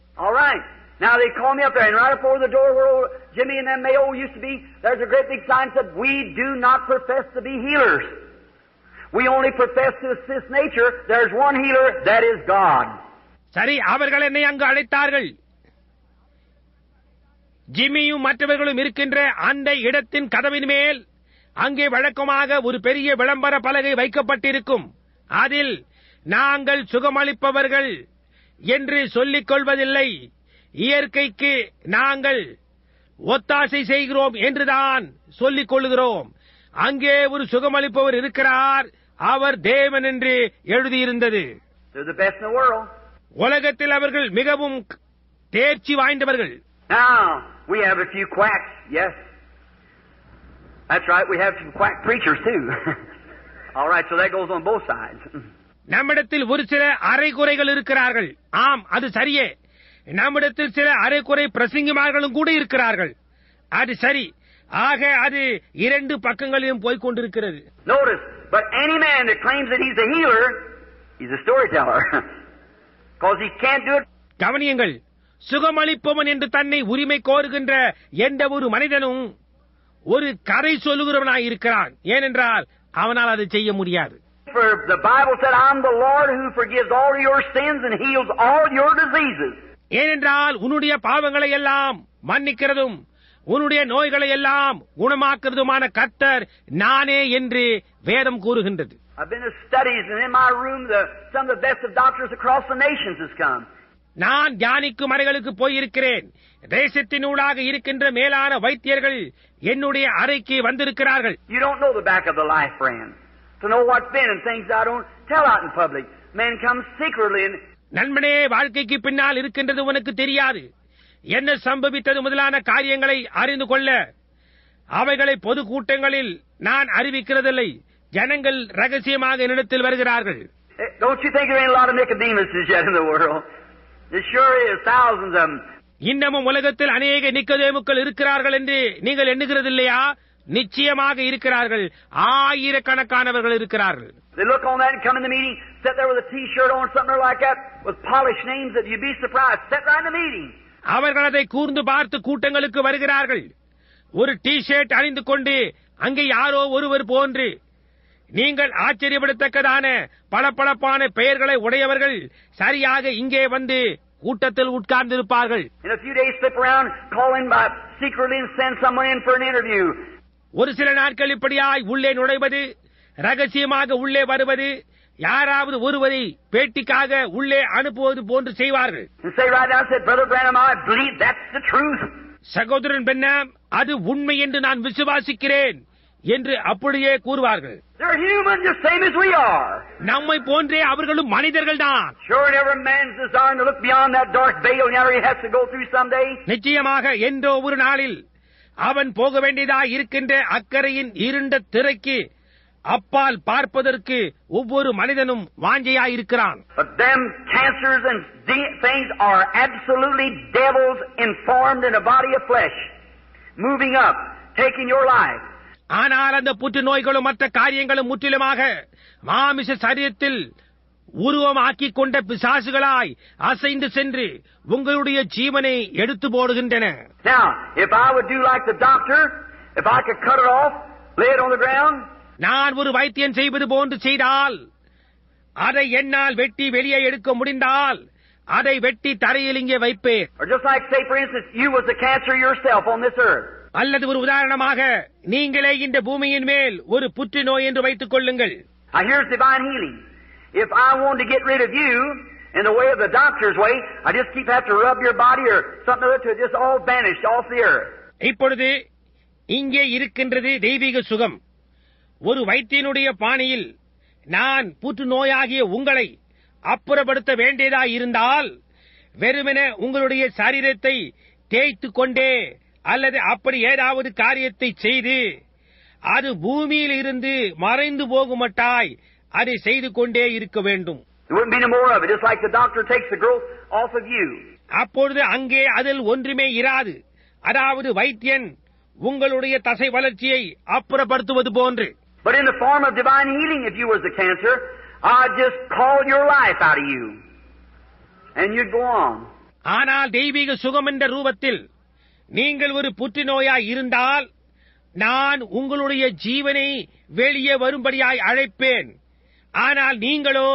Now they called me up there, and right up over the door where old Jimmy and them Mayo used to be, there's a great big sign that said, We do not profess to be healers. We only profess to assist nature. There's one healer, that is God. சரி அவர்கள் என்னை அங்கு அழைத்தார்கள் ஜிம்மியும் மற்றவர்களும் இருக்கின்ற அந்த இடத்தின் கதவின் மேல் அங்கே வழக்கமாக ஒரு பெரிய விளம்பர பலகை வைக்கப்பட்டிருக்கும் அதில் நாங்கள் சுகமளிப்பவர்கள் என்று சொல்லிக் கொள்வதில்லை இயற்கைக்கு நாங்கள் ஒத்தாசை செய்கிறோம் என்றுதான் சொல்லிக் கொள்கிறோம் அங்கே ஒரு சுகமளிப்பவர் இருக்கிறார் அவர் தேவன் என்று எழுதியிருந்தது. உலகத்தில் அவர்கள் மிகவும் தேர்ச்சி வாய்ந்தவர்கள் we have a few quacks, yes. That's right, we have some quack preachers too. All right, so that goes on both sides. நம்மிடத்தில் ஒரு சில அரைகுறைகள் இருக்கிறார்கள் ஆம் அது சரியே நம்மிடத்தில் சில அரைகுறை பிரசங்கிமார்களும் கூட இருக்கிறார்கள் அது சரி ஆக அது இரண்டு பக்கங்களிலும் போய்க் கொண்டிருக்கிறது Notice, but any man that claims that he's a healer, he's a storyteller. Because he can't do it. கவனியுங்கள் சுகமளிப்பவன் என்று தன்னை உரிமை கோருகின்ற எந்த ஒரு மனிதனும் ஒரு கதை சொல்லுகிறவனாய் இருக்கிறான் ஏனென்றால் அவனால் அதை செய்ய முடியாது For the Bible said, I'm the Lord who forgives all your sins and heals all your diseases. ஏனென்றால் உன்னுடைய பாவங்களை எல்லாம் மன்னிக்கிறதும் உன்னுடைய நோய்களை எல்லாம் குணமாக்குறதுமான கர்த்தர் நானே என்று வேதம் கூறுகின்றது. நான் தியானிக்கும் அறைகளுக்கு போயிருக்கிறேன் தேசத்தினூடாக இருக்கின்ற மேலான வைத்தியர்கள் என்னுடைய அறைக்கு வந்திருக்கிறார்கள் You don't know the back of the life, friend. To know what's been and things I don't tell out in public. Men come secretly and நண்பனே வாழ்க்கைக்கு பின்னால் இருக்கின்றது உனக்கு தெரியாது. என்ன சம்பவித்தது முதலான காரியங்களை அறிந்து கொள்ள? அவைகளை பொது கூட்டங்களில் நான் அறிவிக்கிறதில்லை. ஜனங்கள் ரகசியமாக என்னிடத்தில் வருகிறார்கள். இன்னமும் உலகத்தில் அநேக நிக்கதேமுக்கள் இருக்கிறார்கள் என்று நீங்கள் எண்ணுகிறதில்லையா? நிச்சயமாக இருக்கிறார்கள். ஆயிரக்கணக்கானவர்கள் இருக்கிறார்கள். Sit there with a T-shirt on, something like that, with polished names that you'd be surprised. Sit right in the meeting. அவர்கள் அதை கூர்ந்து பார்த்து கூட்டங்களுக்கு வருகிறார்கள் ஒரு டி ஷர்ட் அணிந்து கொண்டு அங்கே யாரோ ஒருவர் போன்று நீங்கள் ஆச்சரியப்படத்தக்கதான பளபளப்பான பெயர்களை உடையவர்கள் சரியாக இங்கே வந்து கூட்டத்தில் உட்கார்ந்திருப்பார்கள். ஒரு சில நாட்கள் இப்படியாய் உள்ளே நுழைவது ரகசியமாக உள்ளே வருவது யாராவது ஒருவரை பேட்டிக்காக உள்ளே அனுப்புவது போன்று செய்வார்கள். சகோதரன் பெண்ணாம் அது உண்மை என்று நான் விசுவாசிக்கிறேன் என்று அப்படியே கூறுவார்கள் They're human, just same as we are. நம்மை போன்றே அவர்களும் மனிதர்கள்தான் Sure, and every man's desiring to look beyond that dark veil never he has to go through someday. நிச்சயமாக என்றோ ஒரு நாளில் அவன் போக வேண்டியதாய் இருக்கின்ற அக்கறையின் இருண்ட திரைக்கு அப்பால் பார்ப்பதற்கு ஒவ்வொரு மனிதனும் வாஞ்சையாயிருக்கிறான். ஆனால் அந்த புற்றுநோய்களும் மற்ற காரியங்களும் முற்றிலுமாக மாமிச சரீரத்தில் உருவமாக்கிக் கொண்ட பிசாசுகளாய் அசைந்து சென்று உங்களுடைய ஜீவனை எடுத்து போடுகின்றன Now, if I would do like the doctor, if I could cut it off, lay it on the ground, நான் ஒரு வைத்தியன் செய்வது போன்று செய்தால் அதை என்னால் வெட்டி வெளியே எடுக்க முடிந்தால் அதை வெட்டி தரையில் இங்கே வைப்பேன். அல்லது ஒரு உதாரணமாக நீங்களே இந்த பூமியின் மேல் ஒரு புற்றுநோய் என்று வைத்துக் கொள்ளுங்கள். If I wanted to get rid of you in the way of the doctor's way, I just keep have to rub your body or something other to just all vanish off the earth. இப்பொழுது இங்கே இருக்கின்றது தெய்வீக சுகம் ஒரு வைத்தியனுடைய பாணியில் நான் புற்றுநோயாகிய உங்களை அப்புறப்படுத்த வேண்டியதாய் இருந்தால் வெறுமென உங்களுடைய சரீரத்தை தேய்த்து கொண்டே அல்லது அப்படி ஏதாவது காரியத்தை செய்து அது பூமியில் இருந்து மறைந்து போகுமட்டாய் அதை செய்து கொண்டே இருக்க வேண்டும். அப்பொழுது அங்கே அதில் ஒன்றுமே இராது. அதாவது வைத்தியன் உங்களுடைய தசை வளர்ச்சியை அப்புறப்படுத்துவது போன்று. But in the form of divine healing, if you was the cancer, I'd just call your life out of you. And you'd go on. ஆனால் தெய்வீக சுகம் என்ற ரூபத்தில் நீங்கள் ஒரு புற்றுநோயாய் இருந்தால் நான் உங்களுடைய ஜீவனை வெளியே வரும்படியாய் அழைப்பேன் ஆனால் நீங்களோ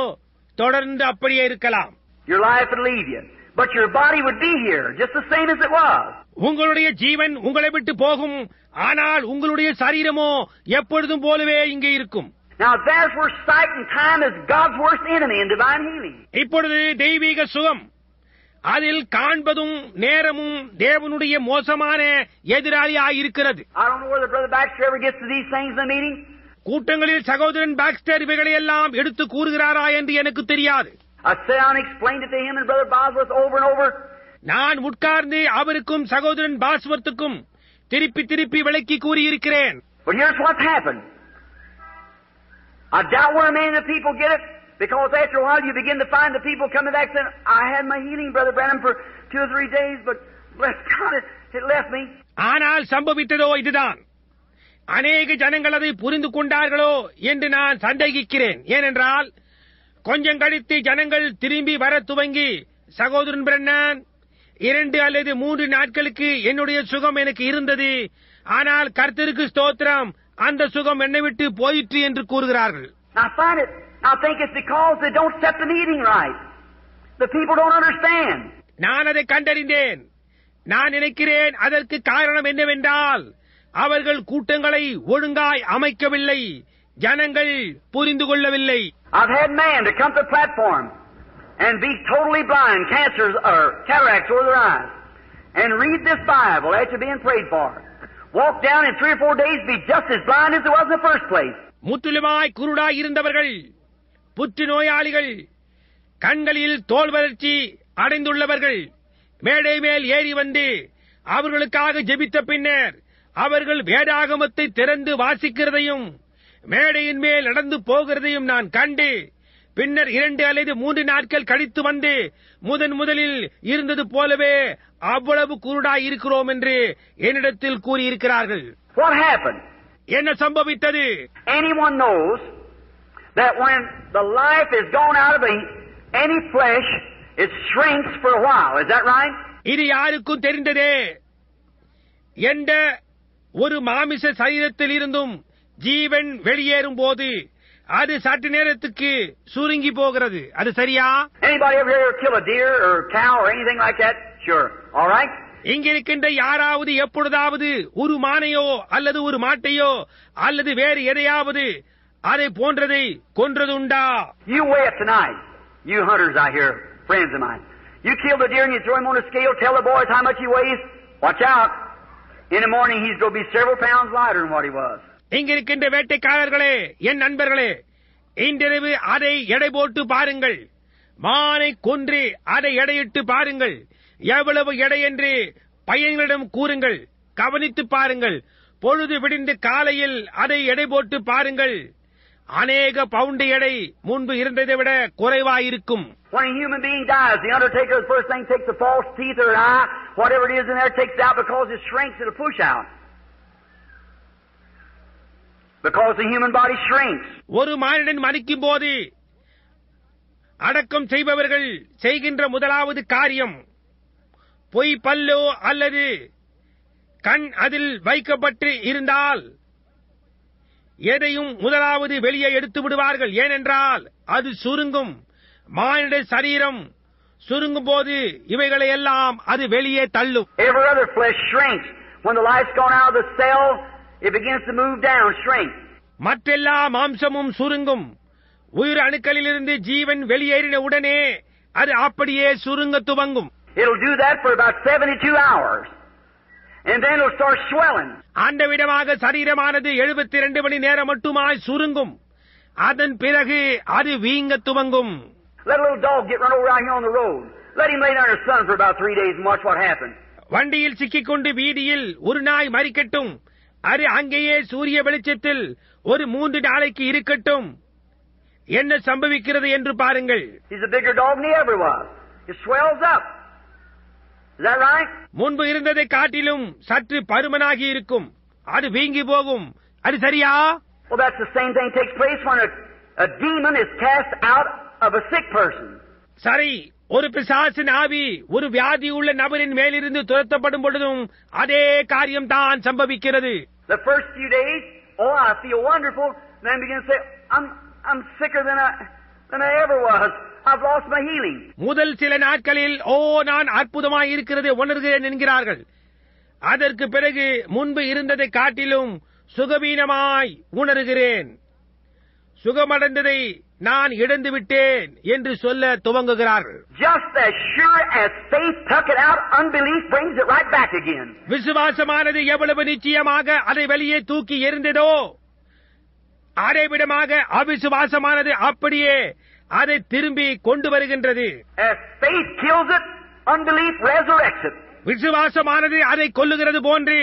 தொடர்ந்து அப்படியே இருக்கலாம் Your life would leave you. But your body would be here, just the same as it was. உங்களுடைய ஜீவன் உங்களை விட்டு போகும் ஆனால் உங்களுடைய சரீரமோ எப்பொழுதும் போலவே இங்கே இருக்கும் Now there's where sight and time is God's worst enemy in divine healing. இப்பொழுது தெய்வீக சுகம் அதில் காண்பதும் நேரமும் தேவனுடைய மோசமான எதிராளியாய் இருக்கிறது. கூட்டங்களில் சகோதரன் பாக்ஸ்டர் இவைகளை எல்லாம் எடுத்து கூறுகிறாரா என்று எனக்கு தெரியாது I sat down and explained it to him and Brother Bosworth over and over. நான் உட்கார்ந்து அவருக்கும் சகோதரன் பாஸ்வர்த்துக்கும் திருப்பி திருப்பி விளக்கி கூறியிருக்கிறேன் But here's what's happened. I doubt where many of the people get it, because after a while you begin to find the people coming back saying, I had my healing, Brother Branham, for two or three days, but bless God, it, it left me. ஆனால் சம்பவித்ததோ இதுதான் அநேக ஜனங்கள் அதை புரிந்து கொண்டார்களோ என்று நான் சந்தேகிக்கிறேன் ஏனென்றால் கொஞ்சம் கழித்து ஜனங்கள் திரும்பி வர துவங்கி சகோதரன் பிரண்ணன் இரண்டு அல்லது மூன்று நாட்களுக்கு என்னுடைய சுகம் எனக்கு இருந்தது. ஆனால் கர்த்தருக்கு ஸ்தோத்திரம். அந்த சுகம் என்னை விட்டு போயிற்று என்று கூறுகிறார்கள். I find it, I think it's because they don't set the meeting right. The people don't understand. நான் அதை கண்டறிந்தேன். நான் நினைக்கிறேன் அதற்கு காரணம் என்னவென்றால் அவர்கள் கூட்டங்களை ஒழுங்காய் அமைக்கவில்லை. ஜனங்கள் புரிந்து கொள்ளவில்லை I've had man to come to the platform and be totally blind, cancers or cataracts over their eyes, and read this Bible after being prayed for. Walk down in three or four days, be just as blind as it was in the first place. முற்றிலுமாய் குருடாய் இருந்தவர்கள் புற்றுநோயாளிகள் கண்களில் தோல் வளர்ச்சி அடைந்துள்ளவர்கள் மேடை மேல் ஏறி வந்து அவர்களுக்காக ஜெபித்த பின்னர் அவர்கள் வேதாகமத்தை திறந்து வாசிக்கிறதையும் மேடையின் மேல் நடந்து போகிறதையும் நான் கண்டு பின்னர் இரண்டு அல்லது மூன்று நாட்கள் கழித்து வந்து முதன் முதலில் இருந்தது போலவே அவ்வளவு குருடாய் இருக்கிறோம் என்று என்னிடத்தில் கூறியிருக்கிறார்கள்? என்ன சம்பவித்தது Anyone knows that when the life is gone out of a, any flesh, it shrinks for a while. Is that right? இது யாருக்கும் தெரிந்ததே எந்த ஒரு மாமிச சரீரத்தில் இருந்தும் ஜீவன் வெளியேறும் போது அது சற்று நேரத்துக்கு சுருங்கி போகிறது அது சரியா Anybody ever here kill a deer or a cow or anything like that? Sure. All right? இங்கிருக்கின்ற யாராவது எப்பொழுதாவது ஒரு மானையோ அல்லது ஒரு மாட்டையோ அல்லது வேறு எதையாவது அதை போன்றதை கொன்றதுண்டா You weigh it tonight. You hunters out here, friends of mine. You kill the deer and you throw him on a scale, tell the boys how much he weighs. Watch out. In the morning he's going to be several pounds lighter than what he was. இங்கிருக்கின்ற வேட்டைக்காரர்களே என் நண்பர்களே இன்றிரவு அதை எடை போட்டு பாருங்கள். மானை கொன்று அதை எடையிட்டு பாருங்கள். எவ்வளவு எடை என்று பையன்களிடம் கூறுங்கள். கவனித்து பாருங்கள். பொழுது விடிந்து காலையில் அதை எடை போட்டு பாருங்கள். அநேக பவுண்டு எடை முன்பு இருந்ததை விட குறைவாயிருக்கும். When a human being dies, the undertaker, the first thing, takes the false teeth or an eye, whatever it is in there, takes it out because it shrinks, it'll push out. Because the human body shrinks. ஒரு மானிடன் மறிக்கும் போது அடக்கம் செய்பவர்கள் செய்கின்ற முதலாவது காரியம் பொய் பல்லோ அல்லது கண் அதில் வைக்கப்பட்டு இருந்தால் எதையும் முதலாவது வெளியே எடுத்து விடுவார்கள் ஏனென்றால் அது சுருங்கும் மானிட சரீரம் சுருங்கும் போது இவைகளை எல்லாம் அது வெளியே தள்ளும் Every other flesh shrinks. When the life's gone out of the cell, it begins to move down, shrink. மற்றெல்லா மாம்சமும் சுருங்கும் உயிர் அணுக்களிலிருந்து ஜீவன் வெளியேறின உடனே அது அப்படியே சுருங்க துவங்கும் It'll do that for about 72 hours. And then it'll start swelling. அந்த விதமாக சரீரமானது 72 மணி நேரம் மட்டுமாய் சுருங்கும் அதன் பிறகு அது வீங்க துவங்கும் Let a little dog get run over out here on the road. Let him lay down in the sun for about three days and watch what happens. வண்டியில் சிக்கிக்கொண்டு வீதியில் ஒரு நாய் மறிக்கட்டும் அது அங்கேயே சூரிய வெளிச்சத்தில் ஒரு மூன்று நாளைக்கு இருக்கட்டும் என்ன சம்பவிக்கிறது என்று பாருங்கள்? முன்பு இருந்ததை காட்டிலும் சற்று பருமனாகி இருக்கும் அது வீங்கி போகும் அது சரியா. சரி ஒரு பிசாசின் ஆவி ஒரு வியாதி உள்ள நபரின் மேலிருந்து துரத்தப்படும் பொழுதும் அதே சம்பவிக்கிறது The first few days, oh, I feel wonderful. Then begin to say, I'm, I'm sicker than I, than I ever was. I've lost my healing. முதல் சில நாட்களில் ஓ நான் அற்புதமாய் இருக்கிறது உணர்கிறேன் என்கிறார்கள் அதற்கு பிறகு முன்பு இருந்ததை காட்டிலும் சுகவீனமாய் உணர்கிறேன் சுகமடைந்ததை நான் இழந்து விட்டேன் என்று சொல்ல துவங்குகிறார்கள் Just as sure as faith took it out, unbelief brings it right back again. விசுவாசமானது எவ்வளவு நிச்சயமாக அதை வெளியே தூக்கி எறிந்ததோ அதே விடமாக அவிசுவாசமானது அப்படியே அதை திரும்பி கொண்டு வருகின்றது As faith kills it, unbelief resurrects it. விசுவாசமானது அதை கொல்லுகிறது போன்று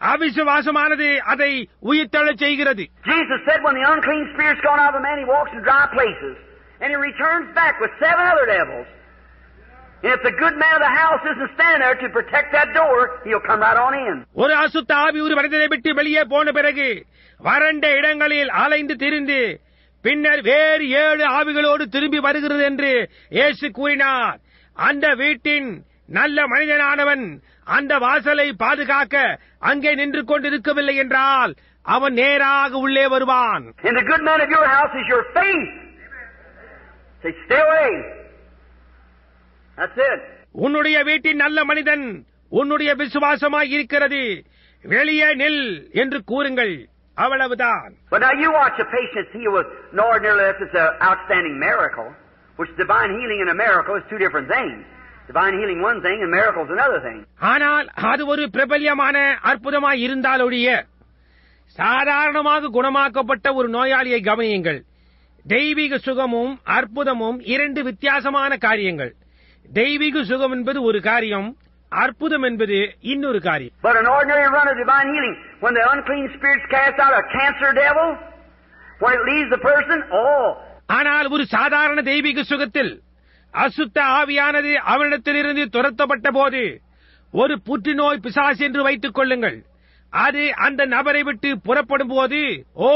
அவிசுவாசமானது அதை உயிர்த்தெழச் செய்கிறது Jesus said when the unclean spirit's gone out of a man, he walks in dry places. And he returns back with seven other devils. And if the good man of the house isn't standing there to protect that door, he'll come right on in. ஒரு அசுத்த ஆவி ஒரு மனிதனை விட்டு வெளியே போன பிறகு வறண்ட இடங்களில் அலைந்து திரிந்து பின்னர் வேறு ஏழு ஆவிகளோடு திரும்பி வருகிறது என்று இயேசு கூறினார் அந்த வீட்டின் நல்ல மனிதனானவன் அந்த வாசலை பாதுகாக்க அங்கே நின்று கொண்டிருக்கவில்லை என்றால் அவன் நேராக உள்ளே வருவான் And the good man of your house is your faith. Say, stay away. That's it. உன்னுடைய வீட்டின் நல்ல மனிதன் உன்னுடைய விசுவாசமாய் இருக்கிறது வெளியே நில் என்று கூறுங்கள் அவ்வளவுதான் But now you watch a patient healed with an ordinary if it's an outstanding miracle, which divine healing and a miracle is two different things. Divine healing one thing and miracles another thing. ஆனால் அது ஒரு பிரபல்யமான அற்புதமாய் இருந்தாலொழிய சாதாரணமாக குணமாக்கப்பட்ட ஒரு நோயாளியை கவனியுங்கள். தெய்வீக சுகமும் அற்புதமும் இரண்டு வித்தியாசமான காரியங்கள். தெய்வீக சுகம் என்பது ஒரு காரியம் அற்புதம் என்பது இன்னொரு காரியம். But an ordinary run of divine healing, when the unclean spirits cast out a cancer devil, when it leaves the person, oh, ஆனால் ஒரு சாதாரண தெய்வீக சுகத்தில் அசுத்த ஆவியானது அவனிடத்திலிருந்து துரத்தப்பட்ட போது ஒரு புற்றுநோய் பிசாசு என்று வைத்துக் கொள்ளுங்கள் அது அந்த நபரை விட்டு புறப்படும் போது ஓ.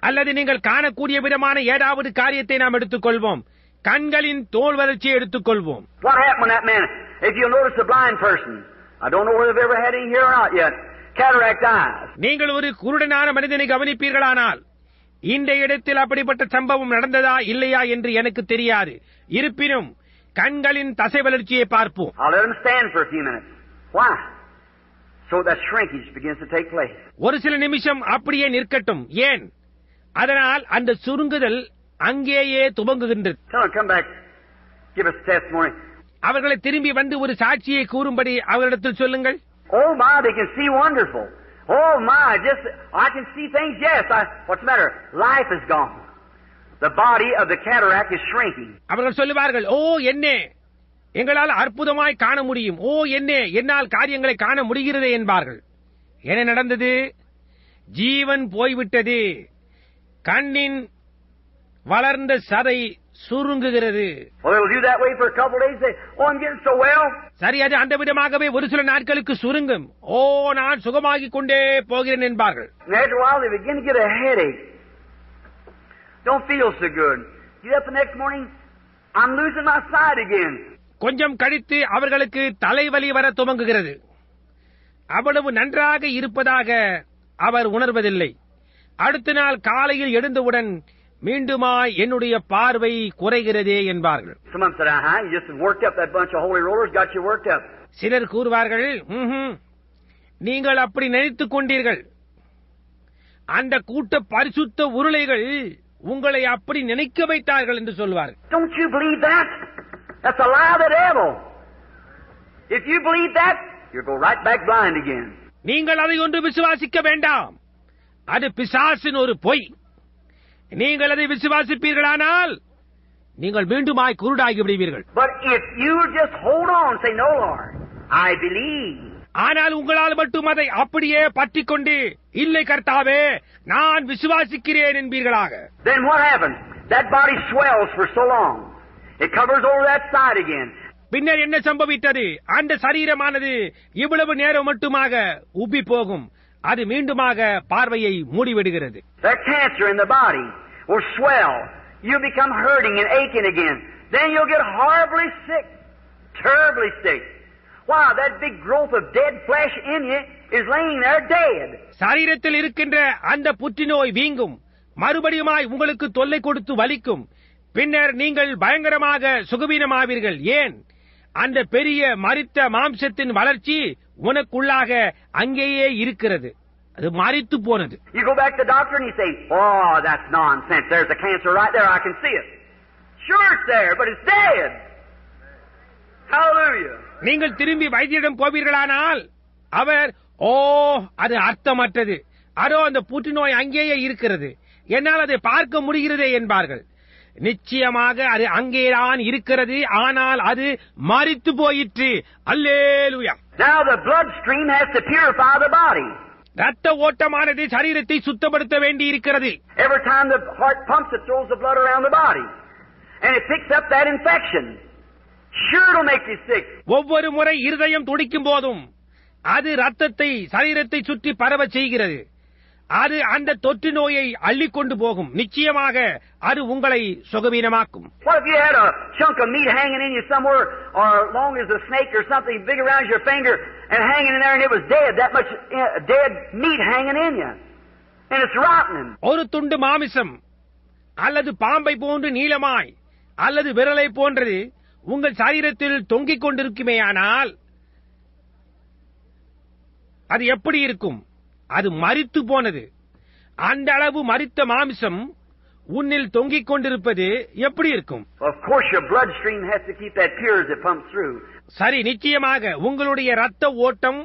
அல்லது நீங்கள் காணக்கூடிய விதமான ஏதாவது காரியத்தை நாம் எடுத்துக்கொள்வோம் கண்களின் தோல் வளர்ச்சியை எடுத்துக்கொள்வோம் cataract eyes. நீங்கள் ஒரு குருடனான மனிதனை கவனிப்பீர்களானால் இந்த இடத்தில் அப்படிப்பட்ட சம்பவம் நடந்ததா இல்லையா என்று எனக்கு தெரியாது இருப்பினும் கண்களின் தசை வளர்ச்சியை பார்ப்போம் I'll let them stand for a few minutes. Why? So that shrinkage begins to take place. ஒரு சில நிமிஷம் அப்படியே நிற்கட்டும் ஏன் அதனால் அந்த சுருங்குதல் அங்கேயே துவங்குகின்றது. அவர்களை திரும்பி வந்து ஒரு சாட்சியை கூறும்படி அவரிடத்தில் சொல்லுங்கள் Oh my, they can see wonderful. Oh my, just, I can see things, yes. I, what's the matter? Life is gone. The body of the cataract is shrinking. அவர்கள் சொல்லுவார்கள் ஓ என்ன எங்களால் அற்புதமாய் காண முடியும் ஓ என்ன என்னால் காரியங்களை காண முடிகிறது என்பார்கள் என்ன நடந்தது ஜீவன் போய்விட்டது கண்ணின் வளர்ந்த சதை சுருங்குகிறது Well, they'll do that way for a couple of days. Say, "Oh, I'm getting so well." சரி அது அந்த விதமாகவே ஒரு சில நாட்களுக்கு சுருங்கும் ஓ நான் சுகமாகிக் கொண்டே போகிறேன் என்பார்கள். கொஞ்சம் கழித்து அவர்களுக்கு தலைவலி வர துவங்குகிறது அவ்வளவு நன்றாக இருப்பதாக அவர் உணர்வதில்லை அடுத்த நாள் காலையில் எழுந்தவுடன் மீண்டுமாய் என்னுடைய பார்வை குறைகிறதே என்பார்கள் uh-huh. சிலர் கூறுவார்கள் "ம்ஹும், நீங்கள் அப்படி நினைத்துக் கொண்டீர்கள் அந்த கூட்ட பரிசுத்த உருளைகள் உங்களை அப்படி நினைக்க வைத்தார்கள் என்று சொல்வார்கள். நீங்கள் அதை ஒன்று விசுவாசிக்க வேண்டாம் அது பிசாசின் ஒரு பொய் நீங்கள் அதை விசுவாசிப்பீர்களானால் நீங்கள் மீண்டுமாய் குருடாகி விடுவீர்கள் But if you just hold on, say, No, Lord, I believe. ஆனால் உங்களால் மட்டும் அதை அப்படியே பற்றிக் கொண்டு இல்லை கர்த்தாவே நான் விசுவாசிக்கிறேன் என்பீர்களாக Then what happens? That body swells for so long. It covers over that side again. பின்னர் என்ன சம்பவித்தது அந்த சரீரமானது இவ்வளவு நேரம் மட்டுமாக உப்பி போகும் அது மீண்டுமாக பார்வையை மூடிவிடுகிறது That cancer in the body will swell. You'll become hurting and aching again. Then you'll get horribly sick. Terribly sick. Why? That big growth of dead flesh in you is laying there dead. சரீரத்தில் இருக்கின்ற அந்த புற்றுநோய் வீங்கும் மறுபடியுமாய் உங்களுக்கு தொல்லை கொடுத்து வலிக்கும் பின்னர் நீங்கள் பயங்கரமாக சுகவீனமாவீர்கள் ஏன் அந்த பெரிய மறித்த மாம்சத்தின் வளர்ச்சி உனக்குள்ளாக அங்கேயே இருக்கிறது அது மரித்து போனது You go back to the doctor and you say, Oh, that's nonsense. There's a cancer right there. I can see it. Sure it's there, but it's dead. Hallelujah. நீங்கள் திரும்பி வைத்தியரிடம் போவீர்களானால் அவர் ஓ அது அர்த்தமற்றது அதோ அந்த புற்றுநோய் அங்கேயே இருக்கிறது என்னால் அதை பார்க்க முடிகிறதே என்பார்கள் நிச்சயமாக அது அங்கேதான் இருக்கிறது ஆனால் அது மரித்து போயிற்று அல்லேலுயா Now the bloodstream has to purify the body. ரத்த ஓட்டமானது சரீரத்தை சுத்தப்படுத்த வேண்டி இருக்கிறது Every time the heart pumps, it throws the blood around the body. And it picks up that infection. Sure it'll make you sick. ஒவ்வொரு முறை இருதயம் துடிக்கும் போதும் அது ரத்தத்தை சரீரத்தை சுற்றி பரவ செய்கிறது அது அந்த தொற்று நோயை அள்ளிக்கொண்டு போகும் நிச்சயமாக அது உங்களை சுகவீனமாக்கும் uh. ஒரு துண்டு மாமிசம் அல்லது பாம்பை போன்று நீளமாய் அல்லது விரலை போன்றது உங்கள் சரீரத்தில் தொங்கிக் கொண்டிருக்குமேயானால் அது எப்படி இருக்கும் அது மரித்து போனது. அந்த அளவு மரித்த மாமிசம் உன்னில் தொங்கிக் கொண்டிருப்பது எப்படி இருக்கும். சரி நிச்சயமாக உங்களுடைய ரத்த ஓட்டம்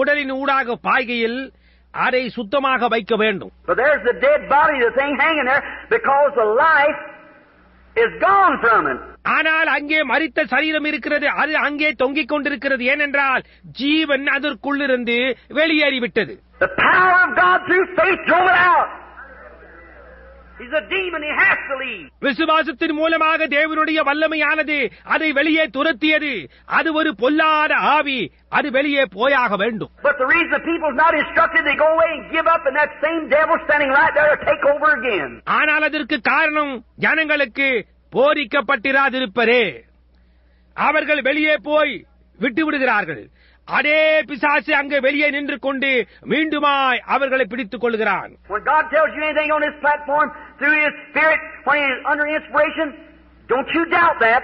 உடலின் ஊடாக பாய்கையில் அதை சுத்தமாக வைக்க வேண்டும். But there's the dead body, the thing hanging there, because the life is gone from it. ஆனால் அங்கே மரித்த சரீரம் இருக்கிறது அது அங்கே தொங்கிக் கொண்டிருக்கிறது. ஏனென்றால் ஜீவன் அதற்குள்ளிருந்து வெளியேறிவிட்டது. The power of God through faith drove it out. He's a demon, he has to leave. விசுவாசத்தின் மூலமாக தேவனுடைய வல்லமையானது அதை வெளியே துரத்தியது அது ஒரு பொல்லாத ஆவி அது வெளியே போயாக வேண்டும் But the reason the people's not instructed, they go away and give up, and that same devil standing right there to take over again. ஆனால் அதற்கு காரணம் ஜனங்களுக்கு போதிக்கப்பட்டிராதிருப்பதே அவர்கள் வெளியே போய் விட்டு விடுகிறார்கள் அதே பிசாசு அங்கே வெளியே நின்று கொண்டு மீண்டுமாய் அவர்களை பிடித்துக் கொள்கிறான் When God tells you anything on this platform through His Spirit, when He's under inspiration, don't you doubt that,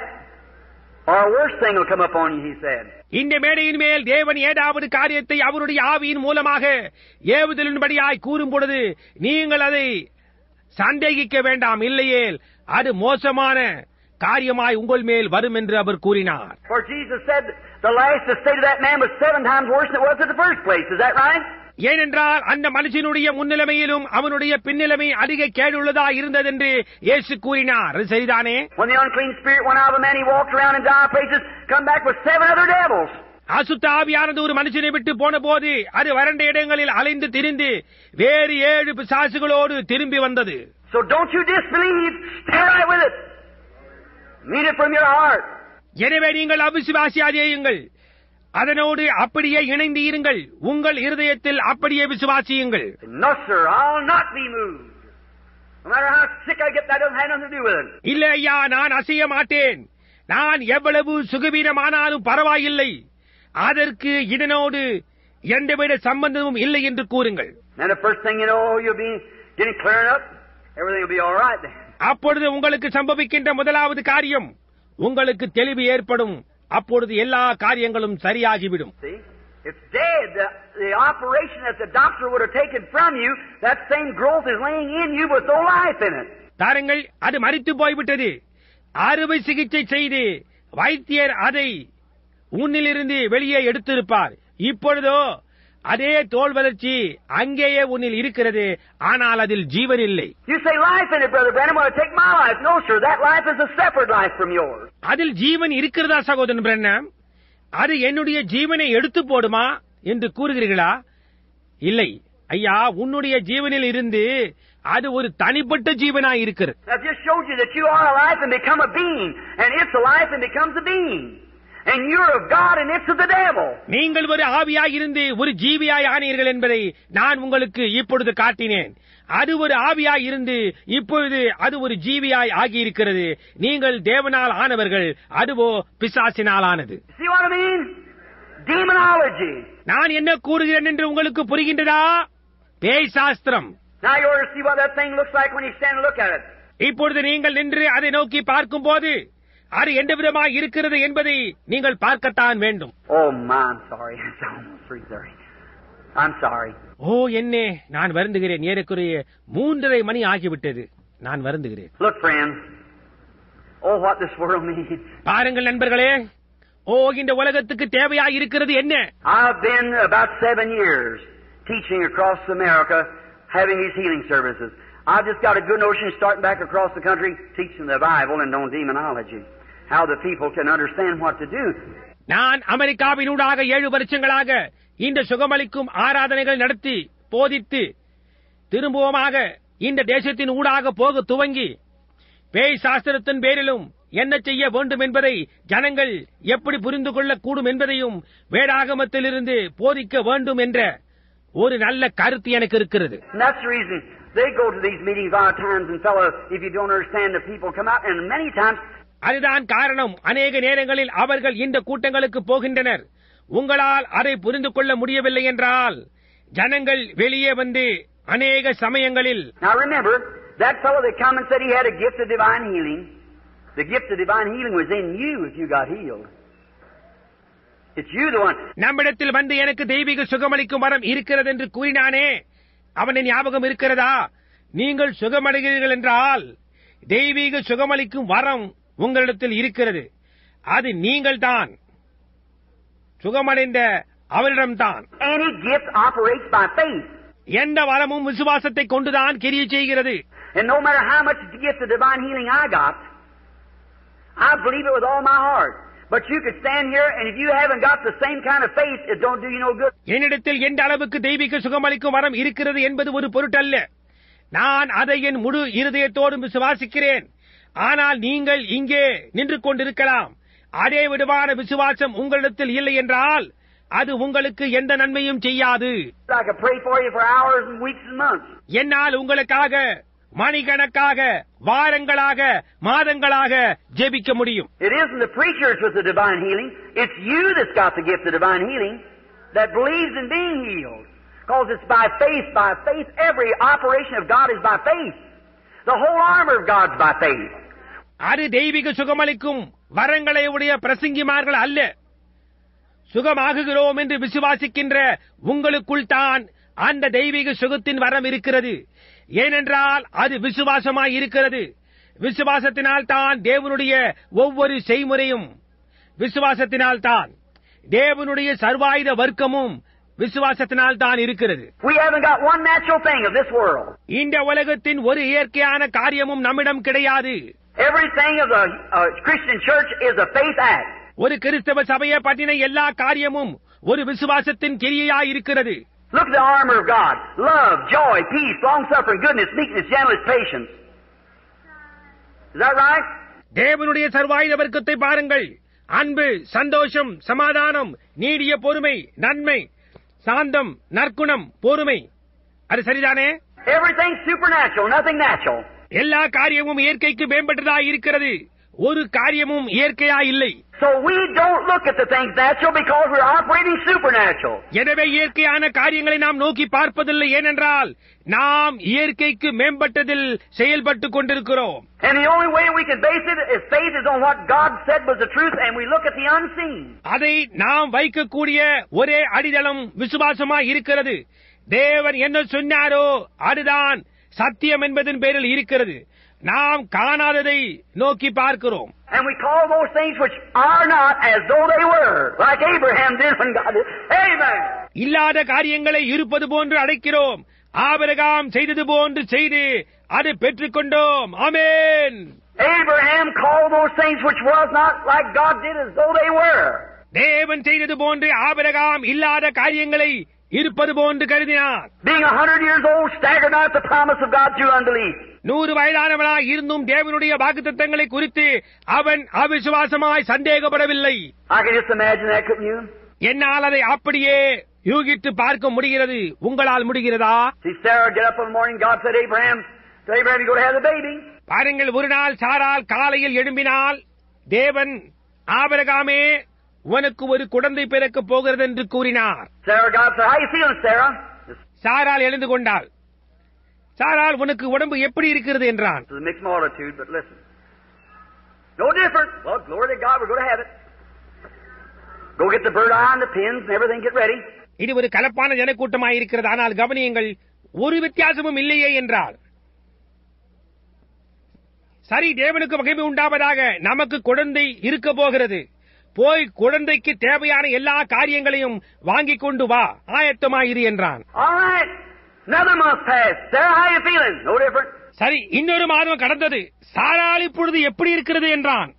or a worse thing will come upon you, He said. இந்த மேடையின் மேல் தேவன் ஏதாவது காரியத்தை அவருடைய ஆவியின் மூலமாக ஏவுதலின்படியாய் கூறும் பொழுது நீங்கள் அதை சந்தேகிக்க வேண்டாம் இல்லையேல் அது மோசமான காரியமாய் உங்கள் மேல் வரும் என்று அவர் கூறினார் For Jesus said the last estate of that man was seven times worse than it was at the first place. Is that right? ஏனென்றால் அந்த மனுஷனுடைய முன்னிலைமையிலும் அவனுடைய பின்னிலைமை அதிக கேடுள்ளதா இருந்ததென்று இயேசு கூறினார் அது சரிதானே When the unclean spirit went out of a man, he walked around in dire places, come back with seven other devils. அசுத்த ஆவியானது ஒரு மனுஷனை விட்டு போன போது அது வறண்ட இடங்களில் அலைந்து திரிந்து வேறு ஏழு பிசாசுகளோடு திரும்பி வந்தது So don't you disbelieve. Stay right with it. Mean it from your heart. எனவே நீங்கள் அவிசுவாசியாதேயுங்கள். அதனோடு அப்படியே இணைந்து இருங்கள். உங்கள் இருதயத்தில் அப்படியே விசுவாசியுங்கள். இல்லை ஐயா நான் அசைய மாட்டேன். நான் எவ்வளவு சுகவீனமானாலும் பரவாயில்லை. அதற்கு இதனோடு எந்தவித சம்பந்தமும் இல்லை என்று கூறுங்கள். அப்பொழுது உங்களுக்கு சம்பவிக்கின்ற முதலாவது காரியம் உங்களுக்கு தெளிவு ஏற்படும் அப்பொழுது எல்லா காரியங்களும் சரியாகிவிடும்? It's dead. The, the operation that the doctor would have taken from you, that same growth is laying in you with no life in it. தாருங்கள் அது மறித்து போய்விட்டது அறுவை சிகிச்சை செய்து வைத்தியர் அதை உன்னிலிருந்து வெளியே எடுத்திருப்பார் இப்பொழுதோ அதே தோல் வளர்ச்சி அங்கேயே உன்னில் இருக்கிறது ஆனால் அதில் ஜீவன் இல்லை You say life in it, Brother Branham. Want to take my life? No, sir. That life is a separate life from yours. அதில் ஜீவன் இருக்கிறதா சகோதரன் பிரண்ணம் அது என்னுடைய ஜீவனை எடுத்து போடுமா என்று கூறுகிறீர்களா இல்லை ஐயா உன்னுடைய ஜீவனில் இருந்து அது ஒரு தனிப்பட்ட ஜீவனாய் இருக்கிறது And you're of God and it's of the devil. நீங்கள் ஒரு ஆவியாய் இருந்து ஒரு ஜீவியாய் ஆனீர்கள் என்பதை நான் உங்களுக்கு இப்பொழுது காட்டினேன் அது ஒரு ஆவியாய் இருந்து இப்பொழுது அது ஒரு ஜீவியாய் ஆகியிருக்கிறது நீங்கள் தேவனால் ஆனவர்கள் அதுவோ பிசாசினால் ஆனது See what I mean? Demonology. நான் என்ன கூறுகிறேன் என்று உங்களுக்கு புரிகின்றதா பேய் சாஸ்திரம் Now you ought to see what that thing looks like when you stand and look at it. இப்பொழுது நீங்கள் நின்று அதை நோக்கி பார்க்கும்போது அது எந்த விதமாய் இருக்கிறது என்பதை நீங்கள் பார்க்கத்தான் வேண்டும் Oh my, I'm sorry. It's almost three thirty. I'm sorry. ஓ என்னே நான் வருந்துகிறேன் ஏறக்குறைய மூன்றரை மணி ஆகிவிட்டது நான் வருந்துகிறேன் Look, friends. Oh, what this world needs. பாருங்கள் நண்பர்களே ஓ இந்த உலகத்துக்கு தேவையாய் இருக்கிறது என்ன I've been about seven years teaching across America, having these healing services. I've just got a good notion starting back across the country, teaching the Bible and on demonology. How the people can understand what to do. நான் அமெரிக்காவினூடாக ஏழு வருஷங்களாக இந்த சுகமளிக்கும் ஆராதனைகள் நடத்தி போதித்து திரும்பவுமாக இந்த தேசத்தின் ஊடாக போக துவங்கி பேய் சாஸ்திரத்தின் பேரிலும் என்ன செய்ய வேண்டும் என்பதை ஜனங்கள் எப்படி புரிந்து கொள்ளக்கூடும் என்பதையும் வேதாகமத்திலிருந்து போதிக்க வேண்டும் என்ற ஒரு நல்ல கருத்து எனக்கு இருக்கிறது they go to these meetings of times and fellow, if you don't understand the people come out and many times அதுதான் காரணம். அநேக நேரங்களில் அவர்கள் இந்த கூட்டங்களுக்கு போகின்றனர். உங்களால் அதை புரிந்து கொள்ள முடியவில்லை என்றால் ஜனங்கள் வெளியே வந்து அநேக சமயங்களில் Now remember, that fellow that come and said he had a gift of divine healing, the gift of divine healing was in you if you got healed. It's you the one. நம்மிடத்தில் வந்து எனக்கு தெய்வீக சுகமளிக்கும் வரம் இருக்கிறது என்று கூறினானே. அவனை ஞாபகம் இருக்கிறதா? நீங்கள் சுகமடைகிறீர்கள் என்றால் தெய்வீக சுகமளிக்கும் வரம் உங்களிடத்தில் இருக்கிறது அது நீங்கள்தான் சுகமடைந்த அவரிடம்தான் Any gift operates by faith. எந்த வரமும் விசுவாசத்தை கொண்டுதான் கிரியை செய்கிறது And no matter how much gift of divine healing I got, I believe it with all my heart. But you could stand here and if you haven't got the same kind of faith, it don't do you no good. என்னிடத்தில் எந்த அளவுக்கு தெய்வீக சுகமளிக்கும் வரம் இருக்கிறது என்பது ஒரு பொருட்டல்ல நான் அதை என் முழு இருதயத்தோடும் விசுவாசிக்கிறேன் ஆனால் நீங்கள் இங்கே நின்று கொண்டிருக்கலாம் அதே விடுவான விசுவாசம் உங்களிடத்தில் இல்லை என்றால் அது உங்களுக்கு எந்த நன்மையும் செய்யாது. என்னால் உங்களுக்காக மணிக்கணக்காக வாரங்களாக மாதங்களாக ஜெபிக்க முடியும் It isn't the preachers with the divine healing. It's you that's got the gift of divine healing that believes in being healed. Because it's by faith, by faith. Every operation of God is by faith. The whole armor of God's by faith. அது தெய்வீக சுகமளிக்கும் வரங்களை உடைய பிரசங்கிமார்கள் அல்ல. சுகமாகுகிறோம் என்று விசுவாசிக்கின்ற உங்களுக்குள் தான் அந்த தெய்வீக சுகத்தின் வரம் இருக்கிறது. ஏனென்றால் அது விசுவாசமாய் இருக்கிறது. விசுவாசத்தினால் தான் தேவனுடைய ஒவ்வொரு செய்முறையும் விசுவாசத்தினால் தான். தேவனுடைய சர்வாயுத வர்க்கமும் விசுவாசத்தினால் தான் இருக்கிறது. இந்த உலகத்தின் ஒரு இயற்கையான காரியமும் நம்மிடம் கிடையாது. Everything of the uh, Christian church is a faith act. ஒரு கிறிஸ்தவ சபையை பற்றின எல்லா காரியமும் ஒரு விசுவாசத்தின் கிரியையா இருக்கிறது Look at the armor of God. Love, joy, peace, long suffering, goodness, meekness, gentleness, patience. Is that right? தேவனுடைய சர்வாயுத வர்க்கத்தை பாருங்கள் அன்பு சந்தோஷம் சமாதானம் நீடிய பொறுமை நன்மை சாந்தம் நற்குணம் பொறுமை அது சரிதானே Everything's supernatural, nothing natural. எல்லா காரியமும் இயற்கைக்கு மேம்பட்டதா இருக்கிறது. ஒரு காரியமும் இயற்கையா இல்லை. So we don't look at the things natural because we're operating supernatural. எனவே இயற்கையான காரியங்களை நாம் நோக்கி பார்ப்பதில்லை. ஏனென்றால் நாம் இயற்கைக்கு மேம்பட்டதில் செயல்பட்டுக் கொண்டிருக்கிறோம். And the only way we can base it is faith is on what God said was the truth and we look at the unseen. அதை நாம் வைக்கக்கூடிய ஒரே அடித்தளம் விசுவாசமா இருக்கிறது. தேவன் என்ன சொன்னாரோ அதுதான். சத்தியம் என்பதன் பேரில் இருக்கிறது நாம் காணாததை நோக்கி பார்க்கிறோம் And we call those things which are not as though they were, like Abraham did when God did. Amen. இல்லாத காரியங்களை இருப்பது போன்று அடைக்கிறோம் ஆபிரகாம் செய்தது போன்று செய்து அதை பெற்றுக்கொண்டோம் ஆமென் Abraham called those things which was not like God did as though they were. தேவன் செய்தது போன்று ஆபிரகாம் இல்லாத காரியங்களை இருப்பது போன்று கருதினார் Being a hundred years old, staggered not at the promise of God through unbelief. நூறு வயதானவனாய் இருந்தும் தேவனுடைய வாக்குத்தத்தங்களை குறித்து அவன் அவிசுவாசமாய் சந்தேகப்படவில்லை? என்னால் அதை அப்படியே யூகித்து பார்க்க முடிகிறது உங்களால் முடிகிறதா. பாருங்கள் ஒரு நாள் சாரால் காலையில் எழும்பினால் தேவன் ஆபரகாமே உனக்கு ஒரு குழந்தை பிறக்கப் போகிறது என்று கூறினார் சாரால் எழுந்து கொண்டாள் சாரால் உனக்கு உடம்பு எப்படி இருக்கிறது என்றான் is a mixed multitude, but listen. No different. Well, glory to God, we're going to have it. Go get the bird eye and the pins and everything, get ready. இது ஒரு கலப்பான ஜனக்கூட்டமாய் இருக்கிறது ஆனால் கவனியுங்கள் ஒரு வித்தியாசமும் இல்லையே என்றால் சரி தேவனுக்கு மகிமை உண்டாவதாக நமக்கு குழந்தை இருக்க போகிறது போய் குழந்தைக்கு தேவையான எல்லா காரியங்களையும் வாங்கிக் கொண்டு வா. ஆயத்தமாயிரு என்றான். சரி இன்னொரு மாதம் கடந்தது. சாராள் இப்பொழுது எப்படி இருக்கிறது என்றான்.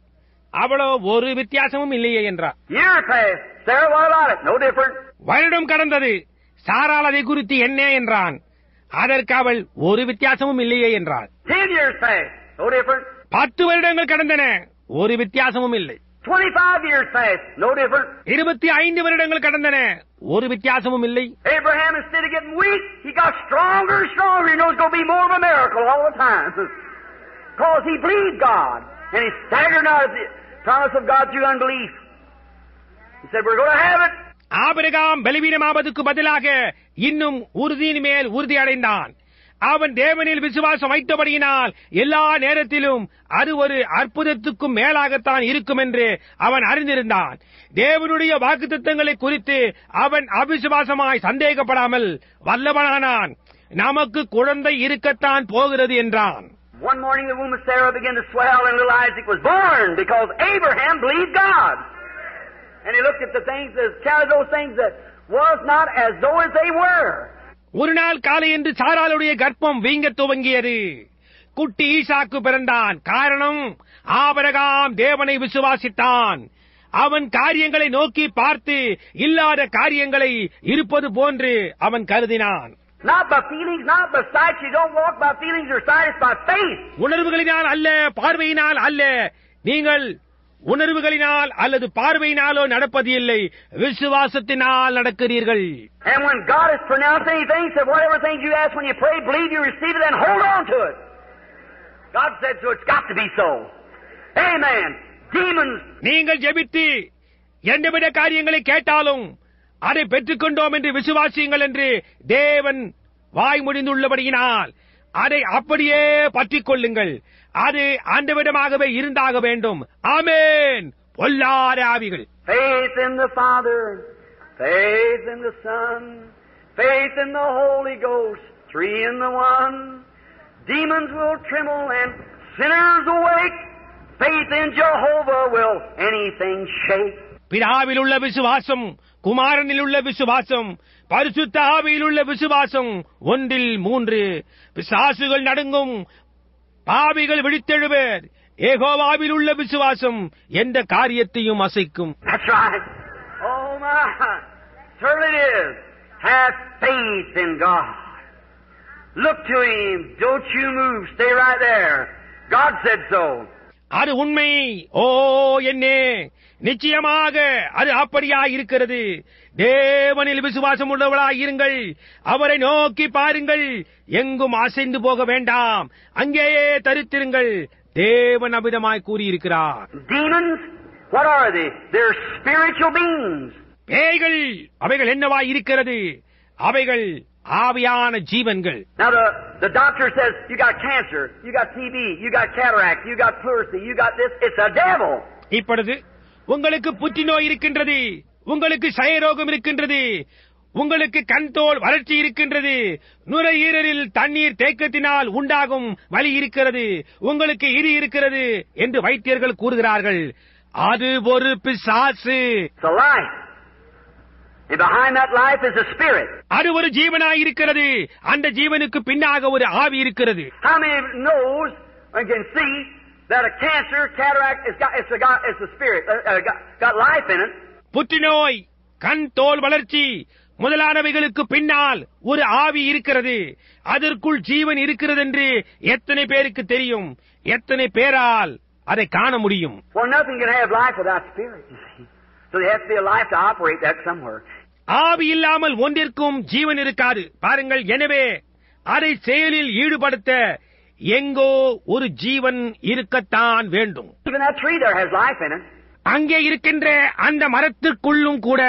அவளோ ஒரு வித்தியாசமும் இல்லையே என்றார். வருடம் கடந்தது. சாராள் அதை குறித்து என்ன என்றான். அதற்கு அவள் ஒரு வித்தியாசமும் இல்லையே என்றாள். பத்து வருடங்கள் கடந்தன. ஒரு வித்தியாசமும் இல்லை. Twenty-five years passed. No different. இருபத்தி ஐந்து வருடங்கள் கடந்தன ஒரு வித்தியாசமும் இல்லை Abraham, instead of getting weak, he got stronger and stronger. He knows it's going to be more of a miracle all the time. Because he believed God. And he staggered not at the promise of God through unbelief. He said, we're going to have it. Abraham பலவீனமாவதற்கு பதிலாக இன்னும் உறுதியின் மேல் உறுதி அடைந்தான் அவன் தேவனில் விசுவாசம் வைத்தபடியினால் எல்லா நேரத்திலும் அது ஒரு அற்புதத்துக்கும் மேலாகத்தான் இருக்கும் என்று அவன் அறிந்திருந்தான் தேவனுடைய வாக்குத்தத்தங்களை குறித்து அவன் அவிசுவாசமாய் சந்தேகப்படாமல் வல்லவனானான் நமக்கு குழந்தை இருக்கத்தான் போகிறது என்றான் One morning the womb of Sarah began to swell and little Isaac was born because Abraham believed God. And he looked at the things, that counted those things that was not as though as they were. ஒரு நாள் காலை என்று சாராளுடைய கர்ப்பம் வீங்க துவங்கியது. குட்டி ஈசாக்கு பிறந்தான். காரணம் ஆபரகாம் தேவனை விசுவாசித்தான். அவன் காரியங்களை நோக்கி பார்த்து இல்லாத காரியங்களை இருப்பது போன்று அவன் கருதினான். உணர்வுகளினால் அல்ல பார்வையினால் அல்ல. நீங்கள் உணர்வுகளினால் அல்லது பார்வையினாலோ நடப்பது இல்லை விசுவாசத்தினால் நடக்கிறீர்கள் And when God has pronounced anything, said whatever things you ask when you pray, believe you receive it and hold on to it. God said so. It's got to be so. Amen. Demons நீங்கள் ஜெபித்து எந்தவித காரியங்களை கேட்டாலும் அதை பெற்றுக்கொண்டோம் என்று விசுவாசியுங்கள் என்று தேவன் வாய் முடிந்துள்ளபடியினால் அதை அப்படியே பற்றிக் கொள்ளுங்கள் அது அந்த விதமாகவே இருந்தாக வேண்டும் ஆமேன் பொல்லாத ஆவிகள் Faith in the Father, faith in the Son, faith in the Holy Ghost, three in the one. Demons will tremble and sinners awake. Faith in Jehovah will anything shake. பிதாவில் உள்ள விசுவாசம் குமாரனில் உள்ள விசுவாசம் பரிசுத்த ஆவியில் உள்ள விசுவாசம் ஒன்றில் மூன்று பிசாசுகள் நடுங்கும் பாவிகள் விழித்தெழுவர் ஏகோவாவில் உள்ள விசுவாசம் எந்த காரியத்தையும் அசைக்கும் That's right. Oh my. Certainly it is. Have faith in God. Look to Him. Don't you move. Stay right there. God said so. அது உண்மை ஓ என்னே நிச்சயமாக அது அப்படியா இருக்கிறது தேவனில் விசுவாசம் உள்ளவளாய் இருங்கள் அவரை நோக்கி பாருங்கள். எங்கும் அசைந்து போக வேண்டாம். அங்கேயே தரித்திருங்கள். தேவன் அமிதமாய் கூறியிருக்கிறார். பேய்கள் அவைகள் என்னவாய் இருக்கிறது? அவைகள் ஆவியான ஜீவன்கள். Now the, the doctor says, you got cancer, you got TB, you got cataract, you got pleurisy, you got this. It's a devil. இப்பொழுது உங்களுக்கு புற்றுநோய் இருக்கின்றது. உங்களுக்கு சயரோகம் இருக்கின்றது. உங்களுக்கு கண் தோல் வறட்சி இருக்கின்றது. நுரையீரலில் தண்ணீர் தேக்கத்தினால் உண்டாகும் வலி இருக்கிறது. உங்களுக்கு இரு இருக்கிறது என்று வைத்தியர்கள் கூறுகிறார்கள். அது ஒரு பிசாசு. அது ஒரு ஜீவனாய் இருக்கிறது. அந்த ஜீவனுக்கு பின்னாக ஒரு ஆவி இருக்கிறது. That a cancer, cataract, it's got, it's got, it's a spirit, uh, uh, got, got life in it. புற்றுநோய் கண் தோல் வளர்ச்சி முதலானவைகளுக்கு பின்னால் ஒரு ஆவி இருக்கிறது. அதற்குள் ஜீவன் இருக்கிறது என்று எத்தனை பேருக்கு தெரியும்? எத்தனை பேரால் அதை காண முடியும். ஆவி இல்லாமல் ஒன்றிற்கும் ஜீவன் இருக்காது. பாருங்கள் எனவே அதை செயலில் ஈடுபடுத்த எங்கோ ஒரு ஜீவன் இருக்கத்தான் வேண்டும். அங்கே இருக்கின்ற அந்த மரத்திற்குள்ளும் கூட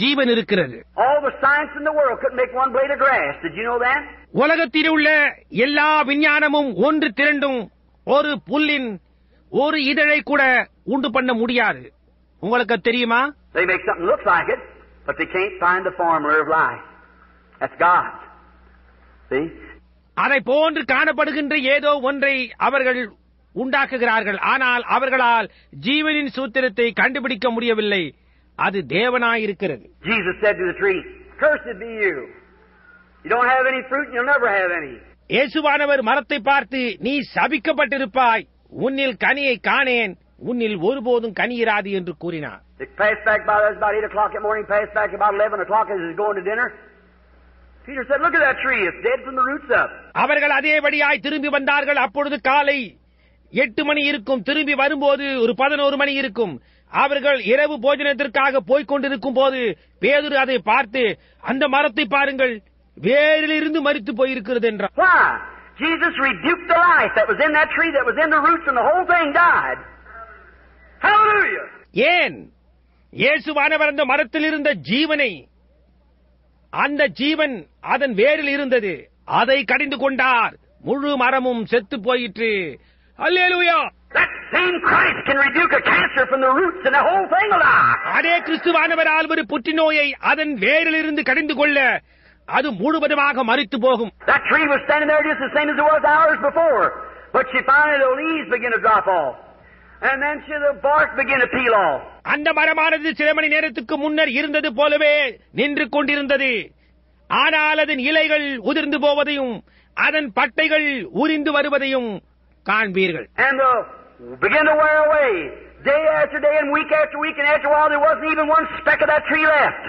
ஜீவன் இருக்கிறது All the science in the world couldn't make one blade of grass. Did you know that? உலகத்தில் உள்ள எல்லா விஞ்ஞானமும் ஒன்று திரண்டும் ஒரு புல்லின் ஒரு இதழை கூட உண்டு பண்ண முடியாது உங்களுக்கு தெரியுமா They make something look like it, but they can't find the formula of life. That's God. See? அதை போன்று காணப்படுகின்ற ஏதோ ஒன்றை அவர்கள் உண்டாக்குகிறார்கள் ஆனால் அவர்களால் ஜீவனின் சூத்திரத்தை கண்டுபிடிக்க முடியவில்லை அது தேவனாயிருக்கிறது. இயேசுவானவர் மரத்தை பார்த்து நீ சபிக்கப்பட்டிருப்பாய் உன்னில் கனியை காணேன் உன்னில் ஒருபோதும் கனியிராது என்று கூறினார் They passed back by, it was about 8 o'clock in the morning, passed back about 11 o'clock as he was going to dinner. Peter said, Look at that tree. It's dead from the roots up. அவர்கள் அதேபடியாய் திரும்பி வந்தார்கள் அப்பொழுது காலை எட்டு மணி இருக்கும் திரும்பி வரும்போது ஒரு பதினோரு மணி இருக்கும் அவர்கள் இரவு போஜனத்திற்காக போய்க் கொண்டிருக்கும் போது பேதுரு அதை பார்த்து அந்த மரத்தை பாருங்கள் வேரிலிருந்து மரித்து போயிருக்கிறது என்றார் Why? Jesus rebuked the life that was in that tree, that was in the roots, and the whole thing died. Hallelujah! ஏன் இயேசுவானவர் அந்த மரத்தில் இருந்த ஜீவனை அந்த ஜீவன் அதன் வேரில் இருந்தது அதை கடிந்து கொண்டார் முழு மரமும் செத்து போயிற்று அதே கிறிஸ்துவானவரால் ஒரு புற்றுநோயை அதன் வேரிலிருந்து கடிந்து கொள்ள அது முழுவதுமாக மறித்து போகும் That tree was standing there just the same as it was hours before. But she finally, the leaves begin to drop off. And then she, the bark begin to peel off. அந்த மரமானது சில மணி நேரத்துக்கு முன்னர் இருந்தது போலவே நின்று கொண்டிருந்தது ஆனால் அதன் இலைகள் உதிர்ந்து போவதையும் அதன் பட்டைகள் உரிந்து வருவதையும் காண்பீர்கள் uh, begin to wear away. Day after day and week after week, and after a while there wasn't even one speck of that tree left.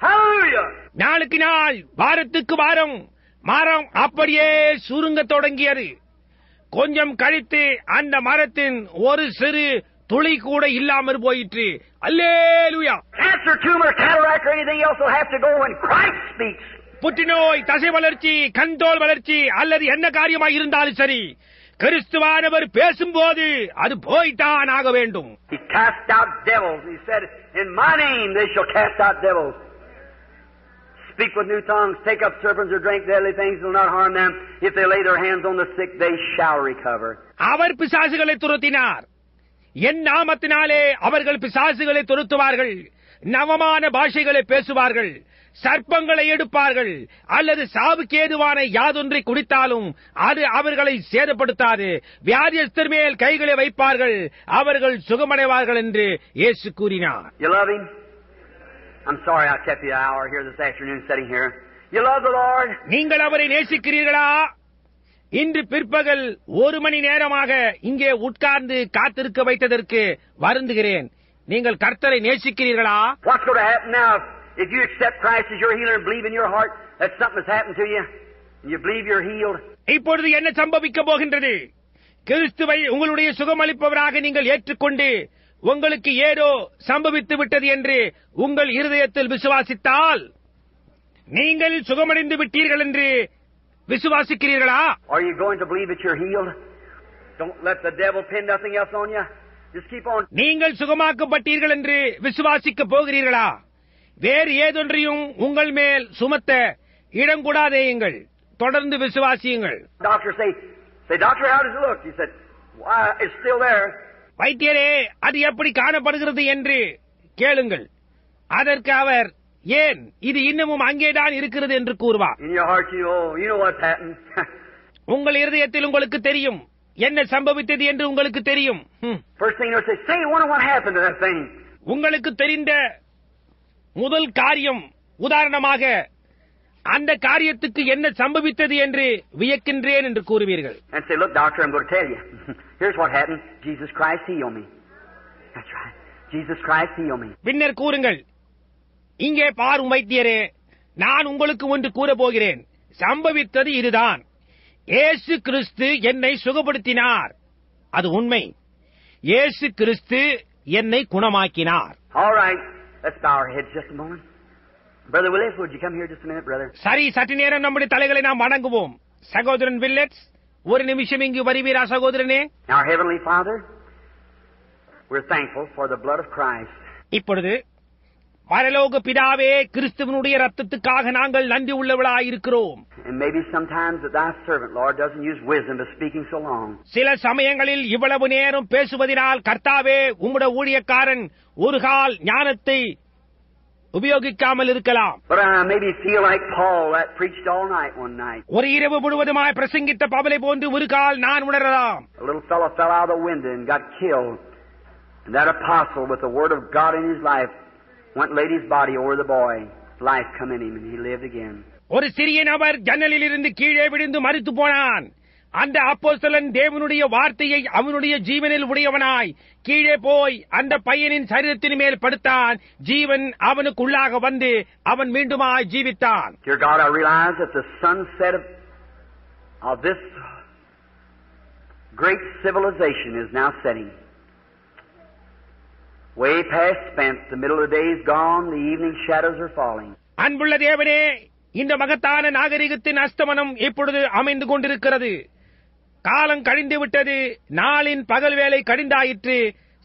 Hallelujah! நாளுக்கு நாள் வாரத்துக்கு வாரம் மரம் அப்படியே சுருங்கத் தொடங்கியது கொஞ்சம் கழித்து அந்த மரத்தின் ஒரு சிறு துளி கூட இல்லாமற் போயிற்று அல்லேலுயா. புற்றுநோய் தசை வளர்ச்சி கண்தோல் வளர்ச்சி அல்லது என்ன காரியமாய் இருந்தாலும் சரி கிறிஸ்துவானவர் பேசும்போது அது போய்த்தான் ஆக வேண்டும் He cast out devils. He said, In my name they shall cast out devils. Speak with new tongues, take up serpents or drink deadly things, will not harm them. If they lay their hands on the sick, they shall recover. அவர் பிசாசுகளை துரத்தினார் என் நாமத்தினாலே அவர்கள் பிசாசுகளை துரத்துவார்கள் நவமான பாஷைகளை பேசுவார்கள் சர்ப்பங்களை எடுப்பார்கள். அல்லது சாவுக்கு ஏதுவான யாதொன்றை குடித்தாலும் அது அவர்களை சேதப்படுத்தாது. வியாதியஸ்தர் மேல் கைகளை வைப்பார்கள். அவர்கள் சுகமடைவார்கள் என்று இயேசு கூறினார். You love Him? I'm sorry I kept you an hour here this afternoon sitting here. You love the Lord? நீங்கள் அவரை நேசிக்கிறீர்களா? இன்று பிற்பகல் ஒரு மணி நேரமாக இங்கே உட்கார்ந்து காத்திருக்க வைத்ததற்கு வருந்துகிறேன். நீங்கள் கர்த்தரை நேசிக்கிறீர்களா? What's going to happen now if, if you accept Christ as your healer and believe in your heart that something has happened to you and you believe you're healed? இப்பொழுது என்ன சம்பவிக்க போகின்றது கிறிஸ்துவை உங்களுடைய சுகமளிப்பவராக நீங்கள் ஏற்றுக்கொண்டு உங்களுக்கு ஏதோ சம்பவித்து விட்டது என்று உங்கள் இருதயத்தில் விசுவாசித்தால் நீங்கள் சுகமடைந்து விட்டீர்கள் என்று விசுவாசிக்கிறீர்களா Are you going to believe that you're healed? Don't let the devil pin nothing else on you. Just keep on. நீங்கள் சுகமாக்கப்பட்டீர்கள் என்று விசுவாசிக்க போகிறீர்களா வேறு ஏதொன்றையும் உங்கள் மேல் சுமத்த இடம் கூடாதேயுங்கள் தொடர்ந்து விசுவாசியுங்கள். வைத்தியரே அது எப்படி காணப்படுகிறது என்று கேளுங்கள். அதற்கு அவர் ஏன்? இது இன்னமும் அங்கேதான் இருக்கிறது என்று கூறுவார். Happened. உங்கள் இருதயத்தில் உங்களுக்கு தெரியும். என்ன சம்பவித்தது என்று உங்களுக்கு தெரியும். உங்களுக்கு தெரிந்த முதல் காரியம் உதாரணமாக அந்த காரியத்துக்கு என்ன சம்பவித்தது என்று வியக்கின்றேன் என்று கூறுவீர்கள் And say, look, doctor, I'm going to tell you. Here's what happened. Jesus Christ healed me. That's right. Jesus Christ healed me. பின்னர் கூறுங்கள் இங்கே பாரும் வைத்தியரே நான் உங்களுக்கு ஒன்று கூற போகிறேன் சம்பவித்தது இதுதான் இயேசு கிறிஸ்து என்னை சுகப்படுத்தினார் அது உண்மை இயேசு கிறிஸ்து என்னை குணமாக்கினார் All right. Let's bow our heads just a moment. Brother Willis, would you come here just a minute, brother? சரி சற்று நேரம் நம்முடைய தலைகளை நாம் வணங்குவோம் சகோதரன் வில்லட்ஸ் ஒரு நிமிஷம் இங்கு வருவீரா சகோதரனே Our Heavenly Father, we're thankful for the blood of Christ. இப்பொழுது பரலோக பிதாவே கிறிஸ்துவனுடைய ரத்தத்துக்காக நாங்கள் நன்றி உள்ளவளாயிருக்கிறோம் And maybe sometimes that thy servant, Lord, doesn't use wisdom to speaking so long. சில சமயங்களில் இவ்வளவு நேரம் பேசுவதனால் கர்த்தாவே உம்முடைய ஊழியக்காரன் ஒரு கால் ஞானத்தை உபயோகிக்காமல் இருக்கலாம் But I maybe feel like Paul that preached all night one night. ஒரு இரவு முழுவதுமாய் பிரசங்கித்த பவலை போன்று ஒரு கால் நான் உணரலாம் A little fellow fell out of the window and got killed. And that apostle, with the word of God in his life, went and laid his body over the boy. Life come in him, and he lived again. ஒரு சிறிய நபர் ஜன்னலில் இருந்து கீழே விழுந்து மறித்து போனான் அந்த அப்போஸ்தலன் தேவனுடைய வார்த்தையை அவனுடைய ஜீவனில் உடையவனாய் கீழே போய் அந்த பையனின் சரீரத்தின் மேல் படுத்தான் ஜீவன் அவனுக்குள்ளாக வந்து அவன் மீண்டுமாய் ஜீவித்தான் Dear God, I realize that the sunset of, of this great civilization is now setting. Way past spent, the middle of the day is gone, the evening shadows are falling. அன்புள்ள தேவனே இந்த மகத்தான நாகரிகத்தின் அஸ்தமனம் இப்பொழுது அமைந்து கொண்டிருக்கிறது காலம் கழிந்து விட்டது நாளின் பகல் வேலை கடிந்தாயிற்று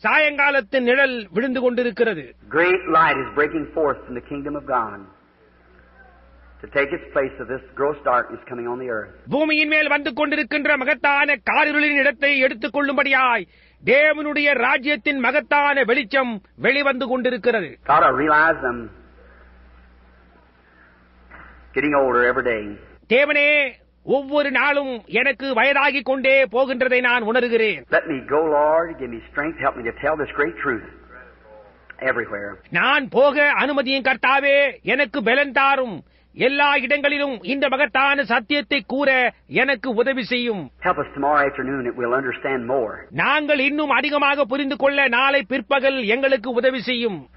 சாயங்காலத்தின் நிழல் விழுந்து கொண்டிருக்கிறது Great light is breaking forth from the kingdom of God to take its place of this gross darkness coming on the earth. பூமியின் மேல் வந்து கொண்டிருக்கின்ற மகத்தான காரிருளின் இடத்தை எடுத்துக் கொள்ளும்படியாய் தேவனுடைய ராஜ்யத்தின் மகத்தான வெளிச்சம் வெளிவந்து கொண்டிருக்கிறது. தேவனே ஒவ்வொரு நாளும் எனக்கு வயதாகிக் கொண்டே போகின்றதை நான் உணர்கிறேன் Let me go, Lord. Give me strength. Help me to tell this great truth everywhere. நான் போக அனுமதியும் கர்த்தாவே எனக்கு பலன் தாரும் எல்லா இடங்களிலும் இந்த மகத்தான சத்தியத்தை கூற எனக்கு உதவி செய்யும். நாங்கள் இன்னும் அதிகமாக புரிந்து கொள்ள நாளை பிற்பகல் எங்களுக்கு உதவி செய்யும்.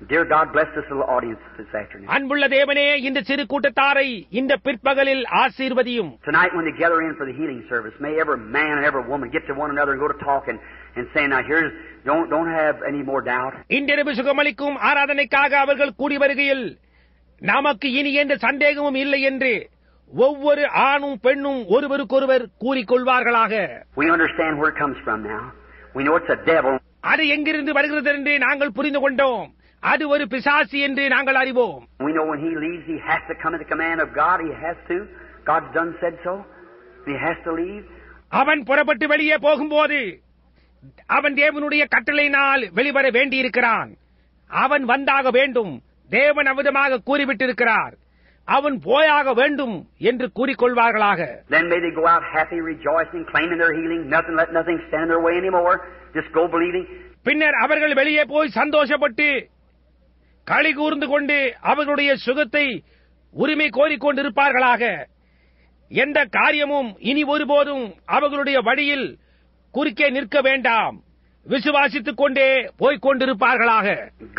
அன்புள்ள தேவனே இந்த சிறு கூட்டத்தாரை இந்த பிற்பகலில் ஆசீர்வதியும் and saying, now here's, don't, don't have any more doubt. இன்றிரவு சுகமளிக்கும் ஆராதனைக்காக அவர்கள் கூடி வருகையில் நமக்கு இனி எந்த சந்தேகமும் இல்லை என்று ஒவ்வொரு ஆணும் பெண்ணும் ஒருவருக்கொருவர் கூறிக்கொள்வார்களாக. அது எங்கிருந்து வருகிறது என்று நாங்கள் புரிந்து கொண்டோம். அது ஒரு பிசாசி என்று நாங்கள் அறிவோம். அவன் புறப்பட்டு வெளியே போகும்போது அவன் தேவனுடைய கட்டளையினால் வெளிவர வேண்டியிருக்கிறான். அவன் வந்தாக வேண்டும். தேவன் அவிதமாக கூறிவிட்டிருக்கிறார் அவன் போயாக வேண்டும் என்று கூறிக்கொள்வார்களாக Then may they go out happy, rejoicing, claiming their healing. Nothing, let nothing stand in their way anymore. Just go believing. பின்னர் அவர்கள் வெளியே போய் சந்தோஷப்பட்டு களி கூர்ந்து கொண்டு அவர்களுடைய சுகத்தை உரிமை கோரிக்கொண்டிருப்பார்களாக எந்த காரியமும் இனி ஒருபோதும் அவர்களுடைய வழியில் குறுக்கே நிற்க வேண்டாம் விசுவாசித்துக் கொண்டே போய்க் கொண்டிருப்பார்களாக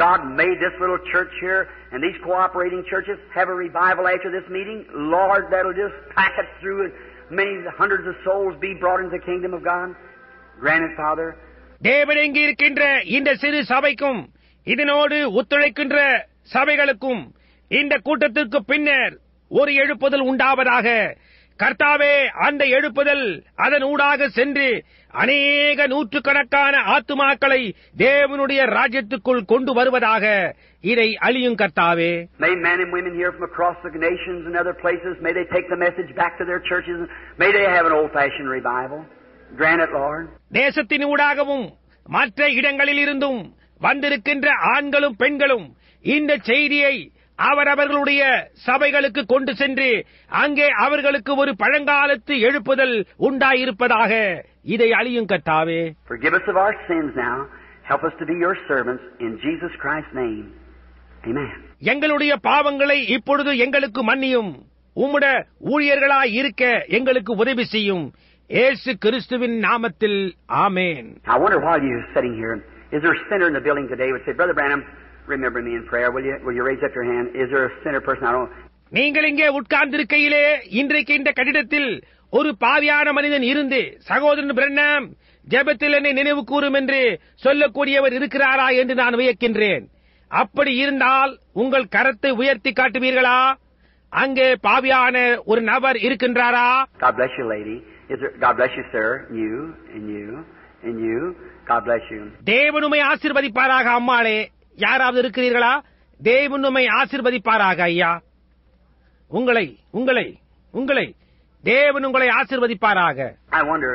God made this little church here and these cooperating churches have a revival after this meeting. Lord, that'll just pack it through and many hundreds of souls be brought into the kingdom of God. Grant it, Father. தேவன் எங்கே இருக்கின்ற இந்த சிறு சபைக்கும் இதனோடு ஒத்துழைக்கின்ற சபைகளுக்கும் இந்த கூட்டத்திற்கு பின்னர் ஒரு எழுப்புதல் உண்டாவதாக கர்த்தாவே அந்த எழுப்புதல் அதன் ஊடாக சென்று அநேக நூற்றுக்கணக்கான ஆத்துமாக்களை தேவனுடைய ராஜ்யத்துக்குள் கொண்டு வருவதாக இதை அழியும் கர்த்தாவே May men and women here from across the nations and other places, may they take the message back to their churches. May they have an old-fashioned revival. Grant it, Lord. தேசத்தின் ஊடாகவும் மற்ற இடங்களில் இருந்தும் வந்திருக்கின்ற ஆண்களும் பெண்களும் இந்த செய்தியை அவரவர்களுடைய சபைகளுக்கு கொண்டு சென்று அங்கே அவர்களுக்கு ஒரு பழங்காலத்து எழுப்புதல் உண்டாயிருப்பதாக இதை அழியும் கர்த்தாவே Forgive us of our sins now. Help us to be your servants in Jesus Christ's name. Amen. எங்களுடைய பாவங்களை இப்பொழுது எங்களுக்கு மன்னியும் உம்முட ஊழியர்களாய் இருக்க எங்களுக்கு உதவி செய்யும் ஏசு கிறிஸ்துவின் நாமத்தில் ஆமேன் I wonder while you're sitting here, is there a sinner in the building today would say, Brother Branham, remember me in prayer, will you? Will you raise up your hand? Is there a sinner person? I don't. நீங்கள் இங்கே உட்கார்ந்திருக்கையிலே இன்றைக்கு இந்த கடிதத்தில் ஒரு பாவியான மனிதன் இருந்து சகோதரன் பிரண்ணம் ஜெபத்தில் என்னை நினைவு கூறும் என்று சொல்லக்கூடியவர் இருக்கிறாரா என்று நான் வியக்கின்றேன் அப்படி இருந்தால் உங்கள் கரத்தை உயர்த்தி காட்டுவீர்களா அங்கே பாவியான ஒரு நபர் இருக்கின்றாரா God bless you, lady. Is there, God bless you, sir. You and you and you. God bless you. தேவனுமை ஆசிர்வதிப்பாராக அம்மாளே யாராவது இருக்கிறீர்களா தேவனுமை ஆசிர்வதிப்பாராக ஐயா உங்களை உங்களை உங்களை தேவன் உங்களை ஆசிர்வதிப்பாராக I wonder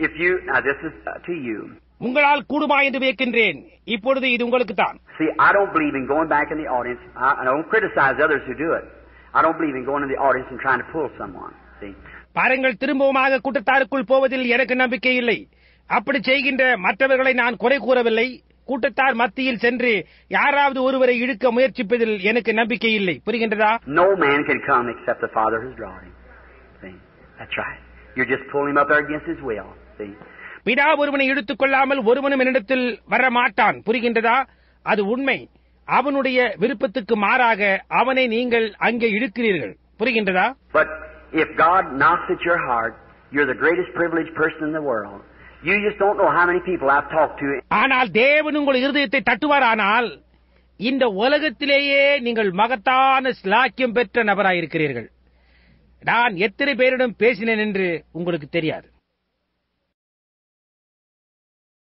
if you. Now this is uh, to you. உங்களால் கூடுமா என்று வியக்கின்றேன் இப்பொழுது இது உங்களுக்கு தான் See, I don't believe in going back in the audience. I, I don't criticize others who do it. I don't believe in going in the audience and trying to pull someone. See. பாருங்கள் திரும்பவுமாக கூட்டத்தாருக்குள் போவதில் எனக்கு நம்பிக்கை இல்லை அப்படி செய்கின்ற மற்றவர்களை நான் குறை கூறவில்லை கூட்டத்தார் மத்தியில் சென்று யாராவது ஒருவரை இழுக்க முயற்சிப்பதில் எனக்கு நம்பிக்கை இல்லை புரிகின்றதா No man can come except the Father who's drawing him. See? That's right. You're just pulling him up there against his will. See? பிதா ஒருவனை இழுத்துக் கொள்ளாமல் ஒருவனும் என்னிடத்தில் வர மாட்டான் புரிகின்றதா அது உண்மை அவனுடைய விருப்பத்துக்கு மாறாக அவனை நீங்கள் அங்கே இழுக்கிறீர்கள் புரிகின்றதா But if God knocks at your heart, you're the greatest privileged person in the world. You just don't know how many people I've talked to. ஆனால் தேவன் உங்கள் இருதயத்தை தட்டுவாரானால் இந்த உலகத்திலேயே நீங்கள் மகத்தான ஸ்லாக்கியம் பெற்ற நபராயிருக்கிறீர்கள் நான் எத்தனை பேரிடம் பேசினேன் என்று உங்களுக்கு தெரியாது